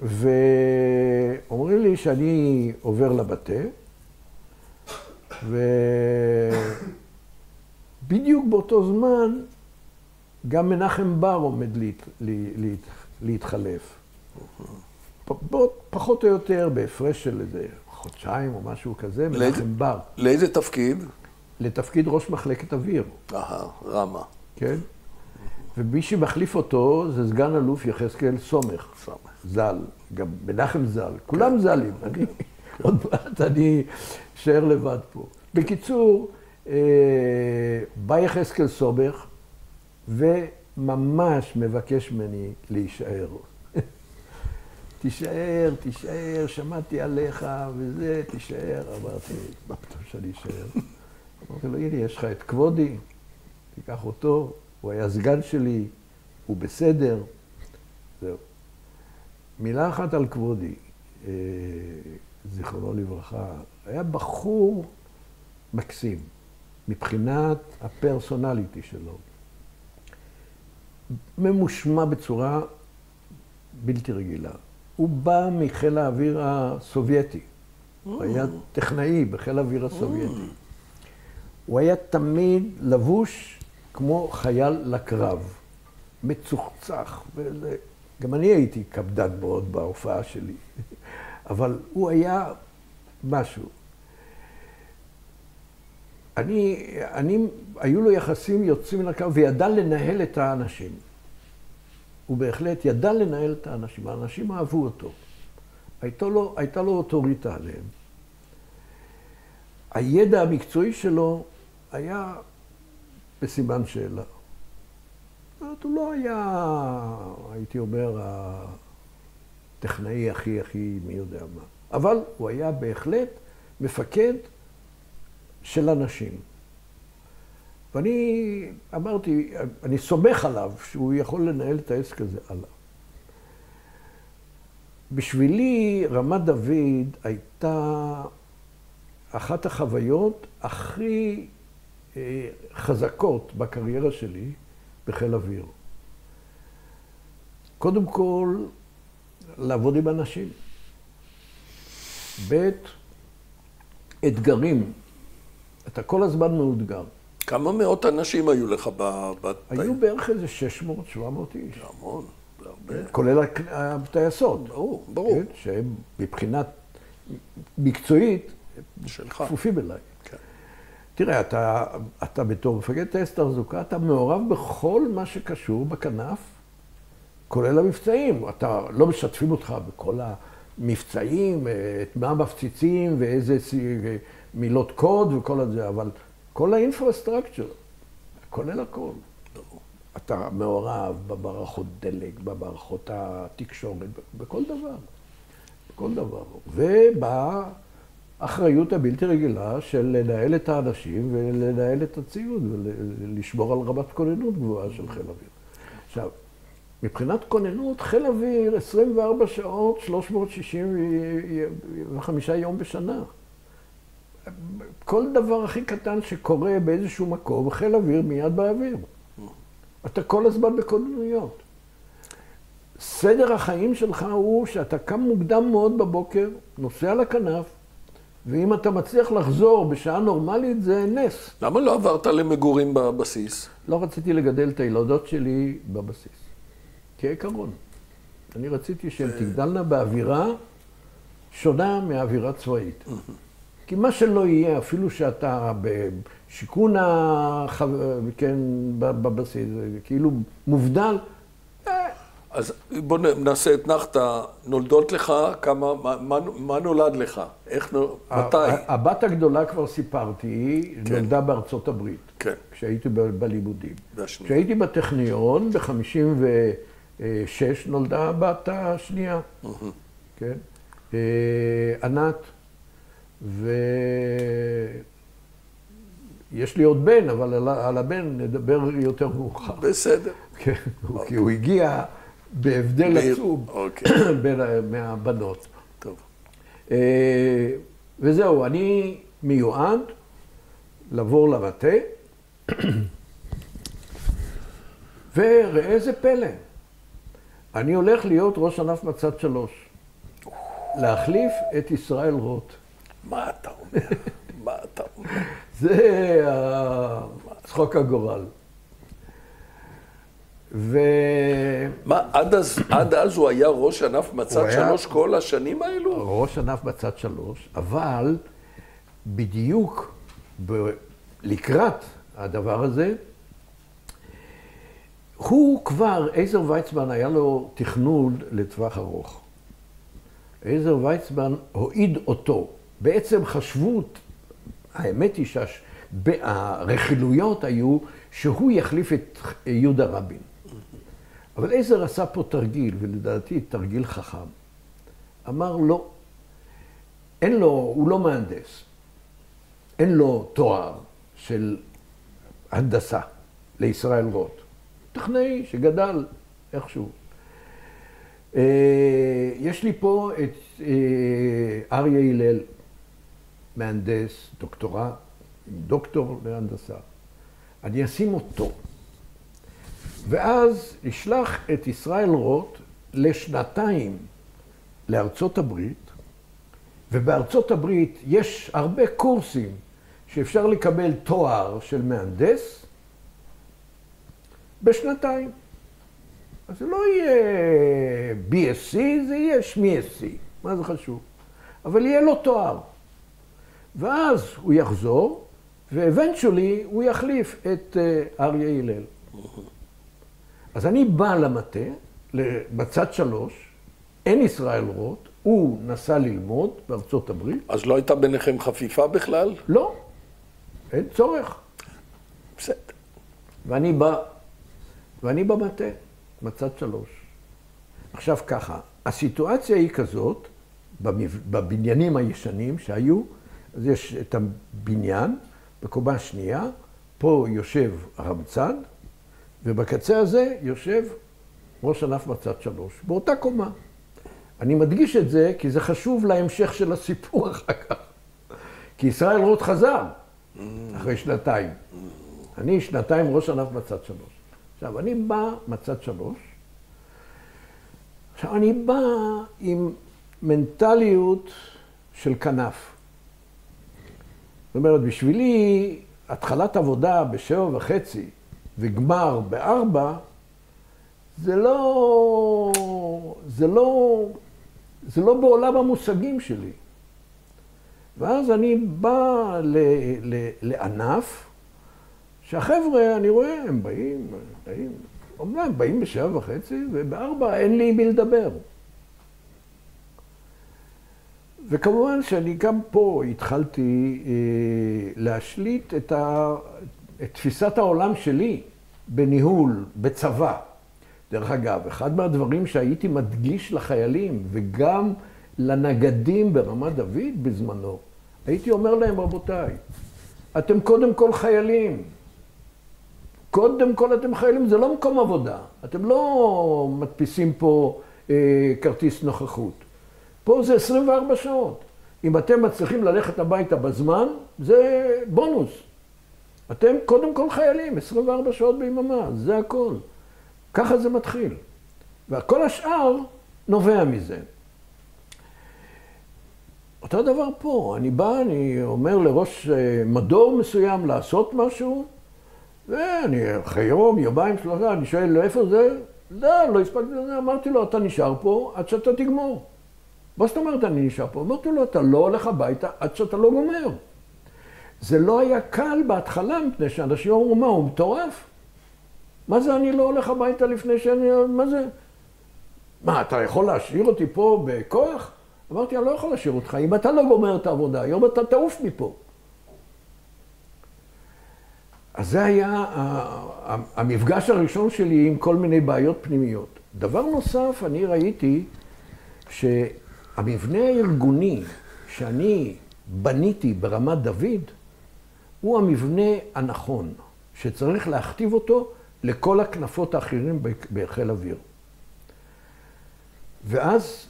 ואומרים לי שאני עובר לבתה, ובדיוק באותו זמן גם מנחם בר עומד להת, לה- להת, להתחלף. בוא- פחות או יותר בהפרש של איזה חודשיים או משהו כזה, לאיזה- מנחם בר, לאיזה תפקיד? לתפקיד ראש מחלקת אוויר, אהה, רמה. כן? ומי שמחליף אותו זה סגן אלוף יחזקאל סומך. סמך. ז"ל, גם מנחם ז"ל, כולם ז"לים. אני, עוד מעט אני אשאר לבד פה. בקיצור, אה, בא יחזקאל סומך וממש מבקש ממני להישאר. תישאר, תישאר, שמעתי עליך וזה, תישאר. אמרתי, מה פתאום שאני אשאר? אמרתי לו, הנה, יש לך את כבודי, תיקח אותו, הוא היה סגן שלי, הוא בסדר. זהו. מילה אחת על כבודי, אה, זיכרונו לברכה, היה בחור מקסים, מבחינת הפרסונליטי שלו. ממושמע בצורה בלתי רגילה. הוא בא מחיל האוויר הסובייטי. הוא היה טכנאי בחיל האוויר הסובייטי. הוא היה תמיד לבוש כמו חייל לקרב, מצוחצח. וזה... גם אני הייתי קפדן מאוד בהופעה שלי, אבל הוא היה משהו. אני, אני, היו לו יחסים יוצאים מן הכלל, וידע לנהל את האנשים. הוא בהחלט ידע לנהל את האנשים, האנשים אהבו אותו. הייתה לו, הייתה לו אוטוריטה עליהם. הידע המקצועי שלו היה בסימן שאלה. זאת אומרת, הוא לא היה, הייתי אומר, הטכנאי הכי הכי מי יודע מה. אבל הוא היה בהחלט מפקד של אנשים. ואני אמרתי, אני סומך עליו שהוא יכול לנהל את העסק הזה הלאה. בשבילי רמת דוד הייתה אחת החוויות הכי חזקות בקריירה שלי בחיל אוויר. קודם כל, לעבוד עם אנשים. ב', אתגרים. אתה כל הזמן מאותגר. כמה מאות אנשים היו לך ב... היו בערך איזה 600-700 איש. זה המון, זה הרבה. כולל הטייסות. ברור, ברור. כן, שהם מבחינת מקצועית שלך. כפופים אליי. תראה, אתה, אתה בתור מפקד טייס תחזוקה, אתה מעורב בכל מה שקשור בכנף, כולל המבצעים. אתה, לא משתפים אותך בכל המבצעים, אה, את מה מפציצים ואיזה מילות קוד וכל הזה, אבל כל האינפרסטרקצ'ר, כולל הכל. אתה מעורב במערכות דלק, במערכות התקשורת, בכל דבר. בכל דבר. ובאחריות הבלתי רגילה של לנהל את האנשים ולנהל את הציוד ולשמור על רמת כוננות גבוהה של חיל אוויר. עכשיו, מבחינת כוננות, חיל אוויר 24 שעות, 365 יום בשנה. כל דבר הכי קטן שקורה באיזשהו מקום, חיל אוויר מיד באוויר. אתה כל הזמן בכוננויות. סדר החיים שלך הוא שאתה קם מוקדם מאוד בבוקר, נוסע לכנף, ואם אתה מצליח לחזור בשעה נורמלית, זה נס. למה לא עברת למגורים בבסיס? לא רציתי לגדל את הילדות שלי בבסיס. כעיקרון. אני רציתי שהן תגדלנה באווירה שונה מאווירה צבאית. כי מה שלא יהיה, אפילו שאתה בשיכון, החו... כן, בבסיס, כאילו מובדל, אז בוא נעשה אתנחתא, נולדות לך כמה, מה, מה, נולד לך? איך, מתי? הבת הגדולה כבר סיפרתי, כן. נולדה בארצות הברית. כן. כשהייתי בלימודים. והשנייה. כשהייתי בטכניון, ב-56 נולדה הבת השנייה. כן. אה, ענת. ויש לי עוד בן, אבל על הבן נדבר יותר מאוחר. בסדר. כן, כי הוא הגיע בהבדל עצום אוקיי. בין מהבנות. טוב. אה, וזהו, אני מיועד לעבור למטה, וראה איזה פלא, אני הולך להיות ראש ענף מצד שלוש. להחליף את ישראל רוט. מה אתה אומר? מה אתה אומר? זה צחוק הגורל. ו... מה, עד אז, עד אז הוא היה ראש ענף מצד שלוש היה... כל השנים האלו? ראש ענף מצד שלוש, אבל בדיוק ב... לקראת הדבר הזה, הוא כבר, עזר ויצמן היה לו תכנון לטווח ארוך. עזר ויצמן הועיד אותו. בעצם חשבו, האמת היא שהרכילויות היו שהוא יחליף את יהודה רבין. אבל עזר עשה פה תרגיל, ולדעתי תרגיל חכם. אמר לא, אין לו, הוא לא מהנדס, אין לו תואר של הנדסה לישראל רוט. טכנאי שגדל איכשהו. אה, יש לי פה את אה, אריה הלל, מהנדס, דוקטורט, דוקטור להנדסה. אני אשים אותו. ואז אשלח את ישראל רוט לשנתיים לארצות הברית, ובארצות הברית יש הרבה קורסים שאפשר לקבל תואר של מהנדס בשנתיים. אז זה לא יהיה BSc, זה יהיה שמי-SC, מה זה חשוב? אבל יהיה לו תואר. ואז הוא יחזור, ואבנטשולי הוא יחליף את אה, אריה הלל. אז אני בא למטה, בצד שלוש, אין ישראל רוט, הוא נסע ללמוד בארצות הברית. אז לא הייתה ביניכם חפיפה בכלל? לא, אין צורך. בסדר. ואני בא, ואני במטה, בצד שלוש. עכשיו ככה, הסיטואציה היא כזאת, בבניינים הישנים שהיו, אז יש את הבניין בקומה שנייה, פה יושב הרמצד, ובקצה הזה יושב ראש ענף מצד שלוש, באותה קומה. אני מדגיש את זה כי זה חשוב להמשך של הסיפור אחר כך. כי ישראל רוט חזר אחרי שנתיים. אני שנתיים ראש ענף מצד שלוש. עכשיו, אני בא מצד שלוש, עכשיו, אני בא עם מנטליות של כנף. זאת אומרת, בשבילי, התחלת עבודה בשבע וחצי וגמר בארבע, זה לא, זה לא, זה לא בעולם המושגים שלי. ואז אני בא ל, ל, לענף, שהחבר'ה, אני רואה, הם באים, באים, אומנם באים בשבע וחצי, ובארבע אין לי מי לדבר. וכמובן שאני גם פה התחלתי אה, להשליט את, ה, את תפיסת העולם שלי בניהול, בצבא. דרך אגב, אחד מהדברים שהייתי מדגיש לחיילים וגם לנגדים ברמת דוד בזמנו, הייתי אומר להם, רבותיי, אתם קודם כל חיילים. קודם כל אתם חיילים, זה לא מקום עבודה. אתם לא מדפיסים פה אה, כרטיס נוכחות. פה זה 24 שעות. אם אתם מצליחים ללכת הביתה בזמן, זה בונוס. אתם קודם כל חיילים, 24 שעות ביממה, זה הכל. ככה זה מתחיל. וכל השאר נובע מזה. אותו דבר פה, אני בא, אני אומר לראש אה, מדור מסוים לעשות משהו, ואני אחרי יום, יומיים, שלושה, אני שואל איפה זה, לא, לא הספקתי, אמרתי לו, אתה נשאר פה עד שאתה תגמור. מה זאת אומרת אני נשאר פה? אמרתי לו, אתה לא הולך הביתה עד שאתה לא גומר. זה לא היה קל בהתחלה, מפני שאנשים אמרו, מה, הוא מטורף? מה זה אני לא הולך הביתה לפני שאני... מה זה? מה, אתה יכול להשאיר אותי פה בכוח? אמרתי, אני לא יכול להשאיר אותך. אם אתה לא גומר את העבודה, היום אתה תעוף מפה. אז זה היה המפגש הראשון שלי עם כל מיני בעיות פנימיות. דבר נוסף, אני ראיתי שהמבנה הארגוני שאני בניתי ברמת דוד, הוא המבנה הנכון, שצריך להכתיב אותו לכל הכנפות האחרים בחיל אוויר. ואז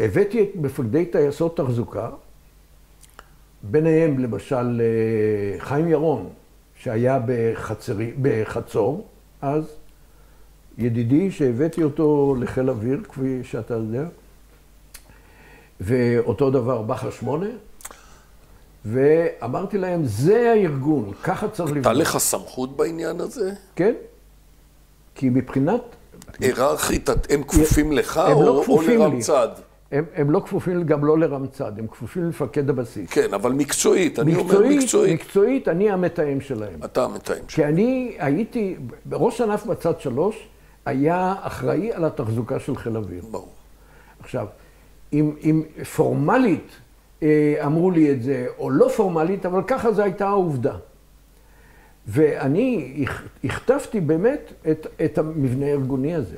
הבאתי את מפקדי טייסות תחזוקה, ביניהם למשל אה, חיים ירון, שהיה בחצרי, בחצור, אז ידידי שהבאתי אותו לחיל אוויר, כפי שאתה יודע, ואותו דבר בכר שמונה, ואמרתי להם, זה הארגון, ככה צריך לבנות. הייתה לך סמכות בעניין הזה? כן, כי מבחינת... היררכית, הם כפופים לך הם לא או, כפופים או לרמצד? הם, הם לא כפופים גם לא לרמצד, הם כפופים למפקד הבסיס. כן, אבל מקצועית, אני מקצועית, אומר מקצועית. מקצועית, אני המתאם שלהם. אתה המתאם שלהם. כי אני הייתי, ראש ענף בצד שלוש היה אחראי על התחזוקה של חיל אוויר. ברור. עכשיו, אם, אם פורמלית אמרו לי את זה, או לא פורמלית, אבל ככה זו הייתה העובדה. ואני הכתבתי באמת את, את המבנה הארגוני הזה.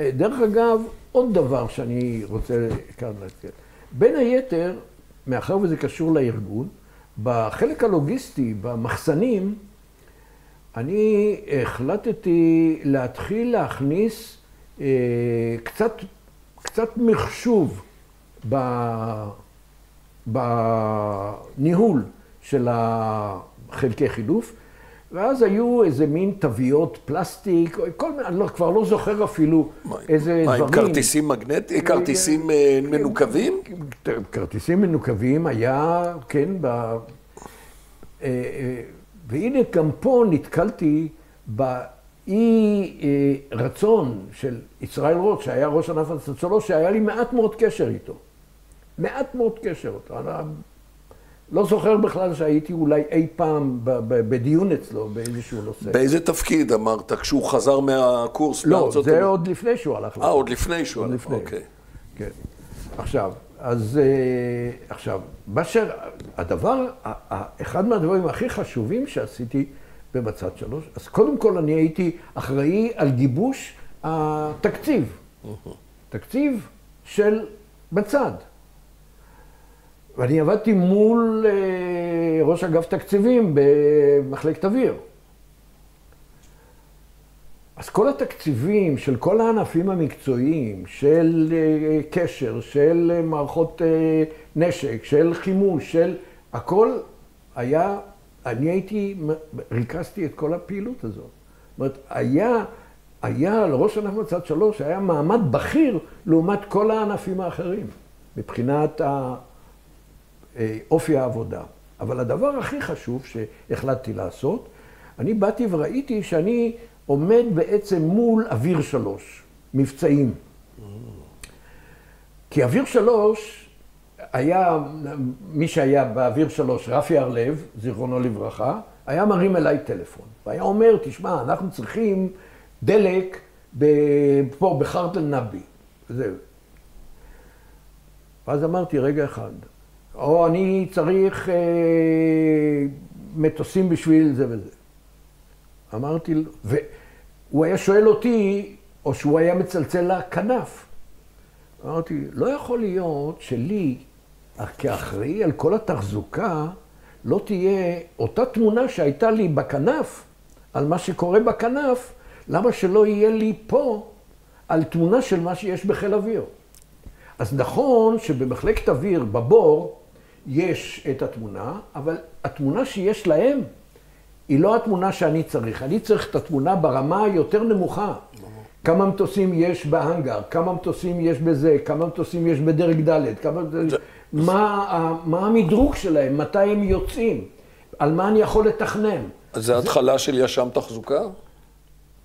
אה, דרך אגב, עוד דבר שאני רוצה כאן להזכיר. בין היתר, מאחר וזה קשור לארגון, בחלק הלוגיסטי, במחסנים, אני החלטתי להתחיל להכניס אה, קצת, קצת מחשוב ב, בניהול של החלקי חילוף. ואז היו איזה מין תוויות פלסטיק, כל מיני, אני לא, כבר לא זוכר אפילו מה, איזה מה, דברים. מה, עם כרטיסים מגנטיים, כרטיסים אה, מנוקבים? כרטיסים מנוקבים היה, כן, ב... אה, אה, והנה גם פה נתקלתי באי רצון של ישראל רוט, שהיה ראש ענף הצלצלו, שהיה לי מעט מאוד קשר איתו. מעט מאוד קשר. לא זוכר בכלל שהייתי אולי אי פעם בדיון אצלו באיזשהו נושא. באיזה תפקיד אמרת? כשהוא חזר מהקורס לא, בארצות הברית? לא, זה עוד לפני שהוא הלך. אה, עוד לפני שהוא הלך, אוקיי. כן. עכשיו, אז אה, עכשיו, באשר, הדבר, אחד מהדברים הכי חשובים שעשיתי במצד שלוש, אז קודם כל אני הייתי אחראי על גיבוש התקציב. תקציב של בצד. ואני עבדתי מול אה, ראש אגף תקציבים במחלקת אוויר. אז כל התקציבים של כל הענפים המקצועיים, של אה, קשר, של אה, מערכות נשק, של חימוש, של הכל היה, אני הייתי, ריכזתי את כל הפעילות הזאת. זאת אומרת, היה, היה לראש ענף מצד שלוש, היה מעמד בכיר לעומת כל הענפים האחרים, מבחינת ה... אה, אופי העבודה. אבל הדבר הכי חשוב שהחלטתי לעשות, אני באתי וראיתי שאני עומד בעצם מול אוויר שלוש, מבצעים. כי אוויר שלוש היה, מי שהיה באוויר שלוש, רפי הרלב, זיכרונו לברכה, היה מרים אליי טלפון. והיה אומר, תשמע, אנחנו צריכים דלק פה בחרטל נבי. זהו. ואז אמרתי, רגע אחד, או אני צריך אה, מטוסים בשביל זה וזה. אמרתי לו, והוא היה שואל אותי, או שהוא היה מצלצל לכנף. אמרתי, לא יכול להיות שלי, כאחראי על כל התחזוקה, לא תהיה אותה תמונה שהייתה לי בכנף, על מה שקורה בכנף, למה שלא יהיה לי פה על תמונה של מה שיש בחיל אוויר? אז נכון שבמחלקת אוויר, בבור, יש את התמונה, אבל התמונה שיש להם היא לא התמונה שאני צריך. אני צריך את התמונה ברמה היותר נמוכה. כמה מטוסים יש בהאנגר, כמה מטוסים יש בזה, כמה מטוסים יש בדרג ד', כמה... מה, מה המדרוג שלהם, מתי הם יוצאים, על מה אני יכול לתכנן. אז זה התחלה של יש"ם תחזוקה?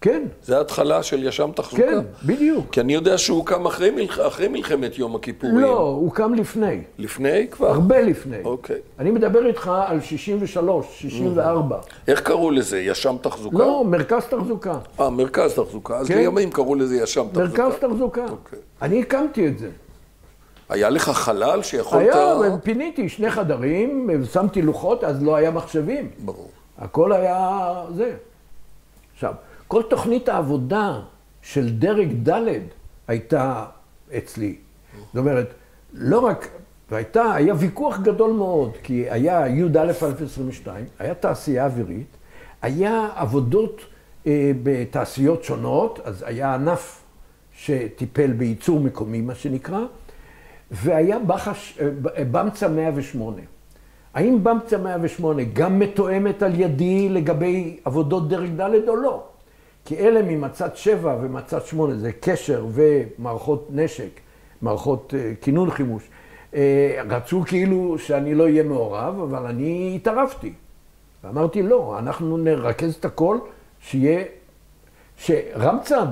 כן. זה ההתחלה של ישם תחזוקה? כן, בדיוק. כי אני יודע שהוא הוקם אחרי, מלח... אחרי מלחמת יום הכיפורים. לא, הוא קם לפני. לפני כבר? הרבה לפני. אוקיי. אני מדבר איתך על 63, 64. איך קראו לזה? ישם תחזוקה? לא, מרכז תחזוקה. אה, מרכז תחזוקה. אז כן. לימים קראו לזה ישם תחזוקה. מרכז תחזוקה. אוקיי. אני הקמתי את זה. היה לך חלל שיכולת... היה, פיניתי שני חדרים, שמתי לוחות, אז לא היה מחשבים. ברור. הכל היה זה. עכשיו, כל תוכנית העבודה של דרג ד' הייתה אצלי. זאת אומרת, לא רק, והייתה, היה ויכוח גדול מאוד, כי היה י"א-22, היה תעשייה אווירית, היה עבודות אה, בתעשיות שונות, אז היה ענף שטיפל בייצור מקומי, מה שנקרא, והיה בחש, אה, במצע 108. האם במצע 108 גם מתואמת על ידי לגבי עבודות דרג ד' או לא? כי אלה ממצד 7 ומצד 8 זה קשר ומערכות נשק, מערכות uh, כינון חימוש. Uh, רצו כאילו שאני לא אהיה מעורב, אבל אני התערבתי. ואמרתי, לא, אנחנו נרכז את הכל, שיהיה, שרמצד,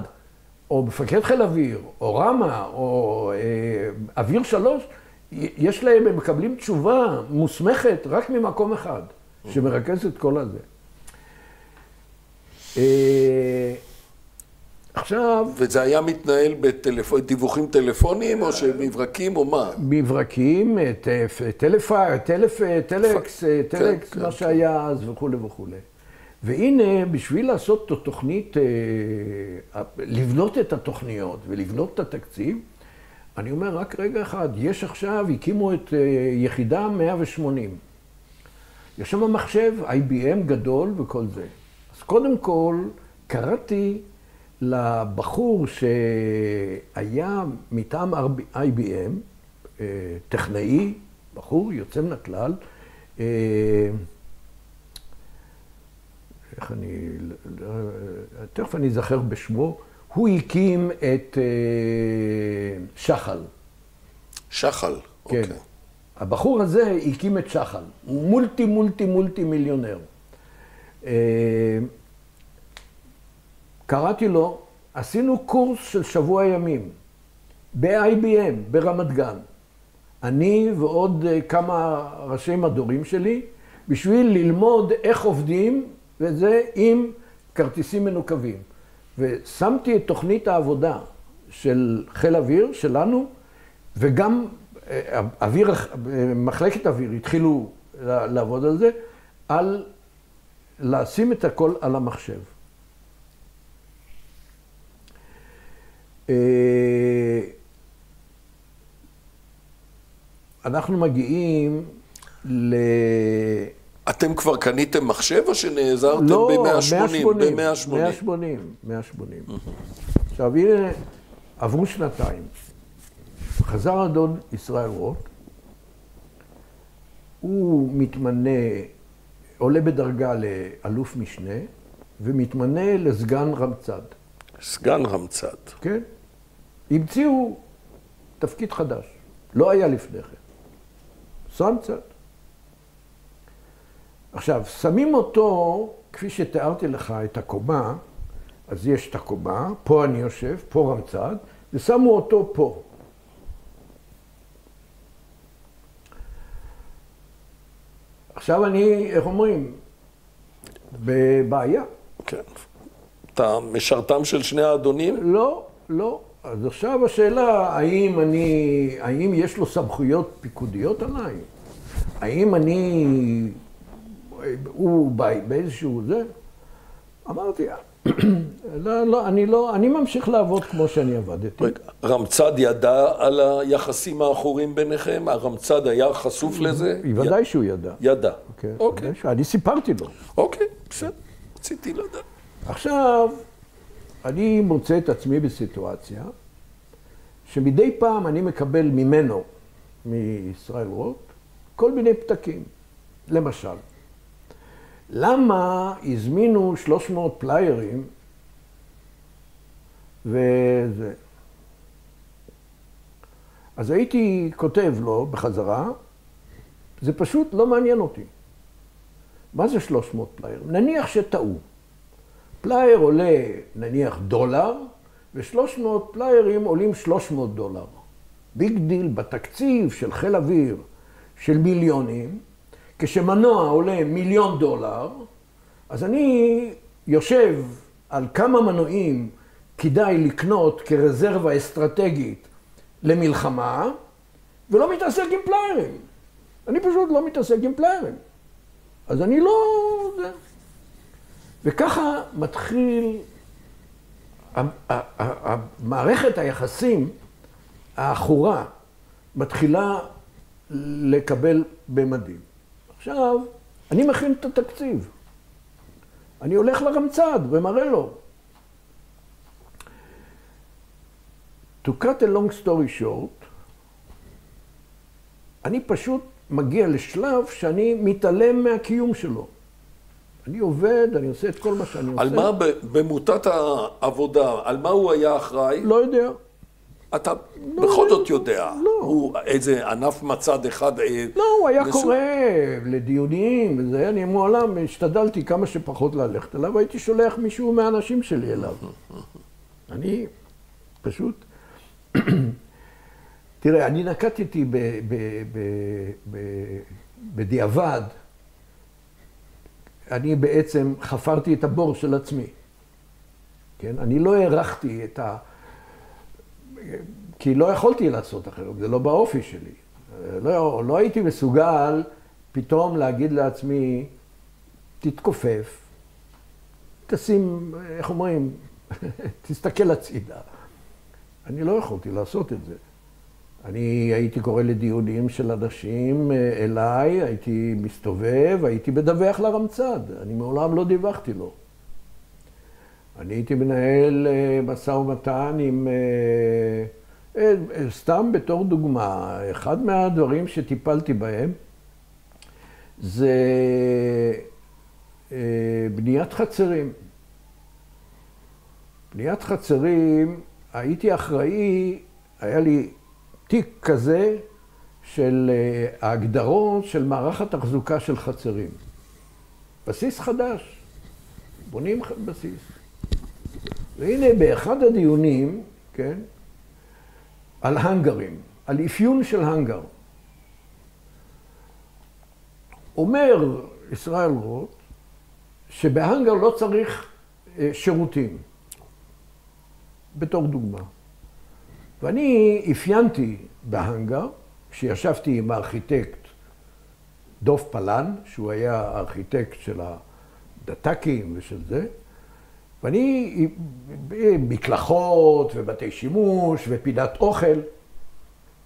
או מפקד חיל אוויר, או רמה, או uh, אוויר שלוש, יש להם, הם מקבלים תשובה מוסמכת רק ממקום אחד, שמרכז את כל הזה. אה, עכשיו... וזה היה מתנהל בדיווחים טלפוניים, או שמברקים, או מה? מברקים, טלפאי, טלפ, טלקס, מה. שהיה אז וכולי וכולי. והנה, בשביל לעשות את התוכנית, אה, לבנות את התוכניות ולבנות את התקציב, אני אומר, רק רגע אחד, יש עכשיו, הקימו את אה, יחידה 180. יש שם מחשב, IBM גדול וכל זה. אז קודם כל, קראתי לבחור שהיה מטעם IBM, אה, טכנאי, בחור יוצא מן הכלל, אה, איך אני, תכף אני אזכר בשמו, הוא הקים את אה, שחל. שחל, כן. אוקיי. הבחור הזה הקים את שחל. מולטי מולטי מולטי מיליונר. אה, קראתי לו, עשינו קורס של שבוע ימים ב-IBM ברמת גן. אני ועוד אה, כמה ראשי מדורים שלי, בשביל ללמוד איך עובדים, וזה עם כרטיסים מנוקבים. ושמתי את תוכנית העבודה של חיל אוויר, שלנו, וגם אה, אוויר, מחלקת אוויר התחילו לעבוד על זה, על לשים את הכל על המחשב. אה, אנחנו מגיעים ל... אתם כבר קניתם מחשב או שנעזרתם לא, ב-180? לא, ב-180. 180, 180. עכשיו, הנה, עברו שנתיים. חזר אדון ישראל רוט, הוא מתמנה, עולה בדרגה לאלוף משנה, ומתמנה לסגן רמצ"ד. סגן רמצ"ד. כן. המציאו תפקיד חדש. לא היה לפני כן. סרמצ"ד. עכשיו, שמים אותו, כפי שתיארתי לך, את הקומה, אז יש את הקומה, פה אני יושב, פה רמצ"ד, ושמו אותו פה. עכשיו אני, איך אומרים, בבעיה. כן. אתה משרתם של שני האדונים? לא, לא. אז עכשיו השאלה, האם אני, האם יש לו סמכויות פיקודיות עליי? האם אני הוא באיזשהו זה, אמרתי, לא, לא, אני לא, אני ממשיך לעבוד כמו שאני עבדתי. רמצ"ד ידע על היחסים העכורים ביניכם? הרמצ"ד היה חשוף לזה? ודאי שהוא ידע. ידע. כן, אוקיי. אני סיפרתי לו. אוקיי, בסדר, רציתי לדעת. עכשיו, אני מוצא את עצמי בסיטואציה שמדי פעם אני מקבל ממנו, מישראל רוט, כל מיני פתקים. למשל, למה הזמינו 300 פליירים וזה? אז הייתי כותב לו בחזרה, זה פשוט לא מעניין אותי. מה זה 300 פליירים? נניח שטעו. פלייר עולה נניח דולר, ו-300 פליירים עולים 300 דולר. big deal בתקציב של חיל אוויר של מיליונים, כשמנוע עולה מיליון דולר, אז אני יושב על כמה מנועים כדאי לקנות כרזרבה אסטרטגית למלחמה, ולא מתעסק עם פליירים. אני פשוט לא מתעסק עם פליירים. אז אני לא... וככה מתחיל מערכת היחסים העכורה מתחילה לקבל במדים. עכשיו, אני מכין את התקציב. אני הולך לרמצ"ד ומראה לו. To cut a long story short, אני פשוט מגיע לשלב שאני מתעלם מהקיום שלו. אני עובד, אני עושה את כל מה שאני עושה. על מה במוטת העבודה, על מה הוא היה אחראי? לא יודע. אתה לא, בכל זאת יודע. לא. הוא איזה ענף מצד אחד... אה, לא, הוא היה לסוג... קורא לדיונים וזה, אני מעולם השתדלתי כמה שפחות ללכת אליו, הייתי שולח מישהו מהאנשים שלי אליו. אני פשוט... תראה, אני נקטתי בדיעבד, אני בעצם חפרתי את הבור של עצמי. כן? אני לא הערכתי את ה... כי לא יכולתי לעשות אחרת, זה לא באופי שלי. לא, לא הייתי מסוגל פתאום להגיד לעצמי, תתכופף, תשים, איך אומרים, תסתכל הצידה. אני לא יכולתי לעשות את זה. אני הייתי קורא לדיונים של אנשים אה, אליי, הייתי מסתובב, הייתי מדווח לרמצ"ד, אני מעולם לא דיווחתי לו. אני הייתי מנהל אה, משא ומתן עם, אה, סתם בתור דוגמה, אחד מהדברים שטיפלתי בהם זה בניית חצרים. בניית חצרים, הייתי אחראי, היה לי תיק כזה של אה, ההגדרות של מערך התחזוקה של חצרים. בסיס חדש, בונים בסיס. והנה באחד הדיונים, כן, על הנגרים, על אפיון של הנגר. אומר ישראל רוט שבהנגר לא צריך אה, שירותים, בתור דוגמה. ואני אפיינתי בהנגר, כשישבתי עם הארכיטקט דוב פלן, שהוא היה הארכיטקט של הדת"קים ושל זה, ואני, מקלחות ובתי שימוש ופינת אוכל.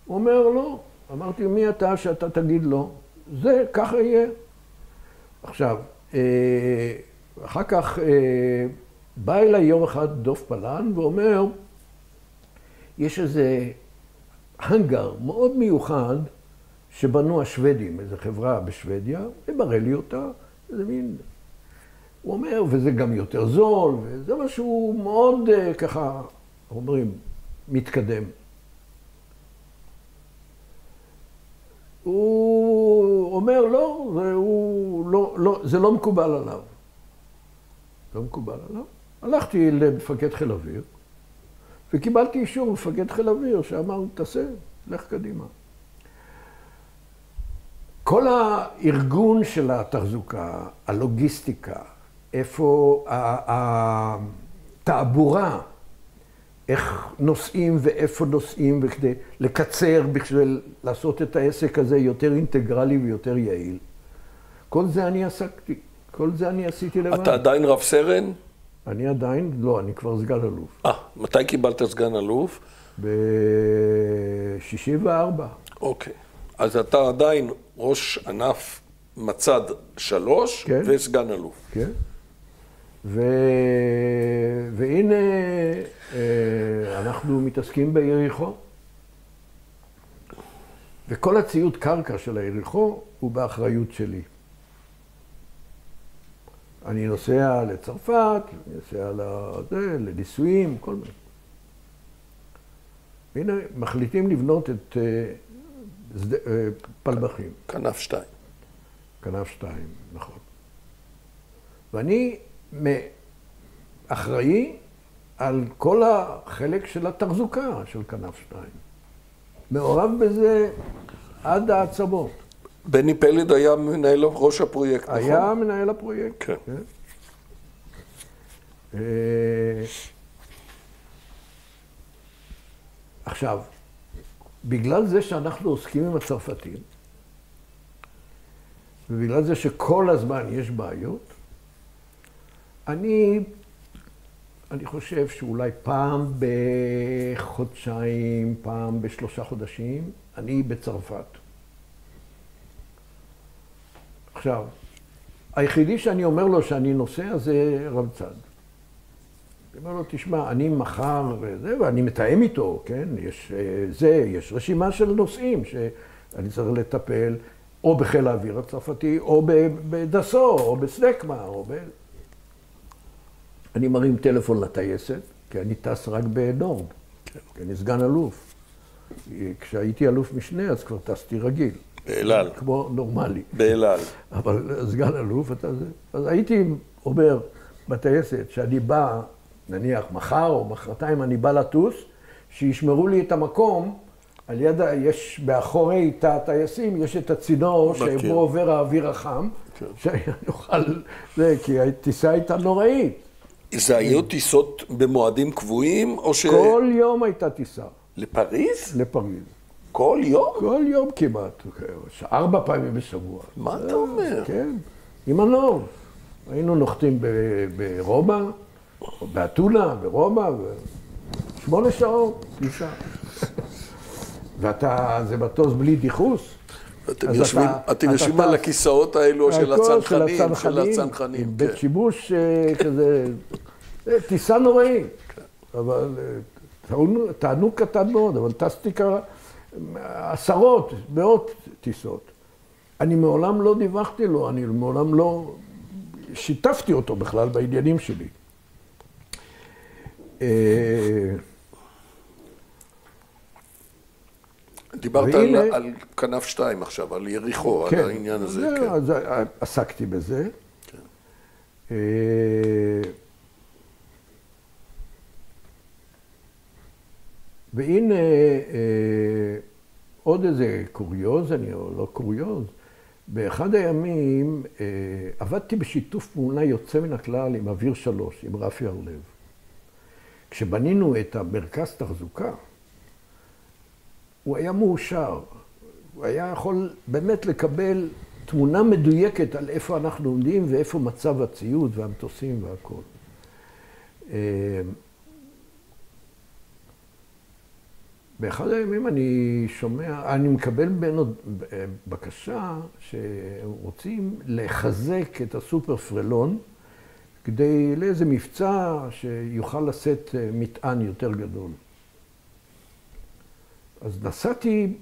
הוא אומר, לא. אמרתי, מי אתה שאתה תגיד לא? זה, ככה יהיה. עכשיו, אה, אחר כך אה, בא אליי יום אחד דוב פלן ואומר, יש איזה הנגר מאוד מיוחד שבנו השוודים, איזו חברה בשוודיה, הם מראה לי אותה, איזה מין... הוא אומר, וזה גם יותר זול, וזה משהו מאוד אה, ככה, אומרים, מתקדם. הוא אומר, לא, זה, לא, לא, זה לא מקובל עליו. לא מקובל עליו. הלכתי למפקד חיל אוויר, וקיבלתי אישור מפקד חיל אוויר שאמר, תעשה, לך קדימה. כל הארגון של התחזוקה, הלוגיסטיקה, איפה התעבורה, איך נוסעים ואיפה נוסעים, וכדי לקצר, בשביל לעשות את העסק הזה יותר אינטגרלי ויותר יעיל. כל זה אני עסקתי, כל זה אני עשיתי לבד. אתה עדיין רב סרן? אני עדיין, לא, אני כבר סגן אלוף. אה, מתי קיבלת סגן אלוף? ב-64. אוקיי. אז אתה עדיין ראש ענף מצד שלוש כן. וסגן אלוף. כן. ו... והנה, אה, אנחנו מתעסקים ביריחו. וכל הציוד קרקע של היריחו הוא באחריות שלי. אני נוסע לצרפת, אני נוסע לזה, לנישואים, כל מיני. והנה, מחליטים לבנות את uh, uh, פלמחים. כנף שתיים. כנף שתיים, נכון. ואני אחראי על כל החלק של התחזוקה של כנף 2. מעורב בזה עד העצמות. בני פלד היה מנהל ראש הפרויקט, נכון? היה מנהל הפרויקט. כן. אה, עכשיו, בגלל זה שאנחנו עוסקים עם הצרפתים, ובגלל זה שכל הזמן יש בעיות, אני, אני חושב שאולי פעם בחודשיים, פעם בשלושה חודשים, אני בצרפת. עכשיו, היחידי שאני אומר לו שאני נוסע זה רב צד. אני אומר לו, תשמע, אני מחר וזה, ואני מתאם איתו, כן? יש אה, זה, יש רשימה של נושאים שאני צריך לטפל, או בחיל האוויר הצרפתי, או בדסו, או בסדקמה, או ב... אני מרים טלפון לטייסת, כי אני טס רק בנורד, כן. כי אני סגן אלוף. כשהייתי אלוף משנה, אז כבר טסתי רגיל. באל על. כמו נורמלי. באל על. אבל סגן אלוף, אתה זה. אז הייתי אומר בטייסת, שאני בא, נניח מחר או מחרתיים, אני בא לטוס, שישמרו לי את המקום. על יד, יש מאחורי תא הטייסים, יש את הצינור שבו עובר האוויר החם, כן. שאני אוכל, זה, כי הטיסה הייתה נוראית. זה היו טיסות במועדים קבועים, או ש... כל יום הייתה טיסה. לפריז? לפריז. כל יום? כל יום כמעט, ארבע פעמים בשבוע. מה אתה אומר? כן, עם הנור. היינו נוחתים ברומא, באתונה, ברומא, שמונה שעות, טיסה. ואתה, זה מטוס בלי דיחוס. אתם יושבים, אתם יושבים על הכיסאות האלו של הצנחנים, של הצנחנים. עם בית כן. שיבוש אה, כזה, טיסה נוראית. אבל אה, תענוג קטן מאוד, אבל טסתי ככה עשרות, מאות טיסות. אני מעולם לא דיווחתי לו, אני מעולם לא שיתפתי אותו בכלל בעניינים שלי. אה, דיברת והנה, על, על כנף 2 עכשיו, על יריחו, כן, על העניין הזה. זה, כן. אז עסקתי בזה. כן. אה, והנה אה, עוד איזה קוריוז, אני לא קוריוז, באחד הימים אה, עבדתי בשיתוף פעולה יוצא מן הכלל עם אוויר שלוש, עם רפי הרלב. כשבנינו את המרכז תחזוקה, הוא היה מאושר. הוא היה יכול באמת לקבל תמונה מדויקת על איפה אנחנו עומדים ואיפה מצב הציוד והמטוסים והכול. אה, באחד הימים אני שומע, אני מקבל ממנו בקשה שהם רוצים לחזק את הסופר פרלון כדי לאיזה מבצע שיוכל לשאת מטען יותר גדול. אז נסעתי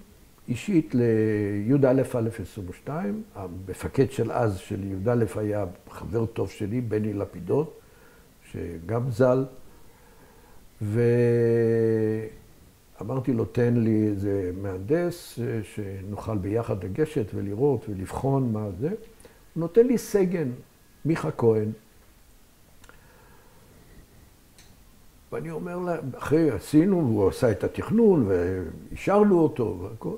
אישית לי"א א' 22, המפקד של אז, של י"א היה חבר טוב שלי, בני לפידות, שגם ז"ל, ו... אמרתי לו, תן לי איזה מהנדס, אה, שנוכל ביחד לגשת ולראות ולבחון מה זה. הוא נותן לי סגן, מיכה כהן. ואני אומר לה, אחרי עשינו, והוא עשה את התכנון, ואישרנו אותו והכל.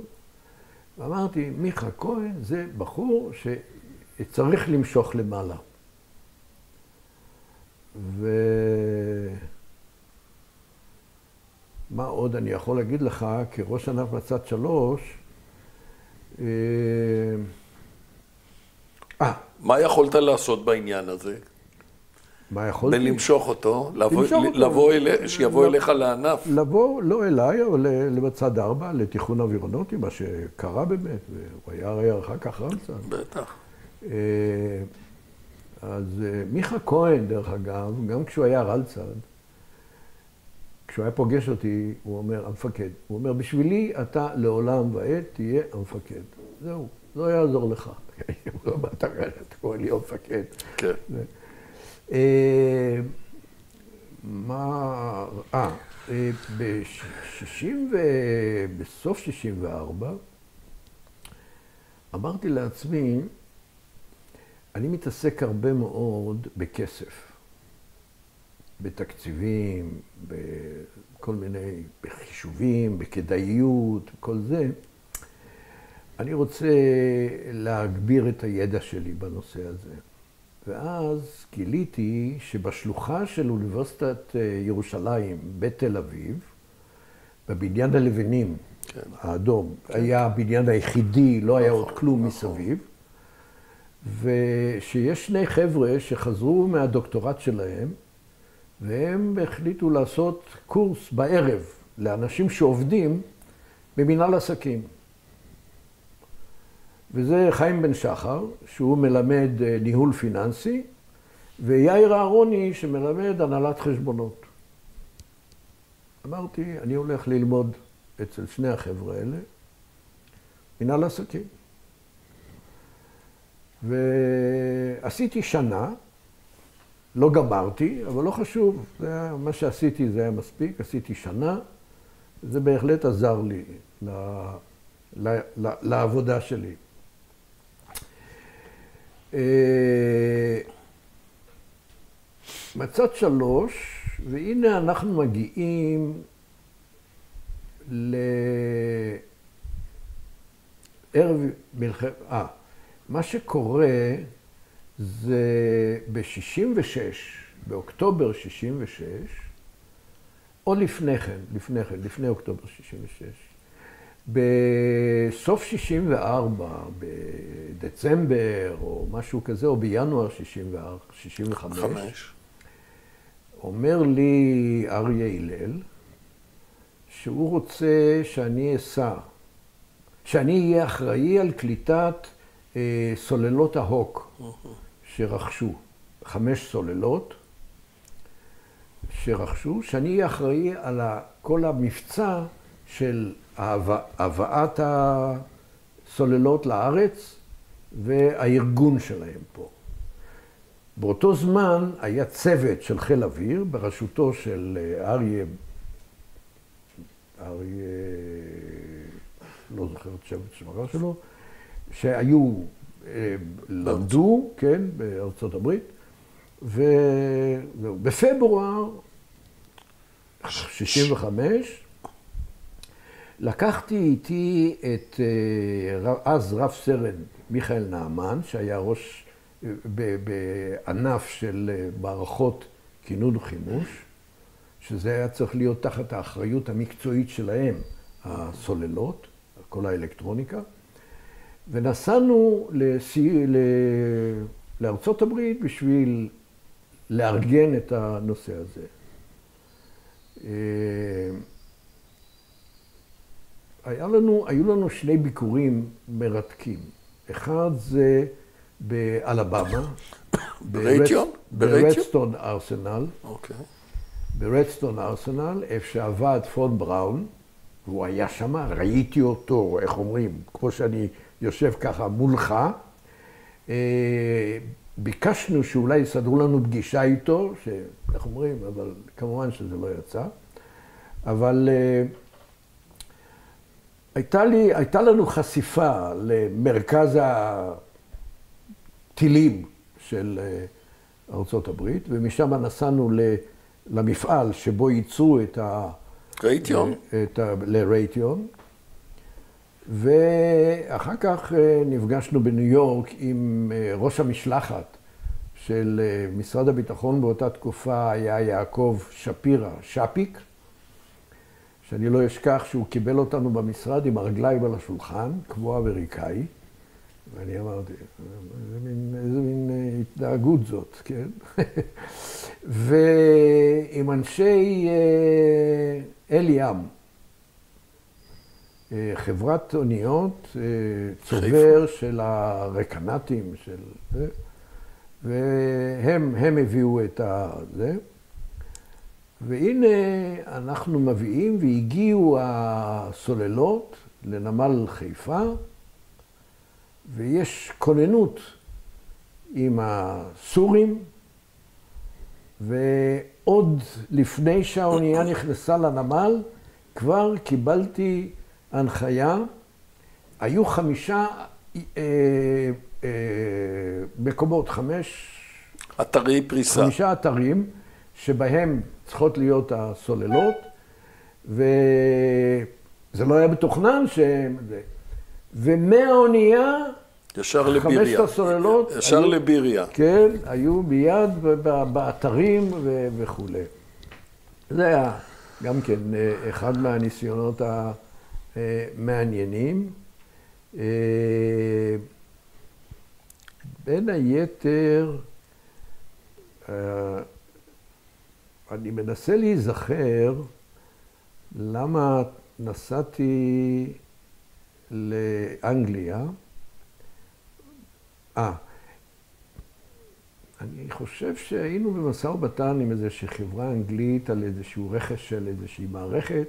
ואמרתי, מיכה כהן זה בחור שצריך למשוך למעלה. ו... עוד אני יכול להגיד לך, כראש ענף בצד שלוש, אה, אה... מה יכולת לעשות בעניין הזה? מה יכולתי? בלמשוך אותו, לבוא. לבוא אל... שיבוא לב... אליך לענף. לבוא, לא אליי, אבל לבצד ארבע, לתיכון אווירונוטי, מה שקרה באמת, והוא היה הרי אחר כך רמסה. בטח. אה, אז אה, מיכה כהן, דרך אגב, גם כשהוא היה רלצד, כשהוא היה פוגש אותי, הוא אומר, המפקד. הוא אומר, בשבילי אתה לעולם ועד תהיה המפקד. זהו, לא יעזור לך. אתה קורא לי המפקד? כן. אה, מה... אה, אה ב-60 ו... בסוף 64, אמרתי לעצמי, אני מתעסק הרבה מאוד בכסף. בתקציבים, בכל מיני, בחישובים, בכדאיות, כל זה. אני רוצה להגביר את הידע שלי בנושא הזה. ואז גיליתי שבשלוחה של אוניברסיטת אה, ירושלים בתל אביב, בבניין הלבנים, כן. האדום, כן. היה הבניין היחידי, לא היה עוד נכון, כלום נכון. מסביב, ושיש שני חבר'ה שחזרו מהדוקטורט שלהם, והם החליטו לעשות קורס בערב לאנשים שעובדים במנהל עסקים. וזה חיים בן שחר, שהוא מלמד אה, ניהול פיננסי, ויאיר אהרוני שמלמד הנהלת חשבונות. אמרתי, אני הולך ללמוד אצל שני החבר'ה האלה מנהל עסקים. ועשיתי שנה, לא גמרתי, אבל לא חשוב, זה היה, מה שעשיתי זה היה מספיק, עשיתי שנה, זה בהחלט עזר לי ל, ל, ל, לעבודה שלי. אה, מצד שלוש, והנה אנחנו מגיעים לערב מלחמת... אה, מה שקורה זה ב-66, באוקטובר 66, או לפני כן, לפני כן, לפני אוקטובר 66, בסוף 64, בדצמבר או משהו כזה, או בינואר 65, אומר לי אריה הלל, שהוא רוצה שאני אסע, שאני אהיה אחראי על קליטת אה, סוללות ההוק שרכשו, חמש סוללות שרכשו, שאני אהיה אחראי על כל המבצע של הבאת הסוללות לארץ והארגון שלהם פה. באותו זמן היה צוות של חיל אוויר בראשותו של אה, אריה, אריה, לא זוכר את שם המשפחה שלו, שהיו, אה, למדו, כן, בארצות הברית, ובפברואר 65' לקחתי איתי את אה, אז רב סרן מיכאל נעמן, שהיה ראש אה, בענף של אה, מערכות כינון וחימוש, שזה היה צריך להיות תחת האחריות המקצועית שלהם, הסוללות, כל האלקטרוניקה, ונסענו לסי... לארצות הברית בשביל לארגן את הנושא הזה. היה לנו, היו לנו שני ביקורים מרתקים. אחד זה באלבמה. ברייטיון? ברדסטון ארסנל. אוקיי. ברדסטון ארסנל, איפה שעבד פון בראון, והוא היה שם, ראיתי אותו, איך אומרים, כמו שאני יושב ככה מולך. אה, ביקשנו שאולי יסדרו לנו פגישה איתו, שאיך אומרים, אבל כמובן שזה לא יצא. אבל... אה, הייתה, לי, הייתה לנו חשיפה למרכז הטילים של אה, ארה"ב, ומשם נסענו למפעל שבו ייצרו את ה... רייטיון? אה. לרייטיון. ואחר כך אה, נפגשנו בניו יורק עם ראש המשלחת של משרד הביטחון באותה תקופה היה יעקב שפירא, שפיק. שאני לא אשכח שהוא קיבל אותנו במשרד עם הרגליים על השולחן, כמו אמריקאי, ואני אמרתי, איזה מין, איזה מין אה, התנהגות זאת, כן? ועם אנשי אה, אל ים, אה, חברת אוניות, צובר של הרקנטים, של... והם הביאו את זה. והנה אנחנו מביאים והגיעו הסוללות לנמל חיפה, ויש כוננות עם הסורים, ועוד לפני שהאונייה נכנסה לנמל, כבר קיבלתי הנחיה, היו חמישה אה, אה, מקומות, חמש... אתרי פריסה. חמישה אתרים. שבהם צריכות להיות הסוללות, וזה לא היה מתוכנן שהם... ומהאונייה, ישר לביריה. חמשת הסוללות... ישר היו, לביריה. כן, היו מיד באתרים ו- וכולי. זה היה גם כן אה, אחד מהניסיונות המעניינים. אה, בין היתר, אה, אני מנסה להיזכר למה נסעתי לאנגליה. אה, אני חושב שהיינו במשא ומתן עם איזושהי חברה אנגלית על איזשהו רכש של איזושהי מערכת,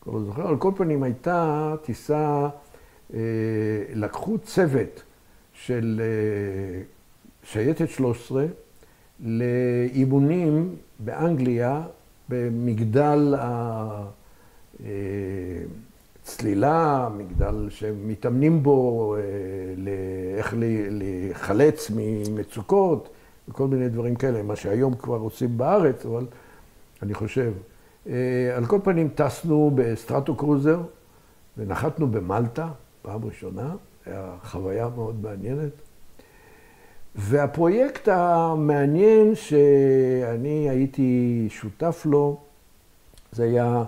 כבר לא זוכר, על כל פנים הייתה טיסה, אה, לקחו צוות של אה, שייטת 13 לאימונים באנגליה במגדל הצלילה, מגדל שמתאמנים בו אה, איך להיחלץ ממצוקות וכל מיני דברים כאלה, מה שהיום כבר עושים בארץ, אבל אני חושב. אה, על כל פנים טסנו בסטרטו קרוזר ונחתנו במלטה, פעם ראשונה, הייתה חוויה מאוד מעניינת. והפרויקט המעניין שאני הייתי שותף לו, זה היה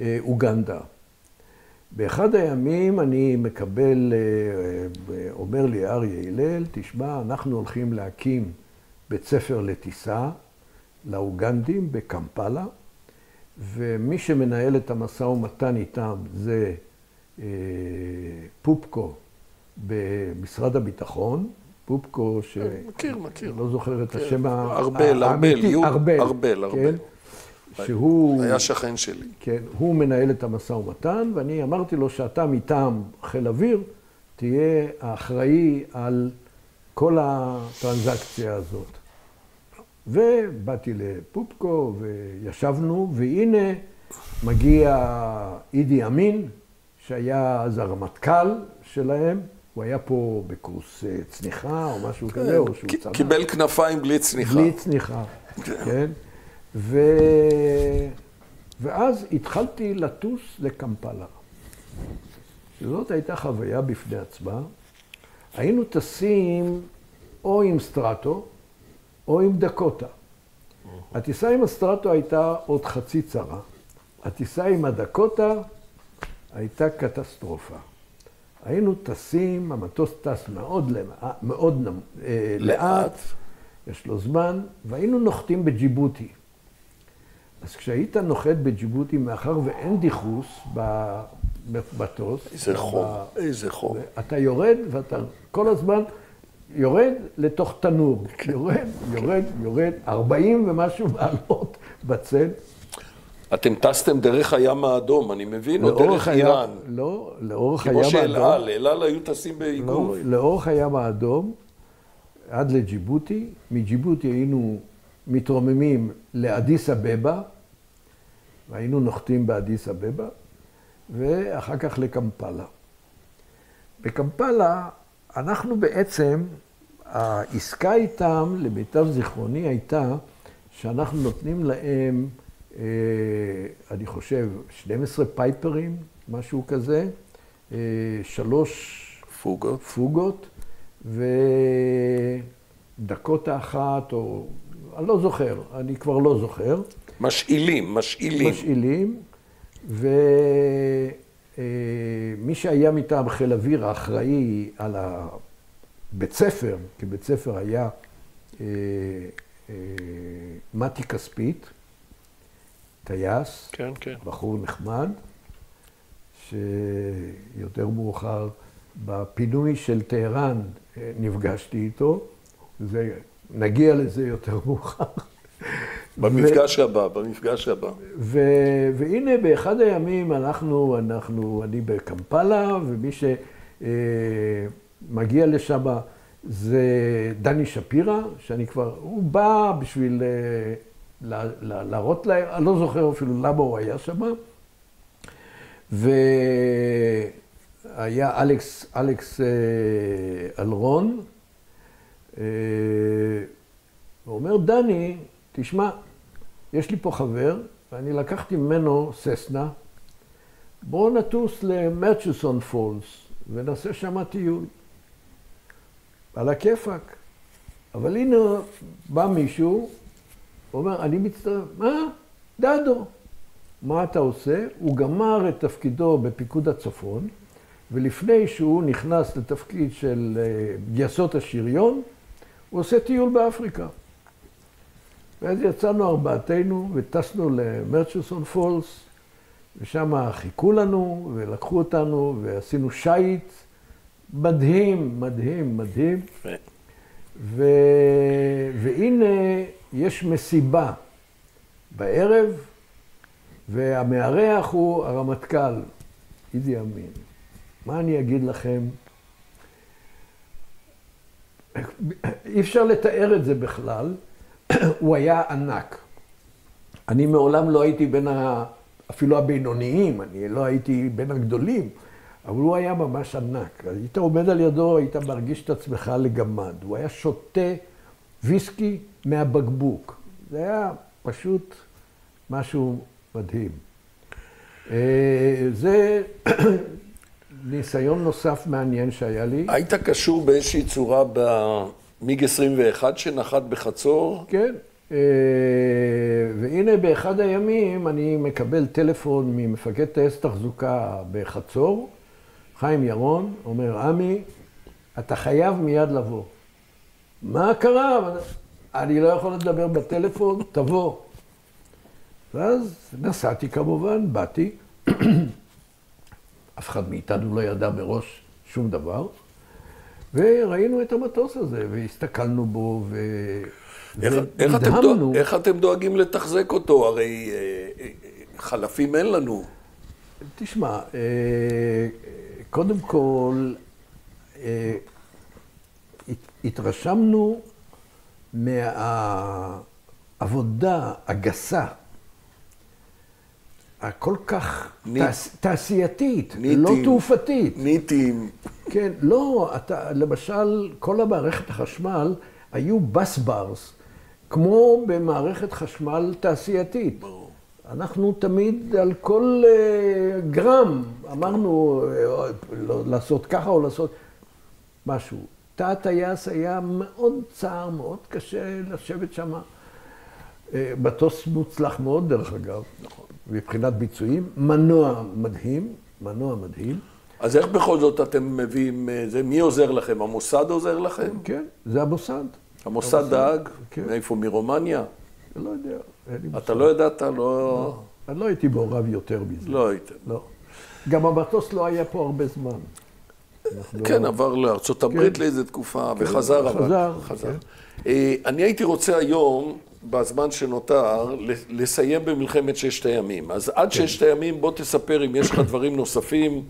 אה, אוגנדה. באחד הימים אני מקבל, אה, אומר לי אריה הלל, תשמע, אנחנו הולכים להקים בית ספר לטיסה לאוגנדים בקמפלה, ומי שמנהל את המשא ומתן איתם זה אה, פופקו במשרד הביטחון, פופקו, ש... מכיר, מכיר. לא זוכר את כן. השם ארבל, ארבל, יו- ארבל, ארבל, ארבל. כן? שהוא... היה שכן שלי. כן, הוא מנהל את המשא ומתן, ואני אמרתי לו שאתה מטעם חיל אוויר תהיה האחראי על כל הטרנזקציה הזאת. ובאתי לפופקו וישבנו, והנה מגיע אידי אמין, שהיה אז הרמטכ"ל שלהם, הוא היה פה בקורס אה, צניחה או משהו כזה, או שהוא צנח. קיבל כנפיים בלי צניחה. בלי צניחה, כן? ו... ואז התחלתי לטוס לקמפלה. זאת הייתה חוויה בפני עצמה. היינו טסים או עם סטרטו או עם דקוטה. הטיסה עם הסטרטו הייתה עוד חצי צרה. הטיסה עם הדקוטה הייתה קטסטרופה. היינו טסים, המטוס טס מאוד, למע... מאוד נמ... אה, לאט, יש לו זמן, והיינו נוחתים בג'יבוטי. אז כשהיית נוחת בג'יבוטי, מאחר ואין דיחוס במטוס, איזה חום, איזה חום. אתה יורד ואתה כל הזמן יורד לתוך תנור. יורד, יורד, יורד, 40 ומשהו מעלות בצל. אתם טסתם דרך הים האדום, אני מבין, או דרך הים- איראן. לא, לאורך הים כמו האדום. שאל על, אל על היו טסים לא, באיגוף. לאורך הים האדום, עד לג'יבוטי. מג'יבוטי היינו מתרוממים לאדיס אבבה, והיינו נוחתים באדיס אבבה, ואחר כך לקמפלה. בקמפלה, אנחנו בעצם, העסקה איתם, למיטב זיכרוני, הייתה שאנחנו נותנים להם, אני חושב, 12 פייפרים, משהו כזה, אה, שלוש פוגות. פוגות, ודקוטה אחת, או... אני לא זוכר, אני כבר לא זוכר. משאילים, משאילים. משאילים, ומי שהיה מטעם חיל אוויר האחראי על הבית ספר, כי בית ספר היה אה, אה, מתי כספית, טייס, כן, כן. בחור נחמד, שיותר מאוחר בפינוי של טהרן אה, נפגשתי איתו, זה, נגיע לזה יותר מאוחר. במפגש הבא, במפגש הבא. ו, והנה באחד הימים אנחנו, אנחנו, אני בקמפלה, ומי שמגיע לשם זה דני שפירא, שאני כבר, הוא בא בשביל אה, להראות להם, אני לא זוכר אפילו למה הוא היה שם. והיה אלכס, אלכס אה, אלרון, אה, הוא אומר, דני, תשמע, יש לי פה חבר, ואני לקחתי ממנו ססנה, בואו נטוס למרצ'וסון פולס ונעשה שם טיול. על הכיפאק. אבל הנה בא מישהו, אומר, אני מצטרף, מה? דדו. מה אתה עושה? הוא גמר את תפקידו בפיקוד הצפון, ולפני שהוא נכנס לתפקיד של אה, גייסות השריון, הוא עושה טיול באפריקה. ואז יצאנו ארבעתנו וטסנו למרצ'וסון פולס, ושם חיכו לנו ולקחו אותנו ועשינו שיט מדהים, מדהים, מדהים. ו... והנה יש מסיבה בערב, והמארח הוא הרמטכ"ל, אידי אמין. מה אני אגיד לכם? אי אפשר לתאר את זה בכלל. הוא היה ענק. אני מעולם לא הייתי בין ה... אפילו הבינוניים, אני לא הייתי בין הגדולים, אבל הוא היה ממש ענק. היית עומד על ידו, היית מרגיש את עצמך לגמד. הוא היה שותה ויסקי מהבקבוק. זה היה פשוט משהו מדהים. אה, זה ניסיון נוסף מעניין שהיה לי. היית קשור באיזושהי צורה במיג 21 שנחת בחצור? כן. אה, והנה באחד הימים אני מקבל טלפון ממפקד טייס תחזוקה בחצור, חיים ירון, אומר, עמי, אתה חייב מיד לבוא. מה קרה? אני לא יכול לדבר בטלפון, תבוא. ואז נסעתי כמובן, באתי. אף אחד מאיתנו לא ידע מראש שום דבר, וראינו את המטוס הזה, והסתכלנו בו, ו... איך, איך, אתם דואג, איך אתם דואגים לתחזק אותו? הרי אה, אה, חלפים אין לנו. תשמע, אה, קודם כל, אה, התרשמנו מהעבודה הגסה הכל כך ניט, תעש, תעשייתית, ניטים, לא תעופתית. ניטים. כן, לא, אתה, למשל, כל המערכת החשמל היו בס ברס, כמו במערכת חשמל תעשייתית. ברור. אנחנו תמיד על כל uh, גרם אמרנו uh, לעשות ככה או לעשות משהו. תא הטייס היה מאוד צר, מאוד קשה לשבת שם. Uh, מטוס מוצלח מאוד, דרך אגב. נכון. מבחינת ביצועים, מנוע מדהים, מנוע מדהים. אז איך בכל זאת אתם מביאים, אה, זה, מי עוזר לכם? המוסד עוזר לכם? כן, זה המוסד. המוסד דאג? כן. מאיפה, מרומניה? לא יודע, אין לי אתה לא ידעת, לא... לא... אני לא הייתי מעורב יותר מזה. לא הייתם. לא. גם המטוס לא היה פה הרבה זמן. כן, לא... עבר לארה"ב כן. לאיזה תקופה, כן, וחזר אבל. חזר. כן. אני הייתי רוצה היום בזמן שנותר, לסיים במלחמת ששת הימים. אז עד. ששת הימים, בוא תספר אם יש לך דברים נוספים,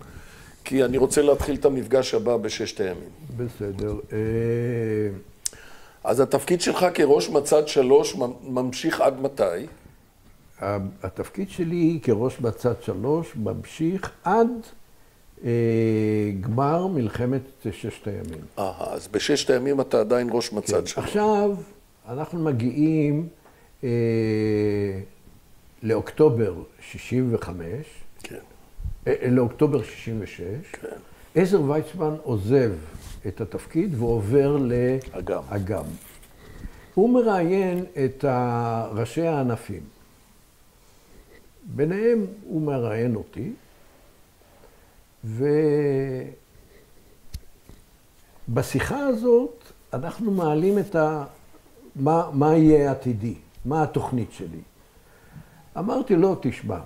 כי אני רוצה להתחיל את המפגש הבא בששת הימים. בסדר. אה, אז התפקיד שלך כראש מצד שלוש ממשיך עד מתי? התפקיד שלי כראש מצד שלוש ממשיך עד אה, גמר מלחמת ששת הימים. אה, אז בששת הימים אתה עדיין ראש מצד כן. שלוש. עכשיו... אנחנו מגיעים אה, לאוקטובר 65, כן. אה, אה, לאוקטובר 66. כן. עזר ויצמן עוזב את התפקיד ועובר לאג"ם. הוא מראיין את ראשי הענפים. ביניהם הוא מראיין אותי, ובשיחה הזאת אנחנו מעלים את ה... מה, מה יהיה עתידי, מה התוכנית שלי. אמרתי לו, תשמע,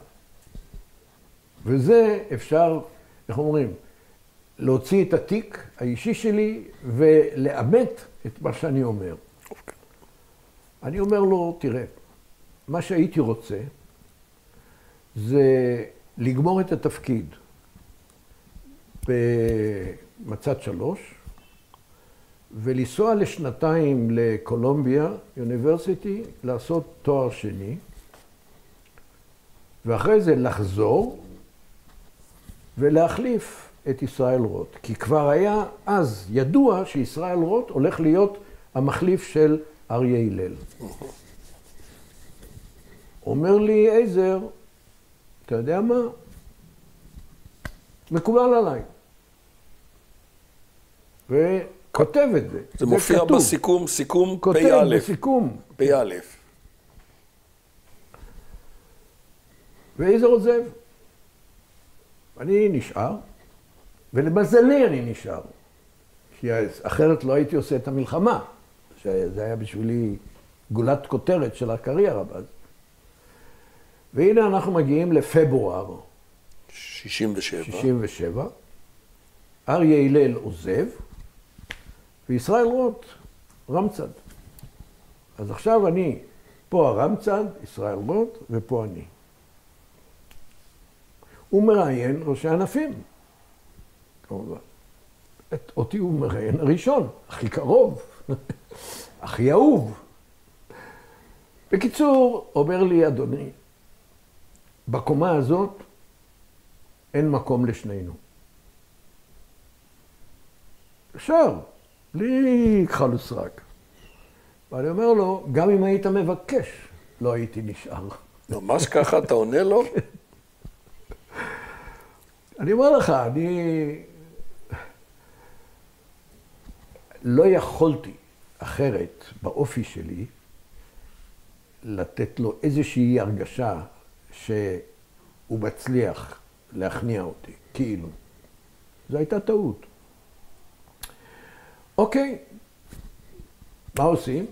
וזה אפשר, איך אומרים, להוציא את התיק האישי שלי ולאמת את מה שאני אומר. אני אומר לו, תראה, מה שהייתי רוצה זה לגמור את התפקיד במצד שלוש, ולנסוע לשנתיים לקולומביה יוניברסיטי, לעשות תואר שני, ואחרי זה לחזור ולהחליף את ישראל רוט. כי כבר היה אז ידוע שישראל רוט הולך להיות המחליף של אריה הלל. אומר לי עזר, אתה יודע מה? מקובל עליי. וכותב את זה. זה מופיע כתוב. בסיכום, סיכום כותב פ"א. בסיכום. פ"א. ועזר עוזב. אני נשאר, ולמזלי אני נשאר. כי אחרת לא הייתי עושה את המלחמה, שזה היה בשבילי גולת כותרת של הקריירה אז. והנה אנחנו מגיעים לפברואר 67. 67, אריה הלל עוזב, וישראל רוט רמצד. אז עכשיו אני, פה הרמצד, ישראל רוט, ופה אני. הוא מראיין ראשי ענפים, כמובן. את, אותי הוא מראיין הראשון, הכי קרוב, הכי אהוב. בקיצור, אומר לי אדוני, בקומה הזאת אין מקום לשנינו. אפשר, בלי כחל וסרק. ואני אומר לו, גם אם היית מבקש, לא הייתי נשאר. ממש ככה אתה עונה לו? אני אומר לך, אני לא יכולתי אחרת באופי שלי לתת לו איזושהי הרגשה שהוא מצליח להכניע אותי, כאילו. זו הייתה טעות. אוקיי, מה עושים?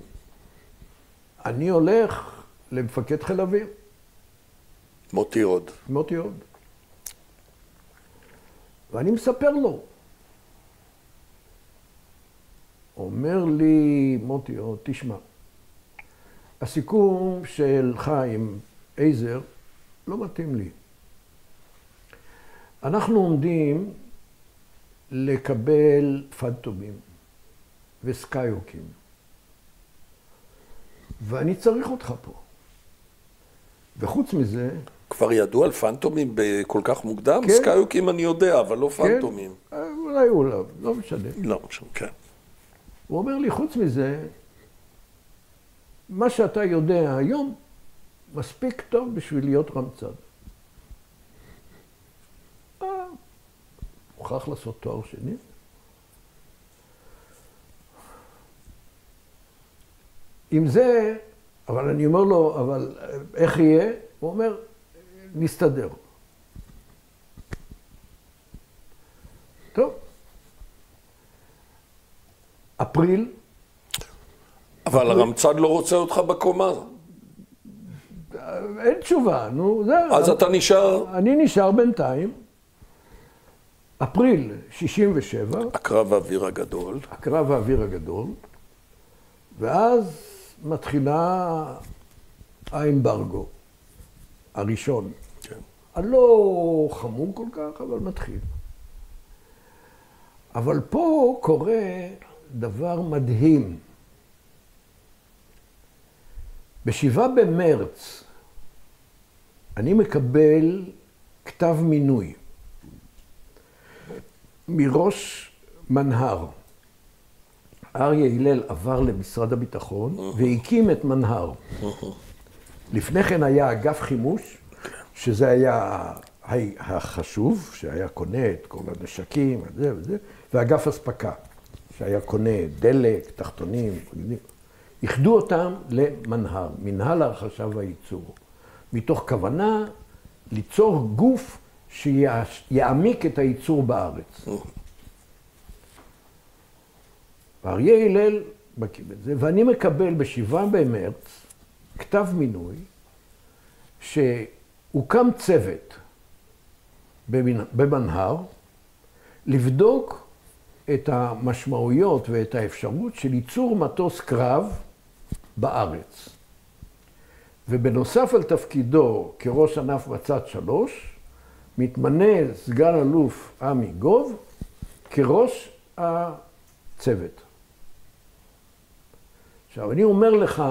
אני הולך למפקד חיל אוויר, מוטי עוד. מוטי הוד. ואני מספר לו. אומר לי מוטי הוד, תשמע, הסיכום שלך עם עזר לא מתאים לי. אנחנו עומדים לקבל פנטומים וסקיוקים, ואני צריך אותך פה. וחוץ מזה, כבר ידעו על פנטומים כל כך מוקדם? כן. סקיוקים אני יודע, אבל לא פנטומים. כן, אולי הוא לא, לא משנה. לא, משנה, כן. הוא אומר לי, חוץ מזה, מה שאתה יודע היום מספיק טוב בשביל להיות רמצד. אה, מוכרח לעשות תואר שני. עם זה, אבל אני אומר לו, אבל איך יהיה? הוא אומר, נסתדר. טוב. אפריל, אבל הרמצד לא רוצה אותך בקומה. אין תשובה, נו, זהו. אז אתה נשאר אני נשאר בינתיים. אפריל 67, הקרב האוויר הגדול. הקרב האוויר הגדול, ואז מתחילה האמברגו, הראשון. כן. הלא חמור כל כך, אבל מתחיל. אבל פה קורה דבר מדהים. בשבעה במרץ אני מקבל כתב מינוי מראש מנהר. אריה הלל עבר למשרד הביטחון והקים את מנהר. לפני כן היה אגף חימוש, שזה היה החשוב, שהיה קונה את כל הנשקים וזה וזה, ואגף אספקה, שהיה קונה דלק, תחתונים. איחדו אותם למנהל, מנהל ההרכשה והייצור, מתוך כוונה ליצור גוף שיעמיק את הייצור בארץ. ואריה הלל מקים את זה, ואני מקבל בשבעה במרץ כתב מינוי שהוקם צוות במנהר לבדוק את המשמעויות ואת האפשרות של ייצור מטוס קרב בארץ. ובנוסף על תפקידו כראש ענף בצד שלוש, מתמנה סגן אלוף עמי גוב כראש הצוות. עכשיו, אני אומר לך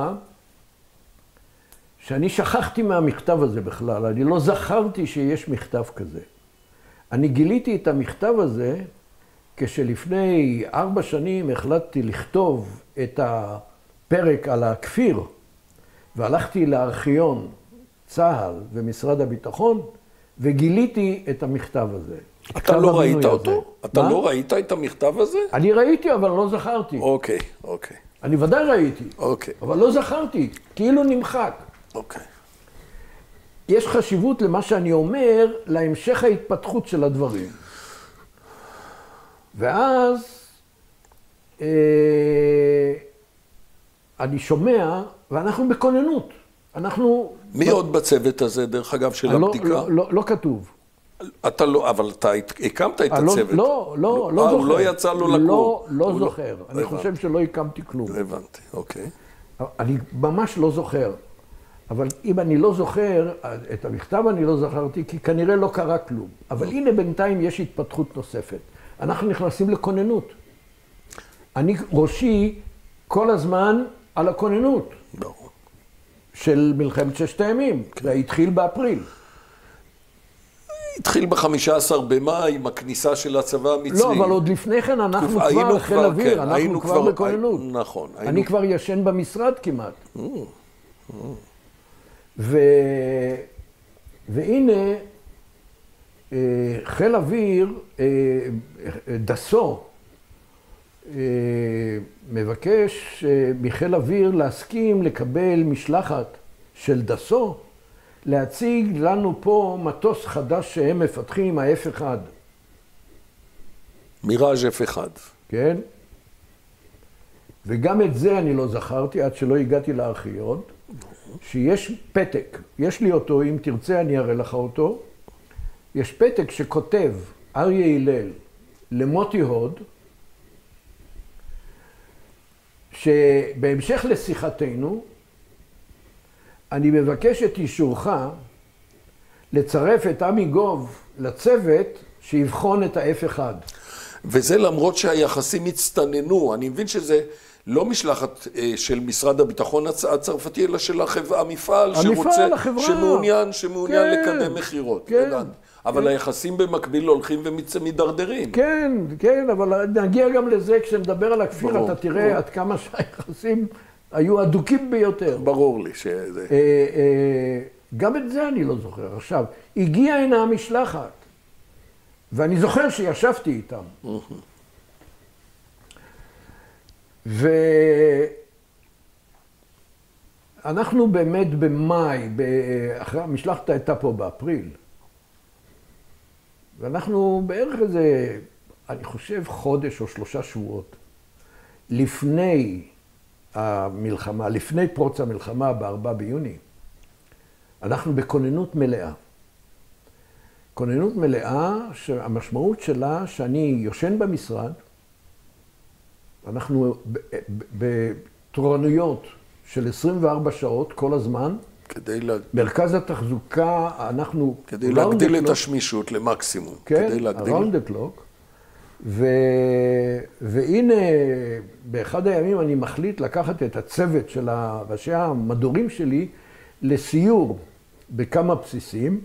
שאני שכחתי מהמכתב הזה בכלל, אני לא זכרתי שיש מכתב כזה. אני גיליתי את המכתב הזה כשלפני ארבע שנים החלטתי לכתוב את הפרק על הכפיר, והלכתי לארכיון צה"ל ומשרד הביטחון, וגיליתי את המכתב הזה. אתה לא ראית אותו? אתה לא ראית את המכתב הזה? אני ראיתי, אבל לא זכרתי. אוקיי, אוקיי. אני ודאי ראיתי. אוקיי. אבל לא זכרתי, כאילו נמחק. אוקיי. יש חשיבות למה שאני אומר, להמשך ההתפתחות של הדברים. ואז אה, אני שומע, ואנחנו בכוננות. אנחנו... מי ב... עוד בצוות הזה, דרך אגב, של לא, הבדיקה? לא, לא, לא כתוב. אתה לא, אבל אתה הקמת את לא, הצוות. לא, לא, לא אה, זוכר. הוא לא יצא לו לקום. לא, לא הוא זוכר. אני. חושב שלא הקמתי כלום. הבנתי, אוקיי. אני ממש לא זוכר. אבל אם אני לא זוכר, את המכתב אני לא זכרתי, כי כנראה לא קרה כלום. אבל הנה בינתיים יש התפתחות נוספת. אנחנו נכנסים לכוננות. אני, ראשי כל הזמן על הכוננות ברור. של מלחמת ששת הימים. זה התחיל באפריל. התחיל ב-15 במאי עם הכניסה של הצבא המצרי. לא, אבל עוד לפני כן אנחנו כבר חיל כבר, אוויר, כן, אנחנו היינו כבר כבר- בכוננות. נכון, היינו- אני כבר ישן במשרד כמעט. ו... והנה, אה, חיל אוויר, אה, אה, דסו, אה, מבקש אה, מחיל אוויר להסכים לקבל משלחת של דסו, להציג לנו פה מטוס חדש שהם מפתחים, ה-F1, מיראז' F1. כן? וגם את זה אני לא זכרתי עד שלא הגעתי לארכיון, שיש פתק, יש לי אותו, אם תרצה אני אראה לך אותו, יש פתק שכותב אריה הלל למוטי הוד, שבהמשך לשיחתנו, אני מבקש את אישורך לצרף את עמי גוב לצוות שיבחון את ה-F1. וזה למרות שהיחסים הצטננו. אני מבין שזה לא משלחת אה, של משרד הביטחון הצ- הצרפתי, אלא של החב... המפעל, המפעל, שרוצה, החברה. שמעוניין, שמעוניין כן, לקדם מכירות. כן. אבל כן. היחסים במקביל הולכים ומידרדרים. כן, כן, אבל נגיע גם לזה כשנדבר על הכפיר, ברור, אתה תראה ברור. עד כמה שהיחסים היו הדוקים ביותר. ברור לי שזה... אה, אה, גם את זה אני לא זוכר. עכשיו, הגיעה הנה המשלחת, ואני זוכר שישבתי איתם. ואנחנו באמת במאי, אחרי המשלחת הייתה פה באפריל, ואנחנו בערך איזה, אני חושב, חודש או שלושה שבועות לפני המלחמה, לפני פרוץ המלחמה ב-4 ביוני, אנחנו בכוננות מלאה. כוננות מלאה שהמשמעות שלה שאני יושן במשרד, אנחנו בתורנויות של 24 שעות כל הזמן, כדי, לה... מרכז התחזוקה, אנחנו... כדי להגדיל the את clock. השמישות למקסימום. כן, כדי להגדיל... ו... והנה, באחד הימים אני מחליט לקחת את הצוות של ראשי המדורים שלי לסיור בכמה בסיסים,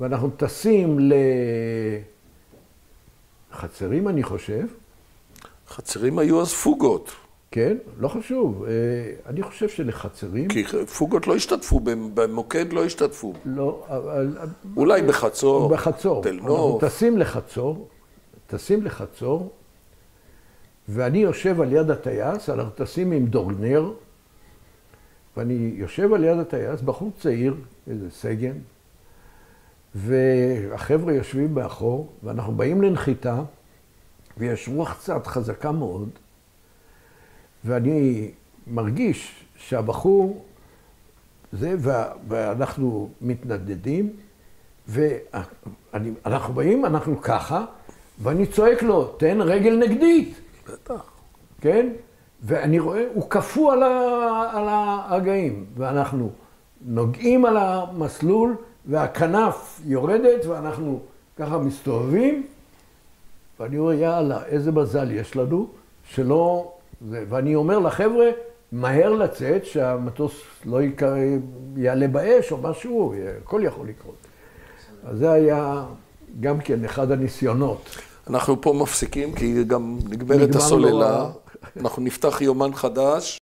ואנחנו טסים לחצרים, אני חושב, חצרים היו אז פוגות. כן, לא חשוב, אה, אני חושב שלחצרים, כי פוגות לא השתתפו, במוקד לא השתתפו. לא, אבל... אולי בחצור, בחצור. תל אנחנו נוף. טסים לחצור, טסים לחצור, ואני יושב על יד הטייס, אנחנו טסים עם דורנר, ואני יושב על יד הטייס, בחור צעיר, איזה סגן, והחבר'ה יושבים מאחור, ואנחנו באים לנחיתה, ויש רוח קצת חזקה מאוד, ואני מרגיש שהבחור, זה, ואנחנו מתנדדים, ואנחנו באים, אנחנו ככה, ואני צועק לו, תן רגל נגדית, בטח. כן? ואני רואה, הוא קפוא על, ה, על ההגאים, ואנחנו נוגעים על המסלול, והכנף יורדת, ואנחנו ככה מסתובבים, ואני אומר, יאללה, איזה מזל יש לנו, שלא... זה, ואני אומר לחבר'ה, מהר לצאת, שהמטוס לא יקרה, יעלה באש או משהו, הכל יכול לקרות. אז זה היה גם כן אחד הניסיונות. אנחנו פה מפסיקים, כי גם נגמרת נגמר הסוללה. אנחנו נפתח יומן חדש.